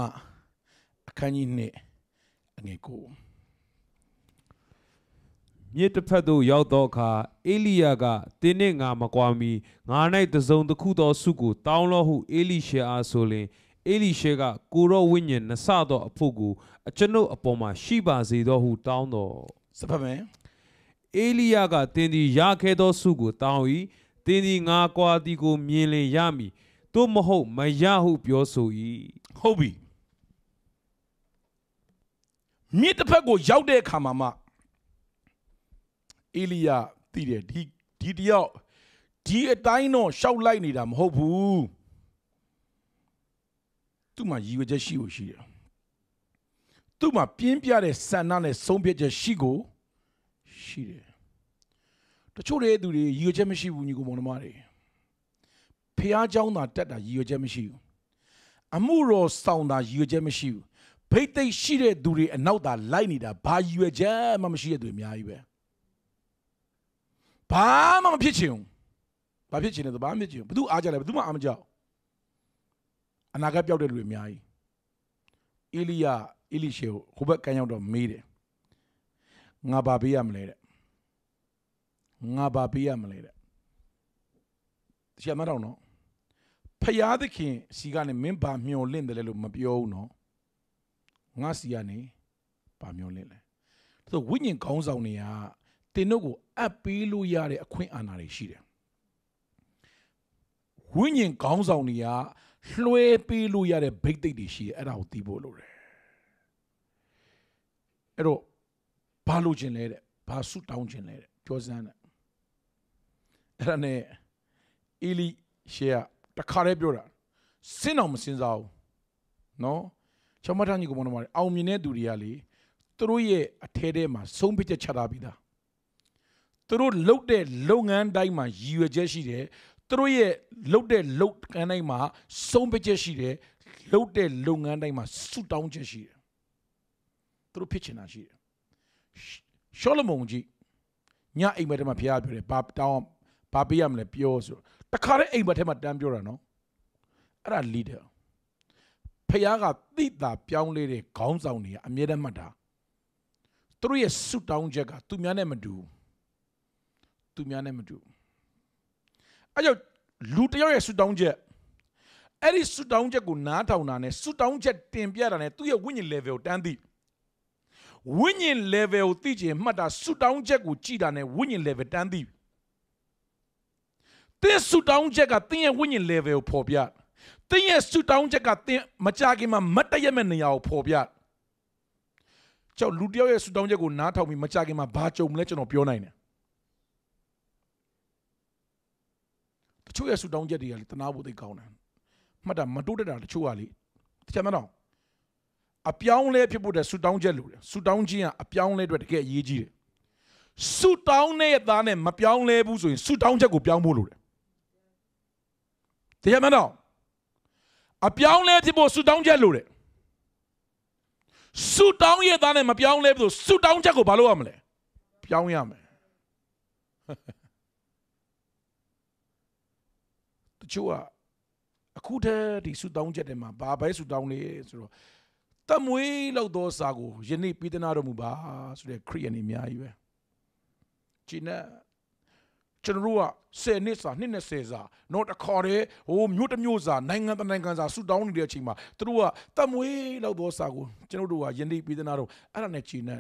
အခန်းကြီးနှစ်အငယ်ကိုမြစ်တစ်ဖက်သို့ရောက်သောအခါအေလိယကတင်းနှင့်ငါမကွာမီငါ၌တစုံတစ်ခုသောဆုကိုတောင်းလောဟုအေလိရှေအားဆိုလျှင် အေလိရှေကကိုရောဝိညာဉ်နှဆသောအဖို့ကိုအကျွန်ုပ်အပေါ်မှာရှိပါစေသောဟုတောင်းတော်စဖတ်မယ်အေလိယကတင်းသည်ရခဲ့သောဆုကိုတောင်း၏တင်းသည်ငါကွာသည်ကိုမြင်လင်ရမည်သို့မဟုတ်မရဟုပြောဆို၏ဟုတ်ပြီမြစ်တစ်ဖက်ကိုရောက်တဲ့အခါမှာမှအေလိယသိတယ်ဒီဒီတယောက်ဒီအတိုင်းတော့ရှောက်လိုက်နေတာမဟုတ်ဘူး သူ့မှာရည်ရွယ်ချက်ရှိကိုရှိတယ်သူ့မှာပြင်းပြတဲ့ဆန္ဒနဲ့ဆုံးဖြတ်ချက်ရှိကိုရှိတယ်တချို့တဲ့သူတွေရည်ရွယ်ချက်မရှိဘူးညီကိုမောင်နှမတွေဖះเจ้าသာတက်တာရည်ရွယ်ချက်မရှိဘူးအမှုတော်ဆောင်တာရည်ရွယ်ချက်မရှိဘူးဘိတ်သိက်ရှိတဲ့သူတွေအနောက်သာလိုက်နေတာဘာရည်ရွယ်ချက်မှမရှိတဲ့သူတွေအများကြီးပဲဘာမှမဖြစ်ချင်ဘူးဘာဖြစ်ချင်လဲဆိုဘာမှမဖြစ်ချင်ဘူးဘသူအားကြလဲဘသူမှအားမကြောက် အနာဂတ်ပြောက်တဲ့လူတွေအများကြီးအေလိယအေလိရှေကိုဟိုဘက်ကန်ရောက်တော့မေးတယ်ငါဘာပေးရမလဲတဲ့ငါဘာပေးရမလဲတဲ့ရှမ်းမတော့နော်ဖယားသခင်စီကနေမင်းဘာမျောလင့်တယ်လဲလို့မပြောဘူးနော်ငါစီကနေဘာမျောလင့်လဲဆိုဝိညာဉ်ခေါင်းဆောင်တွေကတင်တို့ကိုအပ်ပေးလို့ရတဲ့အခွင့်အာဏာတွေရှိတယ်ဝိညာဉ်ခေါင်းဆောင်တွေက လွှဲပေးလို့ရတဲ့ဘိတ်သိက်တွေရှိတယ်အဲ့ဒါကိုသိဖို့လိုတယ်အဲ့တော့ဘာလို့ခြင်းလဲတဲ့ဘာဆုတောင်းခြင်းလဲတဲ့ပြောစမ်းတဲ့အဲ့ဒါနဲ့အီလီရှေကတခါတည်းပြောတာစဉ်းအောင်မစဉ်းစားဘူးနော်ချမထန်ကြီးကမနမအောင်မြင်တဲ့သူတွေကလေသူတို့ရဲ့အထဲထဲမှာဆုံးဖြတ်ချက်ချထားပြီးသားသူတို့လှုပ်တဲ့လုပ်ငန်းတိုင်းမှာရည်ရွယ်ချက်ရှိတယ် သူတို့ရဲ့လှုပ်တဲ့လုပ်ငန်းတိုင်းမှာဆုံးဖြတ်ချက်ရှိတယ်လှုပ်တဲ့လုပ်ငန်းတိုင်းမှာဆုတောင်းချက်ရှိတယ်သူတို့ဖြစ်ချင်တာရှိတယ်ရှောလမုန်ကြီးညအိမ်မက်ထဲမှာဖျားပြောတယ်ဘာတောင်းဘာပေးရမလဲပြောဆိုတခါတည်းအိမ်မက်ထဲမှာတန်းပြောတာနော်အဲ့ဒါ leader ဖျားကတိတာပြောင်းလဲတဲ့ခေါင်းဆောင်တွေကအမြဲတမ်းမှတ်တာသူတို့ရဲ့ဆုတောင်းချက်ကသူများနဲ့မတူသူများနဲ့မတူ အဲ့ကြောင့်လူတယောက်ရဲ့ဆုတောင်းချက်အဲ့ဒီဆုတောင်းချက်ကိုနားထောင်တာနဲ့ဆုတောင်းချက်တင်ပြတာနဲ့သူ့ရဲ့ဝိညာဉ် level ကိုတန်းသိဝိညာဉ် level ကိုသိချင်မှတ်တာဆုတောင်းချက်ကိုကြည်တာနဲ့ဝိညာဉ် level တန်းသိတင်းဆုတောင်းချက်ကတင်းရဲ့ဝိညာဉ် level ကိုပေါ်ပြတင်းရဲ့ဆုတောင်းချက်ကတင်းမကြခင်မှာမတ်တရမဲ့နေရာကိုပေါ်ပြကြောက်လူတယောက်ရဲ့ဆုတောင်းချက်ကိုနားထောင်ပြီးမကြခင်မှာဘာကြုံမလဲကျွန်တော်ပြောနိုင်တယ် တချို့ရဲ့ဆူတောင်းချက်တွေကလေတနာဖို့သိကောင်းတယ်မှတ်တာမတိုးတက်တာတချို့ကလေတခြားမတော့အပြောင်းလဲဖြစ်ဖို့တဲ့ဆူတောင်းချက်လို့တယ်ဆူတောင်းခြင်းကအပြောင်းလဲအတွက်တကယ်အရေးကြီးတယ်ဆူတောင်းတဲ့သားနဲ့မပြောင်းလဲဘူးဆိုရင်ဆူတောင်းချက်ကိုပြောင်းဖို့လို့တယ်တရားမတော့အပြောင်းလဲဖြစ်ဖို့ဆူတောင်းချက်လို့တယ်ဆူတောင်းရဲ့သားနဲ့မပြောင်းလဲဘူးဆိုဆူတောင်းချက်ကိုဘာလို့ရမလဲပြောင်းရမယ်တ ချို့ကအခုတည်းဒီဆူတောင်းချက်တွေမှာဘာပဲဆူတောင်းလေဆိုတော့တမွေးလောက်သောစာကိုယနေ့ပေးသနာတော်မူပါဆိုတဲ့ခရိယန်တွေအများကြီးပဲဂျင်းနဲ့ကျွန်တော်တို့က10နှစ်စာနှစ်20စာတော့တခါတည်းဟိုမြို့တစ်မြို့စာနိုင်ငံတစ်နိုင်ငံစာဆူတောင်းနေတဲ့အချိန်မှာသူတို့ကတမွေးလောက်သောစာကိုကျွန်တော်တို့ကယနေ့ပေးသနာတော်အဲ့ဒါနဲ့ဂျင်းနဲ့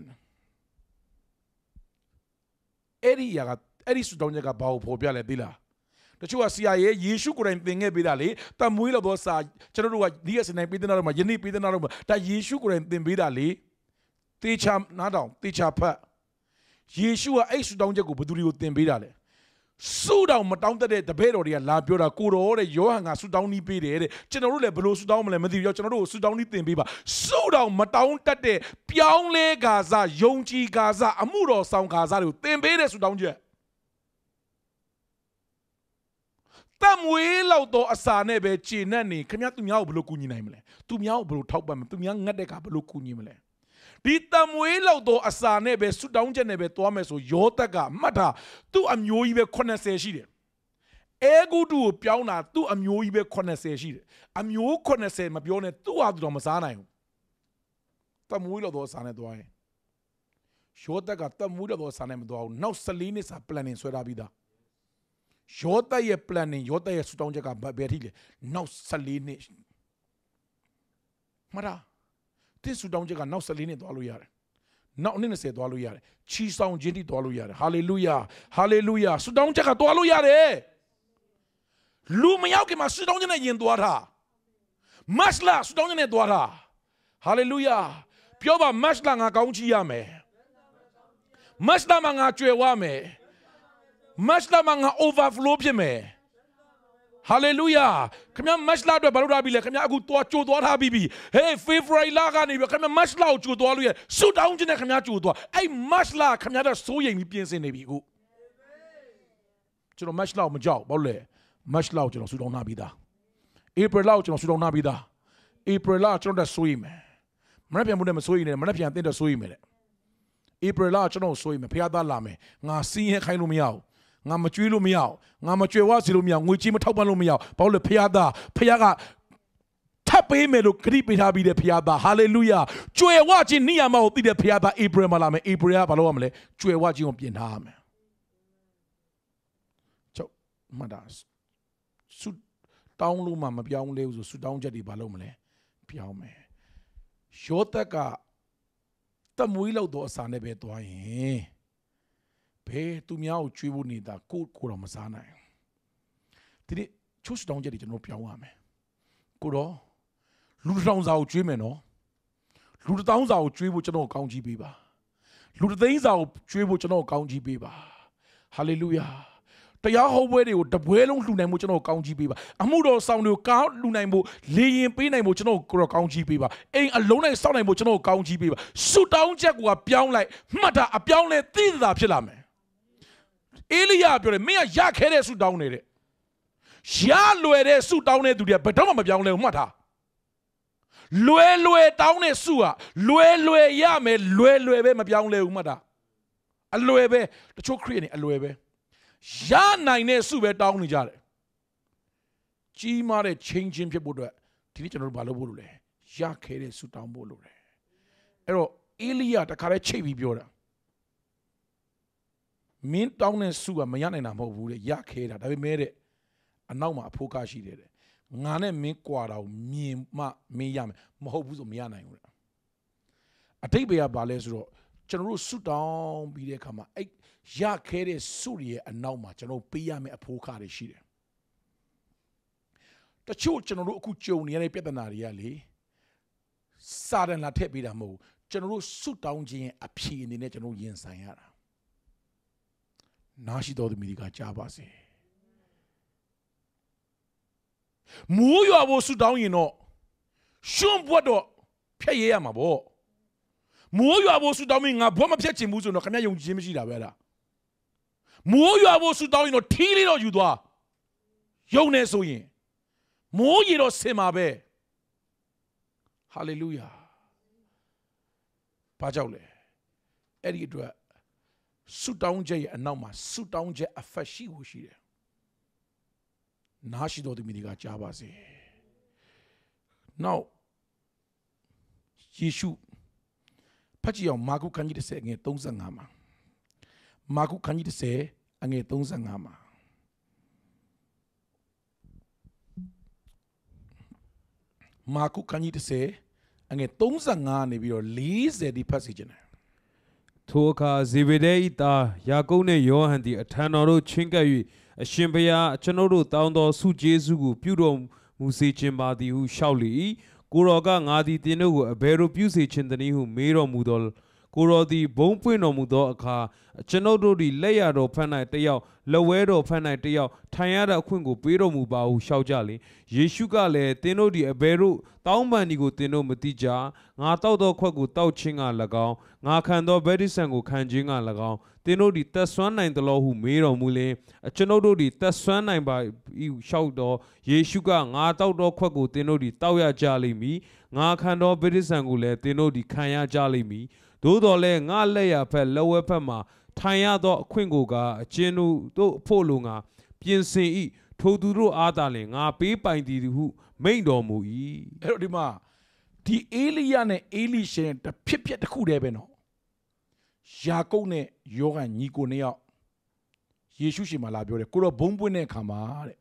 အဲ့ဒီရာကအဲ့ဒီဆူတောင်းချက်ကဘာကိုဖော်ပြလဲသိလား တချို့ကဆရာရဲ့ယေရှုကိုယ်တိုင်သင်ခဲ့ပေးတာလေတမွေးလောက်သောစာကျွန်တော်တို့ကဒီကစနေပေးသနာတော်မှာယနေ့ပေးသနာတော်မှာဒါယေရှုကိုယ်တိုင်သင်ပေးတာလေတေချာနားတောင်တေချာဖတ်ယေရှုကအဲ့ဆူတောင်းချက်ကိုဘယ်သူတွေကိုသင်ပေးတာလဲဆူတောင်းမတောင်းတတ်တဲ့တပည့်တော်တွေကလာပြောတာကိုတော်တဲ့ယောဟန်ကဆူတောင်းနီးပေးတယ်တဲ့ကျွန်တော်တို့လည်းဘယ်လိုဆူတောင်းမလဲမသိဘူးကျွန်တော်တို့ကိုဆူတောင်းနီးသင်ပေးပါဆူတောင်းမတောင်းတတ်တဲ့ပြောင်းလဲကာစားယုံကြည်ကာစားအမှုတော်ဆောင်ကာစားတွေကိုသင်ပေးတဲ့ဆူတောင်းချက် တမွေးလောက်တော့အစာနဲ့ပဲခြေနဲ့နေခင်ဗျားသူများကိုဘယ်လိုကူညီနိုင်မလဲသူများကိုဘယ်လိုထောက်ပံ့မလဲသူများငတ်တဲ့ကဘယ်လိုကူညီမလဲဒီတမွေးလောက်တော့အစာနဲ့ပဲဆူတောင်းချက်နဲ့ပဲသွားမယ်ဆိုယောသက်ကမှတ်တာသူ့အမျိုးကြီးပဲ80ရှိတယ်အဲဂုတုကိုပြောင်းတာသူ့အမျိုးကြီးပဲ80ရှိတယ်အမျိုး80မပြောနဲ့သူ့ဟာသူတော့မစားနိုင်ဘူးတမွေးလောက်တော့အစာနဲ့သွားရင်ယောသက်ကတမွေးလောက်တော့အစာနဲ့မသွားဘူးနောက်14နှစ်စာ planning ဆွဲထားပြီးသား ယောသရဲ့ planning ယောသရဲ့ဆူတောင်းချက်ကဘယ်ထိလဲနောက်14နှစ်မလားတင်းဆူတောင်းချက်ကနောက်14နှစ်သွားလို့ရတယ်နောက်အနည်း20သွားလို့ရတယ်ချီဆောင်ခြင်းတိသွားလို့ရတယ်ဟာလေလုယာဟာလေလုယာဆူတောင်းချက်ကသွားလို့ရတယ်လူမရောက်ခင်မှာဆူတောင်းချက်နဲ့ယင်သွားတာမတ်လာဆူတောင်းချက်နဲ့သွားတာဟာလေလုယာပြောပါမတ်လာငါကောင်းချီးရမယ်မတ်လာမှာငါကြွယ်ဝမယ် မတ်လာမှာငါ overflow ဖြစ်မယ်ဟာလေလုယာခင်ဗျာမတ်လာအတွက်ဘာလို့ထားပြီလဲခင်ဗျာအခုသွားကြိုသွားထားပြီးပြီဟေး February လကနေပြီခင်ဗျာမတ်လာကိုကြိုသွားလို့ရဆူတောင်းခြင်းနဲ့ခင်ဗျာကြိုသွားအဲ့မတ်လာခင်ဗျာတော့စိုးရိမ်ပြီးပြင်ဆင်နေပြီအခုကျွန်တော်မတ်လာကိုမကြောက်ဘာလို့လဲမတ်လာကိုကျွန်တော်ဆူတောင်းထားပြီးသား April လကိုကျွန်တော်ဆူတောင်းထားပြီးသား April လကျွန်တော်တက်စိုးရိမ်မယ်မနေ့ပြန်မှုနဲ့မစိုးရိမ်နဲ့မနေ့ပြန်တင်းတက်စိုးရိမ်မယ်တဲ့ April လကျွန်တော်စိုးရိမ်မယ်ဖခင်သားလာမယ်ငါစီးရဲခိုင်းလို့မရဘူး ငါမကြွေးလို့မရအောင်ငါမကြွယ်ဝစီလို့မရအောင်ငွေကြေးမထောက်ပံ့လို့မရအောင်ဘာလို့လဲဖခင်သားဖခင်ကထပ်ပေးမယ်လို့ဂရိပေးထားပြီးတဲ့ဖခင်သားဟာလေလုယာကြွယ်ဝခြင်းနိယာမကိုသိတဲ့ဖခင်သားဧပြီမှာလာမယ်ဧပြီကဘာလို့ရမလဲကြွယ်ဝခြင်းကိုပြင်ထားရမယ်ချုပ်မှတ်တာဆုတောင်းလို့မှမပြောင်းလဲဘူးဆိုဆုတောင်းချက်တွေဘာလို့မလဲပြောင်းမယ်ယောသက်ကတမွေးလောက်တော့အစာနဲ့ပဲသွားရင် ဘယ်သူများကိုကျွေးဖို့နေတာကိုကိုတော့မစားနိုင်ဒီနေ့ချွတ်တောင်းချက်တွေကျွန်တော်ပြောင်းရမယ်ကိုတော့လူတစ်ထောင်စာကိုကျွေးမယ်နော်လူတစ်ထောင်စာကိုကျွေးဖို့ကျွန်တော်ကောင်းကြီးပေးပါလူတစ်သိန်းစာကိုကျွေးဖို့ကျွန်တော်ကောင်းကြီးပေးပါဟာလေလုယာတရားဟောပွဲတွေကိုတပွဲလုံးလှူနိုင်မှုကျွန်တော်ကောင်းကြီးပေးပါအမှုတော်ဆောင်တွေကိုကောင်းလှူနိုင်ဖို့လေရင်ပေးနိုင်ဖို့ကျွန်တော်ကိုကောင်းကြီးပေးပါအိမ်အလုံးနိုင်စောင့်နိုင်ဖို့ကျွန်တော်ကောင်းကြီးပေးပါဆုတောင်းချက်ကပြောင်းလိုက်မှတ်တာအပြောင်းလဲသိတာဖြစ်လာမယ် အေလိယပြောတယ်မင်းကရခဲတဲ့ဆုတောင်းနေတဲ့ရလွယ်တဲ့ဆုတောင်းတဲ့သူတွေကဘယ်တော့မှမပြောင်းလဲဘူးမှတ်ထားလွယ်လွယ်တောင်းတဲ့ဆုကလွယ်လွယ်ရမယ်လွယ်လွယ်ပဲမပြောင်းလဲဘူးမှတ်ထားအလွယ်ပဲတချို့ခရစ်နေအလွယ်ပဲရနိုင်တဲ့ဆုပဲတောင်းနေကြတယ်ကြီးမားတဲ့ချင်းချင်းဖြစ်ဖို့အတွက်ဒီနေ့ကျွန်တော်တို့မလုပ်ဖို့လို့လဲရခဲတဲ့ဆုတောင်းဖို့လို့တယ်အဲ့တော့အေလိယတခါတည်းချိတ်ပြီးပြောတာ မင်းတောင်းတဲ့ဆုကမရနိုင်တာမဟုတ်ဘူးတဲ့ရခဲတာဒါပေမဲ့တဲ့အနောက်မှာအဖိုးကားရှိတယ်တဲ့ငါနဲ့မင်းကွာတာကိုမြင်မှမင်းရမယ်မဟုတ်ဘူးဆိုမရနိုင်ဘူးတဲ့အတိတ်ပဲကဘာလဲဆိုတော့ကျွန်တော်တို့ဆုတောင်းပြီးတဲ့အခါမှာအဲ့ရခဲတဲ့ဆုတွေရဲ့အနောက်မှာကျွန်တော်ပေးရမယ့်အဖိုးကားတွေရှိတယ်တချို့ကျွန်တော်တို့အခုကြုံနေရတဲ့ပြဿနာတွေကလေစာရန်လာထည့်ပေးတာမဟုတ်ကျွန်တော်တို့ဆုတောင်းခြင်းအဖြေအနေနဲ့ကျွန်တော်ရင်ဆိုင်ရတာ နာရှိတော်သူမိဒီကကြားပါစေမိုးရွာဖို့ဆူတောင်းရင်တော့ရှွန့်ဘွက်တော့ဖျက်ရဲရမှာပေါ့မိုးရွာဖို့ဆူတောင်းရင်ငါဘွက်မဖျက်ချင်ဘူးဆိုတော့ခင်ဗျယုံကြည်ခြင်းမရှိတာပဲလားမိုးရွာဖို့ဆူတောင်းရင်တော့ထီးလေးတော့ယူသွားယုံနေဆိုရင်မိုးရေတော့ဆင်ပါပဲဟာလေလုယာဘာကြောင့်လဲအဲ့ဒီအတွက် ဆုတောင်းချက်ရဲ့အနောက်မှာဆုတောင်းချက်အဖက်ရှိကိုရှိတယ်နားရှိတော်သူမိတွေကကြားပါစေနောက်ယေရှုဖတ်ကြည့်အောင်မာကုခန်းကြီး30အငယ်35မှာမာကုခန်းကြီး30အငယ်35မှာမာကုခန်းကြီး30အငယ်35နေပြီးတော့40ဒီဖတ်စီခြင်းတယ် ထိုအခါဇေဗေဒဲ၏သားယာကုပ်နှင့်ယောဟန်သည်အထံတော်သို့ချင်းကပ်၍အရှင်ဘုရားကျွန်ုပ်တို့တောင်းသောဆုကျေးဇူးကိုပြုတော်မူစေခြင်းပါသည်ဟုလျှောက်လေ၏ကိုတော်ကငါသည်တင်းတို့ကိုအဘယ်သို့ပြုစေခြင်းသနည်းဟုမေးတော်မူသော ကိုတော်သည်ဘုံပွင့်တော်မူသောအခါကျွန်ုပ်တို့သည်လက်ရတော်ဖက်၌တယောက်လက်ဝဲတော်ဖက်၌တယောက်ထိုင်ရတဲ့အခွင့်ကိုပေးတော်မူပါဟုလျှောက်ကြလေယေရှုကလည်းတင်းတို့သည်အဘယ်သို့တောင်းပန်ဒီကိုတင်းတို့မသိကြငါတောက်သောခွက်ကိုတောက်ခြင်းက၎င်းငါခံသောဗက်ဒီဆန်ကိုခံခြင်းက၎င်းတင်းတို့သည်တက်ဆွမ်းနိုင်သလိုဟုမေးတော်မူလင်ကျွန်ုပ်တို့သည်တက်ဆွမ်းနိုင်ပါ၏လျှောက်တော်ယေရှုကငါတောက်သောခွက်ကိုတင်းတို့သည်တောက်ရကြလိမ့်မည်ငါခံသောဗက်ဒီဆန်ကိုလည်းတင်းတို့သည်ခံရကြလိမ့်မည် သို့တော်လည်းငါလက်ရဖက်လက်ဝဲဖက်မှာထိုင်ရသောအခွင့်ကိုကအကျဉ်တို့တို့အဖို့လုံငါပြင်ဆင်၏ထိုသူတို့အားသာလင်ငါပေးပိုင်သည်ဟု မိန့်တော်မူ၏အဲ့တော့ဒီမှာဒီအေလိယနဲ့အေလိရှင်တဖြစ်ဖြစ်တစ်ခုတည်းပဲနော်ယာကုပ်နဲ့ယောဟန်ညီကိုနှစ်ယောက်ယေရှုရှင်မှာလာပြောတယ်ကိုတော့ဘုံပွင့်တဲ့အခါမှာတဲ့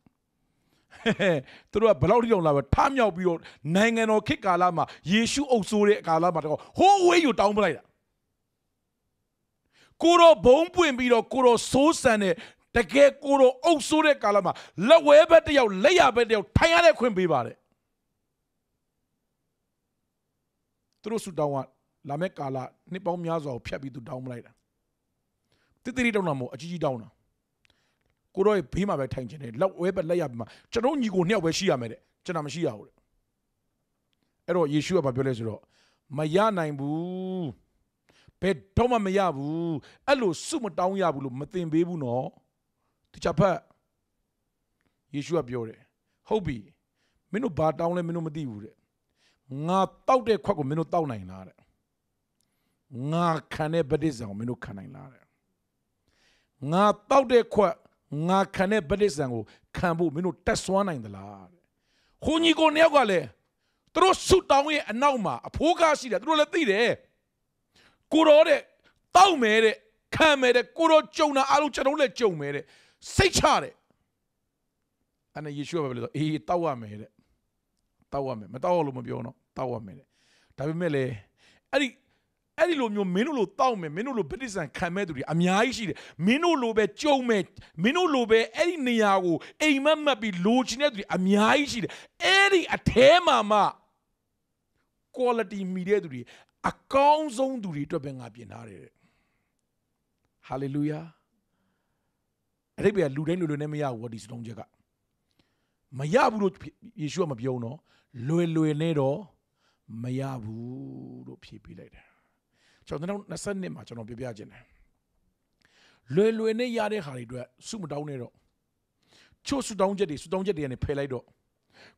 သူတို့ကဘယ်လောက်ထိတောင်လာပဲထမြောက်ပြီးတော့နိုင်ငံတော်ခေတ်ကာလမှာယေရှုအုပ်ဆိုးတဲ့ကာလမှာတော့ဟိုးဝေးယူတောင်းပလိုက်တာကိုတော့ဘုံပွင့်ပြီးတော့ကိုတော့စိုးစံတဲ့တကယ်ကိုတော့အုပ်ဆိုးတဲ့ကာလမှာလက်ဝဲဘက်တယောက်လက်ရဘက်တယောက်ထိုင်ရတဲ့ခွင့်ပေးပါတယ်သူတို့ဆူတောင်းကလာမဲ့ကာလနှစ်ပေါင်းများစွာကိုဖျက်ပြီးသူတောင်းမလိုက်တာတိတိတောင်းတာမဟုတ်အကြီးကြီးတောင်းတာ ကိုတော့ဘေးမှာပဲထိုင်ခြင်းတယ်လက်ဝဲပဲလက်ရပဲမှာကျွန်တော်ညီကိုနှစ်ယောက်ပဲရှိရမယ်တဲ့ကျွန်တော်မရှိရဘူးတဲ့အဲ့တော့ယေရှုကပြောလဲဆိုတော့မရနိုင်ဘူးဘယ်တော့မှမရဘူးအဲ့လိုစုမတောင်းရဘူးလို့မသင်ပေးဘူးနော်တခြားဖက်ယေရှုကပြောတယ်ဟုတ်ပြီမင်းတို့ဘာတောင်းလဲမင်းတို့မသိဘူးတဲ့ငါတောက်တဲ့ခွက်ကိုမင်းတို့တောက်နိုင်လားတဲ့ငါခံတဲ့ဗတ္တိဇံကိုမင်းတို့ခံနိုင်လားတဲ့ငါတောက်တဲ့ခွက် ငါခံတဲ့ဗတ္တိဇံကိုခံဖို့မင်းတို့တက်ဆွမ်းနိုင်သလားတဲ့ခွန်ကြီးကိုနှစ်ယောက်ကလည်းသူတို့ဆုတောင်းရဲ့အနောက်မှာအဖိုးကားရှိတယ်သူတို့လည်းသိတယ်ကိုတော်တဲ့တောက်မယ်တဲ့ခံမယ်တဲ့ကိုတော်ကြုံတာအားလုံးကျွန်တော်လည်းကြုံမယ်တဲ့စိတ်ချတယ်အဲ့ဒါယေရှုကပြောလို့အေးတောက်ရမယ်တဲ့တောက်ရမယ်မတောက်လို့မပြောတော့တောက်ရမယ်တဲ့ဒါပေမဲ့လေအဲ့ဒီ အဲ့ဒီလိုမျိုးမင်းတို့လိုတောက်မယ်မင်းတို့လိုဗတ္တိဇံခံမဲ့သူတွေအများကြီးရှိတယ်မင်းတို့လိုပဲကြုံမဲ့မင်းတို့လိုပဲအဲ့ဒီနေရာကိုအိမ်မက်မက်ပြီးလိုချင်တဲ့သူတွေအများကြီးရှိတယ်အဲ့ဒီအထဲမှာမှ quality မီတဲ့သူတွေအကောင်းဆုံးသူတွေအတွက်ပဲငါပြင်ထားတယ် hallelujah အဲ့ဒီပဲလူတိုင်းလူတွေနဲ့မရဘူးဒီစတုံးချက်ကမရဘူးလို့ယေရှုကမပြောတော့လွယ်လွယ်နဲ့တော့မရဘူးလို့ဖြေပေးလိုက်တယ် ကျွန်တော်20နှစ်မှာကျွန်တော်ပြပြခြင်းတယ်လွယ်လွယ်နဲ့ရတဲ့ဟာတွေအတွက်စုမတောင်းနဲ့တော့ချို့စုတောင်းချက်တွေစုတောင်းချက်တွေကနေဖယ်လိုက်တော့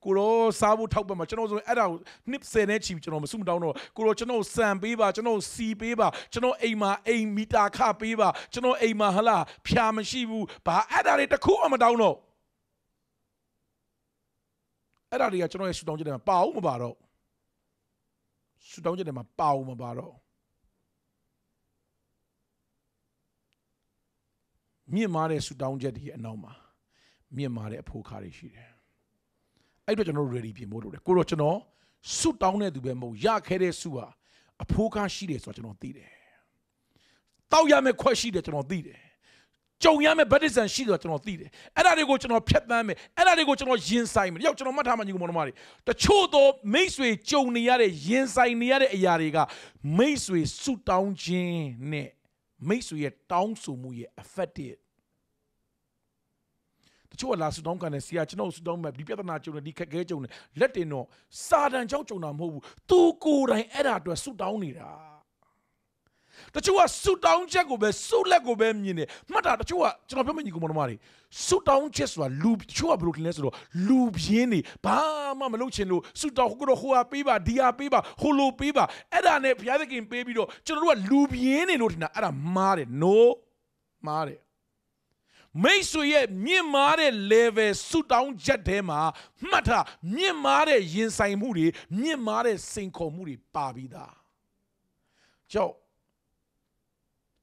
ကိုရောစားဖို့ထောက်ပံ့မှာကျွန်တော်ဆိုအဲ့ဒါကိုနှစ်ဆယ်နဲ့ချီကျွန်တော်မစုမတောင်းတော့ကိုရောကျွန်တော်စံပေးပါကျွန်တော်စီပေးပါကျွန်တော်အိမ်မှာအိမ်မီတာခပေးပါကျွန်တော်အိမ်မှာဟလာဖြာမရှိဘူးဘာအဲ့ဒါတွေတခုမှမတောင်းတော့အဲ့ဒါတွေကကျွန်တော်ရဲ့ဆူတောင်းချက်တွေမှာပါအောင်မပါတော့ဆူတောင်းချက်တွေမှာပါအောင်မပါတော့ မြင့်မားတဲ့ဆူတောင်းချက်တွေရဲ့အနောက်မှာမြင့်မားတဲ့အဖို့ခါတွေရှိတယ်အဲ့တော့ကျွန်တော် ready ပြင်ဖို့လိုတယ်ကိုတော့ကျွန်တော်ဆုတောင်းတဲ့သူပဲမဟုတ်ရခဲ့တဲ့ဆုဟာအဖိုးကားရှိတယ်ဆိုတော့ကျွန်တော်သိတယ်တောက်ရမယ့်ခွက်ရှိတယ်ကျွန်တော်သိတယ်ကြုံရမယ့်ဗတ္တိဇံရှိတယ်ကျွန်တော်သိတယ်အဲ့ဒါတွေကိုကျွန်တော်ဖြတ်သန်းမယ်အဲ့ဒါတွေကိုကျွန်တော်ရင်ဆိုင်မယ်ရောက်ကျွန်တော်မှတ်ထားမှညီကောင်မတွေတချို့သောမိတ်ဆွေကြုံနေရတဲ့ရင်ဆိုင်နေရတဲ့အရာတွေကမိတ်ဆွေဆုတောင်းခြင်းနဲ့ မိတ်ဆွေရဲ့တောင်းဆိုမှုရဲ့ effective တချို့ကလာဆူတောင်းကန်တယ်ဆရာကျွန်တော်ဆူတောင်းမဲ့ဒီပြဿနာကြုံတယ်ဒီခက်ခဲကြုံတယ်လက်တင်တော့စာတန်ကြောင့်ကြုံတာမဟုတ်ဘူးသူကိုယ်တိုင်အဲ့ဒါအတွက်ဆူတောင်းနေတာ တချို့ကဆူတောင်းချက်ကိုပဲဆူလက်ကိုပဲမြင်တယ်မှတ်တာတချို့ကကျွန်တော်ပြောမယ့်ညီကောင်မတော်မတွေဆူတောင်းချက်ဆိုတာလူတချို့ကဘယ်လိုထင်လဲဆိုတော့လူပြင်းနေဘာမှမလုပ်ချင်လို့ဆူတောင်းဟိုကတော့ဟိုဟာပေးပါဒီဟာပေးပါဟိုလိုပေးပါအဲ့ဒါနဲ့ဘုရားသခင်ပေးပြီးတော့ကျွန်တော်တို့ကလူပြင်းနေလို့ထင်တာအဲ့ဒါမားတယ် no မားတယ်မိတ်ဆွေရဲ့မြင့်မားတဲ့ level ဆူတောင်းချက်ထဲမှာမှတ်ထားမြင့်မားတဲ့ရင်ဆိုင်မှုတွေမြင့်မားတဲ့စိန်ခေါ်မှုတွေပါပြီးသားကြောက်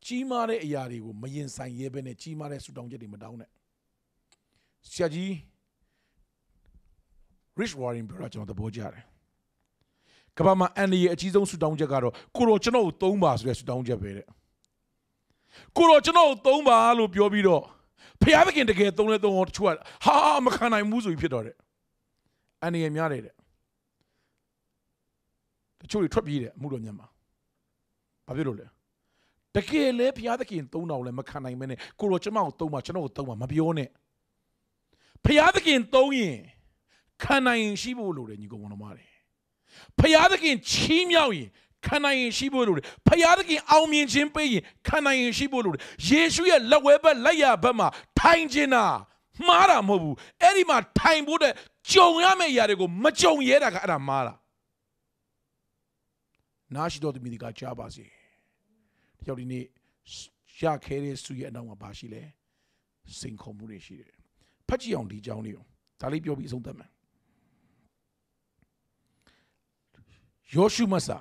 ကြီးမားတဲ့အရာတွေကိုမရင်ဆိုင်ရဲဘဲနဲ့ကြီးမားတဲ့ဆူတောင်းချက်တွေမတောင်းနဲ့ဆရာကြီး Rich Warren ပြောတာကျွန်တော်သဘောကျတယ်ကမ္ဘာမှာအန်ဒီရဲ့အကြီးဆုံးဆူတောင်းချက်ကတော့ကိုရောကျွန်တော်ကိုသုံးပါဆိုတဲ့ဆူတောင်းချက်ပဲတဲ့ကိုရောကျွန်တော်ကိုသုံးပါလို့ပြောပြီးတော့ဖျားသခင်တကယ်သုံးလဲသုံးတော့တချို့ကဟာမခံနိုင်ဘူးဆိုပြီးဖြစ်တော့တဲ့အန်ဒီရဲ့များတယ်တဲ့တချို့တွေထွက်ပြေးတယ်အမှုတော်ညမှာဘာဖြစ်လို့လဲ တကယ်လဲဖျားသခင်သုံးတော်လဲမခံနိုင်မဲနဲ့ကိုရောကျွန်မကိုသုံးပါကျွန်တော်ကိုသုံးပါမပြောနဲ့ဖျားသခင်သုံးရင်ခံနိုင်ရင်ရှိဖို့လိုတယ်ညီကောင်မောင်မတွေဖျားသခင်ချီးမြှောက်ရင်ခံနိုင်ရင်ရှိဖို့လိုတယ်ဖျားသခင်အောင်မြင်ခြင်းပေးရင်ခံနိုင်ရင်ရှိဖို့လိုတယ်ယေရှုရဲ့လက်ဝဲဘက်လက်ရဘက်မှာထိုင်ခြင်းတာမှားတာမဟုတ်ဘူးအဲ့ဒီမှာထိုင်ဖို့တဲ့ကြုံရမယ့်အရာတွေကိုမကြုံရဲတာကအဲ့ဒါမှားတာနာရှိတော်သူမိဒီကကြားပါစေတ ယောက်ဒီနေ့ရခဲတဲ့သူရဲ့အနောက်မှာဘာရှိလဲစိန်ခေါ်မှုတွေရှိတယ်ဖတ်ကြည့်အောင်ဒီအကြောင်းလေးကိုဒါလေးပြောပြီးအဆုံးသတ်မယ်ယောရှုမဆာ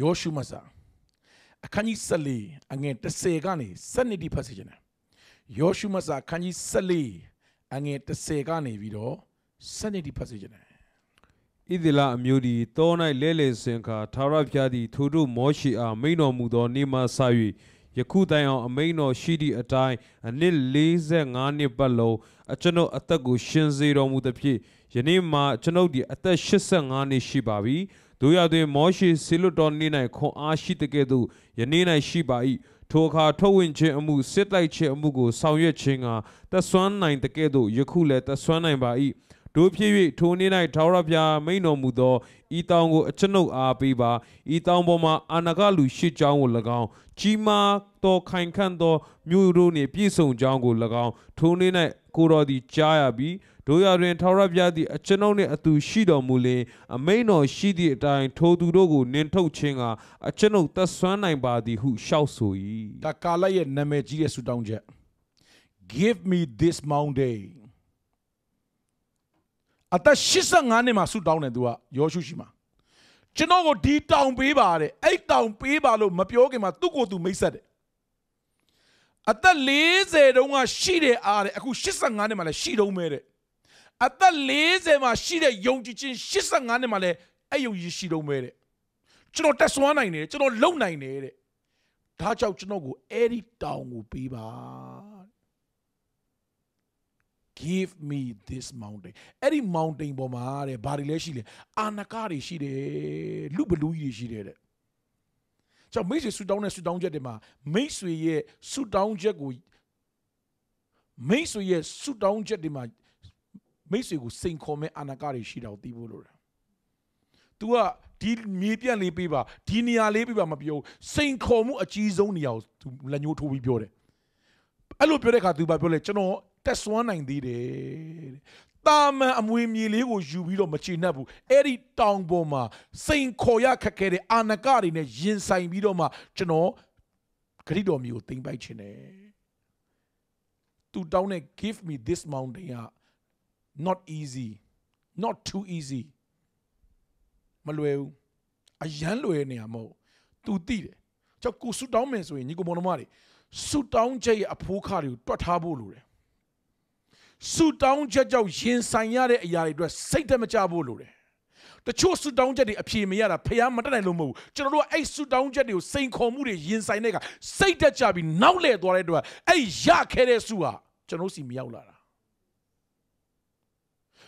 ယောရှုမဆာအခန်းကြီး14အငယ်30ကနေ7တိဖတ်စီခြင်းတယ်ယောရှုမဆာအခန်းကြီး14အငယ်30ကနေပြီးတော့7တိဖတ်စီခြင်းတယ် ဣသလအမျိုးသည်တော၌လဲလေစင်ခါသာရဖျားသည်ထိုတို့မောရှိအားမိန်တော်မူသောနေမှဆ၍ယခုတိုင်အောင်အမိန်တော်ရှိသည့်အတိုင်းအနှစ်45နှစ်ပတ်လုံးအကျွန်ုပ်အသက်ကိုရှင်စေတော်မူသည်ဖြင့်ယနေ့မှကျွန်ုပ်သည်အသက်85နှစ်ရှိပါပြီတို့ရတွင်မောရှိဆေလွတ်တော်နေ၌ခွန်အားရှိတဲ့ကဲ့သို့ယနေ့၌ရှိပါ၏ထိုအခါထုတ်ဝင်ခြင်းအမှုစစ်တိုက်ခြင်းအမှုကိုဆောင်ရွက်ခြင်းကသက်ဆွမ်းနိုင်တဲ့ကဲ့သို့ယခုလည်းသက်ဆွမ်းနိုင်ပါ၏ တို့ဖြစ်၍ထိုနေ့၌ထာဝရဘုရားမိန်တော်မူသောဤတောင်ကိုအကျွန်ုပ်အားပေးပါဤတောင်ပေါ်မှာအာနာကလူရှိကြောင်းကို၎င်းကြီးမားသောခိုင်ခန့်သောမြို့တို့နှင့်ပြည့်စုံကြောင်းကို၎င်းထိုနေ့၌ကိုတော်သည်ကြားရပြီးတို့ရတွင်ထာဝရဘုရားသည်အကျွန်ုပ်နှင့်အတူရှိတော်မူလင်အမိန်တော်ရှိသည့်အတိုင်းထိုသူတို့ကိုနင်ထုတ်ခြင်းကအကျွန်ုပ်သက်ဆွမ်းနိုင်ပါသည်ဟုရှောက်ဆို၏ဒါကာလရဲ့နာမည်ကြီးတဲ့ဆူတောင်းချက် give me this mountain အသက်85နှစ်မှာဆူတောင်းတယ်သူကယောရှုရှိမှာကျွန်တော်ကိုဒီတောင်ပေးပါတဲ့အဲ့တောင်ပေးပါလို့မပြောခင်မှာသူ့ကိုယ်သူမိတ်ဆက်တယ်အသက်40တုန်းကရှိတဲ့အားတဲ့အခု85နှစ်မှာလည်းရှိတုံးမဲတဲ့အသက်40မှာရှိတဲ့ယုံကြည်ခြင်း85နှစ်မှာလည်းအဲ့ယုံကြည်ရှိတုံးမဲတဲ့ကျွန်တော်တက်ဆွမ်းနိုင်တယ်ကျွန်တော်လုံနိုင်တယ်တဲ့ဒါကြောင့်ကျွန်တော်ကိုအဲ့ဒီတောင်ကိုပေးပါ give me this mountain အဲ့ဒီ mountain ပေါ်မှာတဲ့ဘာတွေလဲရှိလဲအာနကတွေရှိတယ်လူဘလူးကြီးတွေရှိတယ်တဲ့ကြောင့်မိတ်ဆွေဆူတောင်းတဲ့ဆူတောင်းချက်တွေမှာမိတ်ဆွေရဲ့ဆူတောင်းချက်ကိုမိတ်ဆွေရဲ့ဆူတောင်းချက်တွေမှာမိတ်ဆွေကိုစိန်ခေါ်မဲ့အာနကတွေရှိတာကိုသိဖို့လိုတယ် तू ကဒီမြေပြန့်လေးပေးပါဒီနေရာလေးပေးပါမပြောဘူးစိန်ခေါ်မှုအကြီးဆုံးနေရာကို तू လက်ညှိုးထိုးပြီးပြောတယ်အဲ့လိုပြောတဲ့အခါ तू ဘာပြောလဲကျွန်တော် တက်ဆွမ်းနိုင်သေးတယ်တဲ့တာမန်အမွေမြေလေးကိုယူပြီးတော့မချေနှက်ဘူးအဲ့ဒီတောင်ပေါ်မှာစိန်ခေါ်ရခက်ခဲတဲ့အာနကတွေနဲ့ရင်ဆိုင်ပြီးတော့မှကျွန်တော်ဂရိတော်မျိုးကိုသိမ့်ပိုက်ခြင်းတယ်သူတောင်းတဲ့ give me this mountain က not easy not too easy မလွယ်ဘူးအရန်လွယ်နေရမဟုတ် तू သိတယ်ကြောက်ကိုဆူတောင်းမယ်ဆိုရင်ညီကိုမောင်နှမတွေဆူတောင်းချက်ရဲ့အဖိုးခါတွေကိုတွတ်ထားဖို့လိုတယ် ဆူတောင်းချက်ကြောင့်ရင်ဆိုင်ရတဲ့အရာတွေအတွက်စိတ်သက်မကြဖို့လိုတယ်တချို့ဆူတောင်းချက်တွေအပြေမရတာဖះမတက်နိုင်လို့မဟုတ်ဘူးကျွန်တော်တို့ကအဲ့ဆူတောင်းချက်တွေကိုစိန်ခေါ်မှုတွေရင်ဆိုင်တဲ့ကစိတ်တက်ကြပြီးနောက်လဲသွားတဲ့အတွက်အဲ့ရခဲ့တဲ့ဆူဟာကျွန်တော်စီမရောက်လာတာ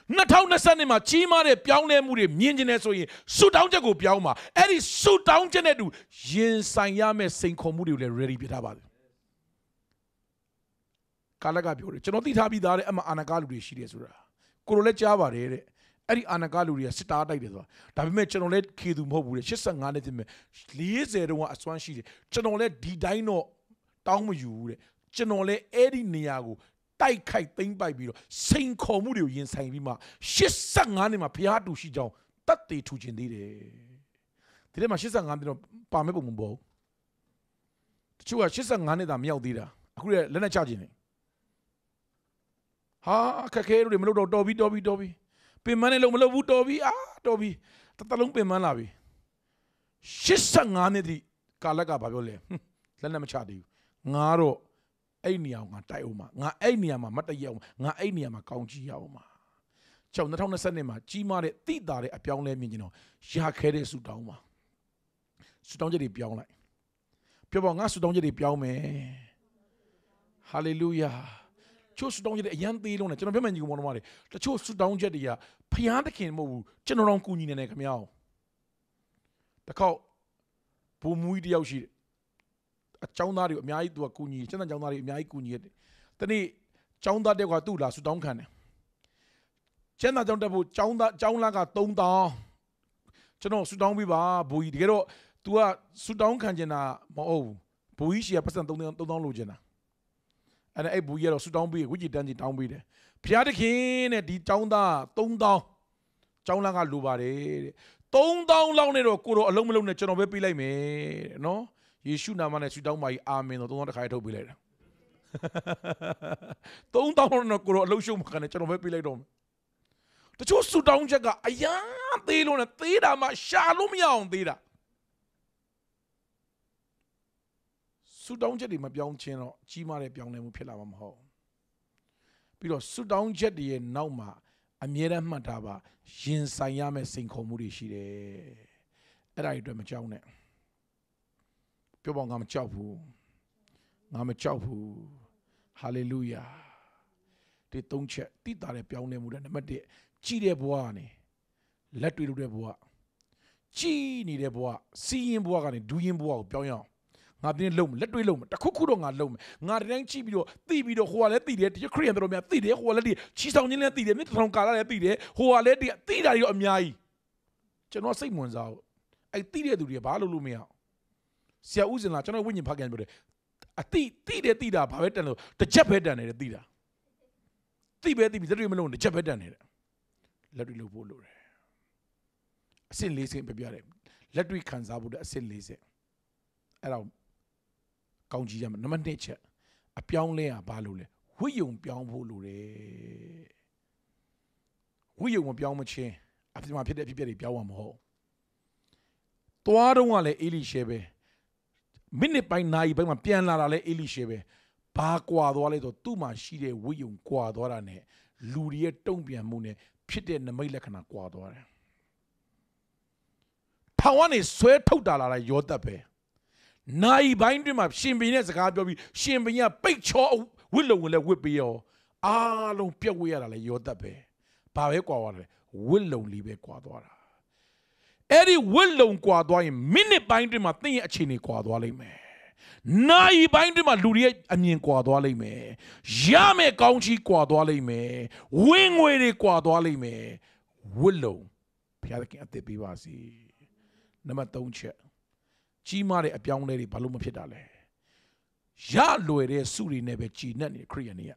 2020မှာကြီးမားတဲ့ပြောင်းလဲမှုတွေမြင်ကျင်နေဆိုရင်ဆူတောင်းချက်ကိုပြောင်းပါအဲ့ဒီဆူတောင်းချက်နဲ့တူရင်ဆိုင်ရမယ့်စိန်ခေါ်မှုတွေကိုလည်း ready ပြထားပါစေ ကာလကပြောတယ်ကျွန်တော်သိထားပြီးသားတဲ့အမအာနာကလူတွေရှိတယ်ဆိုတာကိုလိုလည်းကြားပါတယ်တဲ့အဲ့ဒီအာနာကလူတွေကစစ်တားတိုက်တယ်ဆိုတာဒါပေမဲ့ကျွန်တော်လည်းခေသူမဟုတ်ဘူးတဲ့85နှစ်တည်းမဲ့40တုန်းကအစွမ်းရှိတယ်ကျွန်တော်လည်းဒီတိုင်းတော့တောင်းမယူဘူးတဲ့ကျွန်တော်လည်းအဲ့ဒီနေရာကိုတိုက်ခိုက်သိမ့်ပိုက်ပြီးတော့စိန်ခေါ်မှုတွေကိုရင်ဆိုင်ပြီးမှ85နှစ်မှာဘုရားတူရှိကြောင်းတတ်သေးထူခြင်းသေးတယ်ဒီထဲမှာ85နှစ်တော့ပါမဲ့ပုံမပေါ်ဘူးတချို့က85နှစ်သာမရောက်သေးတာအခုလည်းလက်နဲ့ချခြင်းနေ ဟာအခက်ခဲတွေမလုပ်တော့တော်ပြီတော်ပြီတော်ပြီပင်မနဲ့လုံးမလုပ်ဘူးတော်ပြီအာတော်ပြီတစ်သက်လုံးပင်မလာပြီ85နှစ်တိကာလကဘာပြောလဲဟွန်းလက်နဲ့မချသေးဘူးငါတော့အဲ့နေရာကိုငါတိုက်အောင်မှာငါအဲ့နေရာမှာမတ်တရအောင်ငါအဲ့နေရာမှာကောင်းကြီးရအောင်မှာကျောင်း2020နှစ်မှာကြီးမားတဲ့တိတာတဲ့အပြောင်းလဲမြင်ကျင်တော့ရခဲတဲ့ဆူတောင်းမှာဆူတောင်းချက်တွေပြောင်းလိုက်ပြောပါငါဆူတောင်းချက်တွေပြောင်းမယ်ဟာလေလုယာ ချို့ဆူတောင်းချက်တွေအရန်သေးလုံးနဲ့ကျွန်တော်ပြောမှညီကောင်မောင်တို့တချို့ဆူတောင်းချက်တွေကဖျားသခင်မဟုတ်ဘူးကျွန်တော်တို့ကူညီနေတယ်ခင်ဗျာတခေါက်ဘူမူကြီးတယောက်ရှိတယ်အချောင်းသားတွေအများကြီးသူကကူညီကျန်တဲ့ချောင်းသားတွေအများကြီးကူညီရတယ်တနေ့ချောင်းသားတယောက်ကသူ့လာဆူတောင်းခံတယ်ကျန်တဲ့ချောင်းတက်ဖို့ချောင်းသားချောင်းလာက3000ကျွန်တော်ဆူတောင်းပြီးပါဘူကြီးတကယ်တော့ तू ကဆူတောင်းခံကျင်တာမဟုတ်ဘူးဘူကြီးရှီကပတ်စံ3000 3000လိုချင်တာ အဲ့ဒါအဲ့ဘူကြီးကတော့ဆူတောင်းပြီးဝိจิตတန်းကြီးတောင်းပြီးတယ်ဖျားတခင်တဲ့ဒီចောင်းသား3000ចောင်းလာကလိုပါတယ်တဲ့3000လောက်နဲ့တော့ကိုတော့အလုံးမလုံးနဲ့ကျွန်တော်ပဲပေးလိုက်မယ်တဲ့နော်ယေရှုနာမနဲ့ဆူတောင်းပါကြီးအာမင်တော့3000တစ်ခါထုတ်ပေးလိုက်တာ3000လောက်နဲ့ကိုတော့အလုံးရှုံးမှာကနေကျွန်တော်ပဲပေးလိုက်တော့မယ်တချို့ဆူတောင်းချက်ကအယမ်းသေးလို့နဲ့သေးတာမှရှာလို့မရအောင်သေးတာ ဆူတောင်းချက်တွေမပြောင်းချင်းတော့ကြီးမားတဲ့ပြောင်းလဲမှုဖြစ်လာမှာမဟုတ်ပြီးတော့ဆူတောင်းချက်တွေရဲ့နောက်မှာအမြဲတမ်းမှတ်ထားပါရင်ဆိုင်ရမယ့်စိန်ခေါ်မှုတွေရှိတယ်အဲ့ဒါတွေအတွက်မကြောက်နဲ့ပြောပါငါမကြောက်ဘူးငါမကြောက်ဘူးဟာလေလုယာဒီသုံးချက်တိတာတဲ့ပြောင်းလဲမှုတဲ့နံပါတ်1ကြည်တဲ့ဘဝကနေလက်တွေ့လုပ်တဲ့ဘဝကြည်နေတဲ့ဘဝစီးရင်ဘဝကနေဒူးရင်ဘဝကိုပြောင်းရအောင် ငါပြင်းလုံးလက်တွေ့လုံးတခုခုတော့ငါလုံးမယ်ငါတိုင်းကြည့်ပြီးတော့သိပြီးတော့ဟိုကလည်းသိတယ်တခရီးရန်တော်များသိတယ်ဟိုကလည်းဒီချီဆောင်ချင်းလည်းသိတယ်မြစ်ထောင်ကာလာလည်းသိတယ်ဟိုကလည်းဒီသိတာတွေတော့အများကြီးကျွန်တော်စိတ်ဝင်စားဘူးအဲ့သိတဲ့သူတွေဘာလို့လို့မရအောင်ဆရာဦးစင်လာကျွန်တော်ဝိညာဉ်ဖခင်ပြောတယ်အတိသိတယ်သိတာဘာပဲတန်လို့တစ်ချက်ပဲတန်တယ်သိတာသိပဲသိပြီးလက်တွေ့မလုံးတစ်ချက်ပဲတန်တယ်လက်တွေ့လို့ဖို့လို့တယ်အဆင့်၄ဆင့်ပြပြတယ်လက်တွေ့ခံစားဖို့တဲ့အဆင့်၄ဆင့်အဲ့တော့ ကောင်းကြည့်ရမယ်နံပါတ်1ချက်အပြောင်းလဲอ่ะဘာလို့လဲဝိယုံပြောင်းဖို့လိုတယ်ဝိယုံမပြောင်းမချင်းအဖြစ်မှာဖြစ်တဲ့အဖြစ်အပျက်တွေပြောင်းမှာမဟုတ်သွားတော့ကလည်းအေလိရှဲပဲမိနစ်ပိုင်းနာရီပိုင်းမှာပြန်လာတာလည်းအေလိရှဲပဲဘာကွာသွားလဲဆိုသူ့မှာရှိတဲ့ဝိယုံကွာသွားတာ ਨੇ လူတွေရဲ့တုံ့ပြန်မှု ਨੇ ဖြစ်တဲ့နမိတ်လက္ခဏာကွာသွားတယ်ထောင်ကနေဆွဲထုတ်တာလာတာရောသက်ပဲ နိုင်ပိုင်းတွင်မှာရှင်ဘင်နဲ့စကားပြောပြီးရှင်ဘင်ကပိတ်ချောဝစ်လုံကိုလည်းဝစ်ပေးရောအားလုံးပြက်ဝေးရတာလည်းရောသက်ပဲဘာပဲကွာသွားတယ်ဝစ်လုံလေးပဲကွာသွားတာအဲ့ဒီဝစ်လုံကွာသွားရင်မိနစ်ပိုင်းတွင်မှာသင်ရဲ့အခြေအနေကွာသွားလိမ့်မယ်နိုင်ပိုင်းတွင်မှာလူတွေရဲ့အမြင်ကွာသွားလိမ့်မယ်ရမယ်ကောင်းချီးကွာသွားလိမ့်မယ်ဝင်းငွေတွေကွာသွားလိမ့်မယ်ဝစ်လုံဘုရားသခင်အသက်ပေးပါစေနံပါတ်3ချက် ကြီးမားတဲ့အပြောင်းအလဲတွေဘာလို့မဖြစ်တာလဲရလွယ်တဲ့စုတွေနဲ့ပဲကြည်နဲ့နေခရိယန်တွေက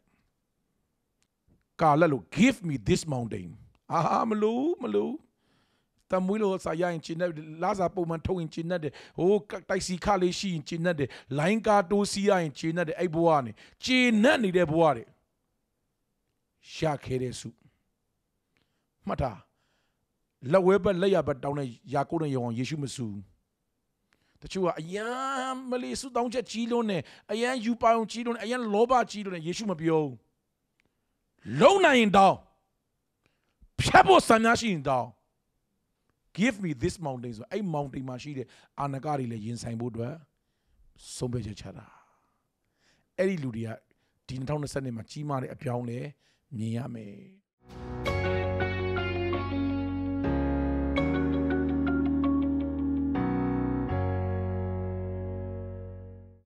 ကာလက်လို့ give me this mountain အာမလို့မလို့တမွေးလို့စာရရင်ကျင်းတဲ့လာစာပုံမှန်ထုတ်ရင်ကျင်းတဲ့ဟိုတိုက်စီခလေးရှိရင်ကျင်းတဲ့လိုင်းကာတိုးစီရရင်ကျင်းတဲ့အဲ့ဘဝကနေကျင်းနဲ့နေတဲ့ဘဝတွေရှာခဲတဲ့စုမှတ်တာလက်ဝဲဘက်လက်ရဘက်တောင်းတဲ့ယာကုပ်နဲ့ယောဟန်ယေရှုမဆူဘူးတ ချို့ကအယံမလီဆုတောင်းချက်ကြီးလုံးနဲ့အယံယူပါအောင်ကြီးလုံးနဲ့အယံလောဘကြီးလုံးနဲ့ယေရှုမပြောဘူးလုံနိုင်ရင်တောင်းဖြတ်ဖို့ဆံများရှိရင်တောင်း give me this mountain ဆိုအဲ့ mountain မှာရှိတဲ့အာနကတွေလည်းရင်ဆိုင်ဖို့အတွက်ဆုံးဖြတ်ချက်ချတာအဲ့ဒီလူတွေကဒီ2020နှစ်မှာကြီးမားတဲ့အပြောင်းလဲမြင်ရမယ်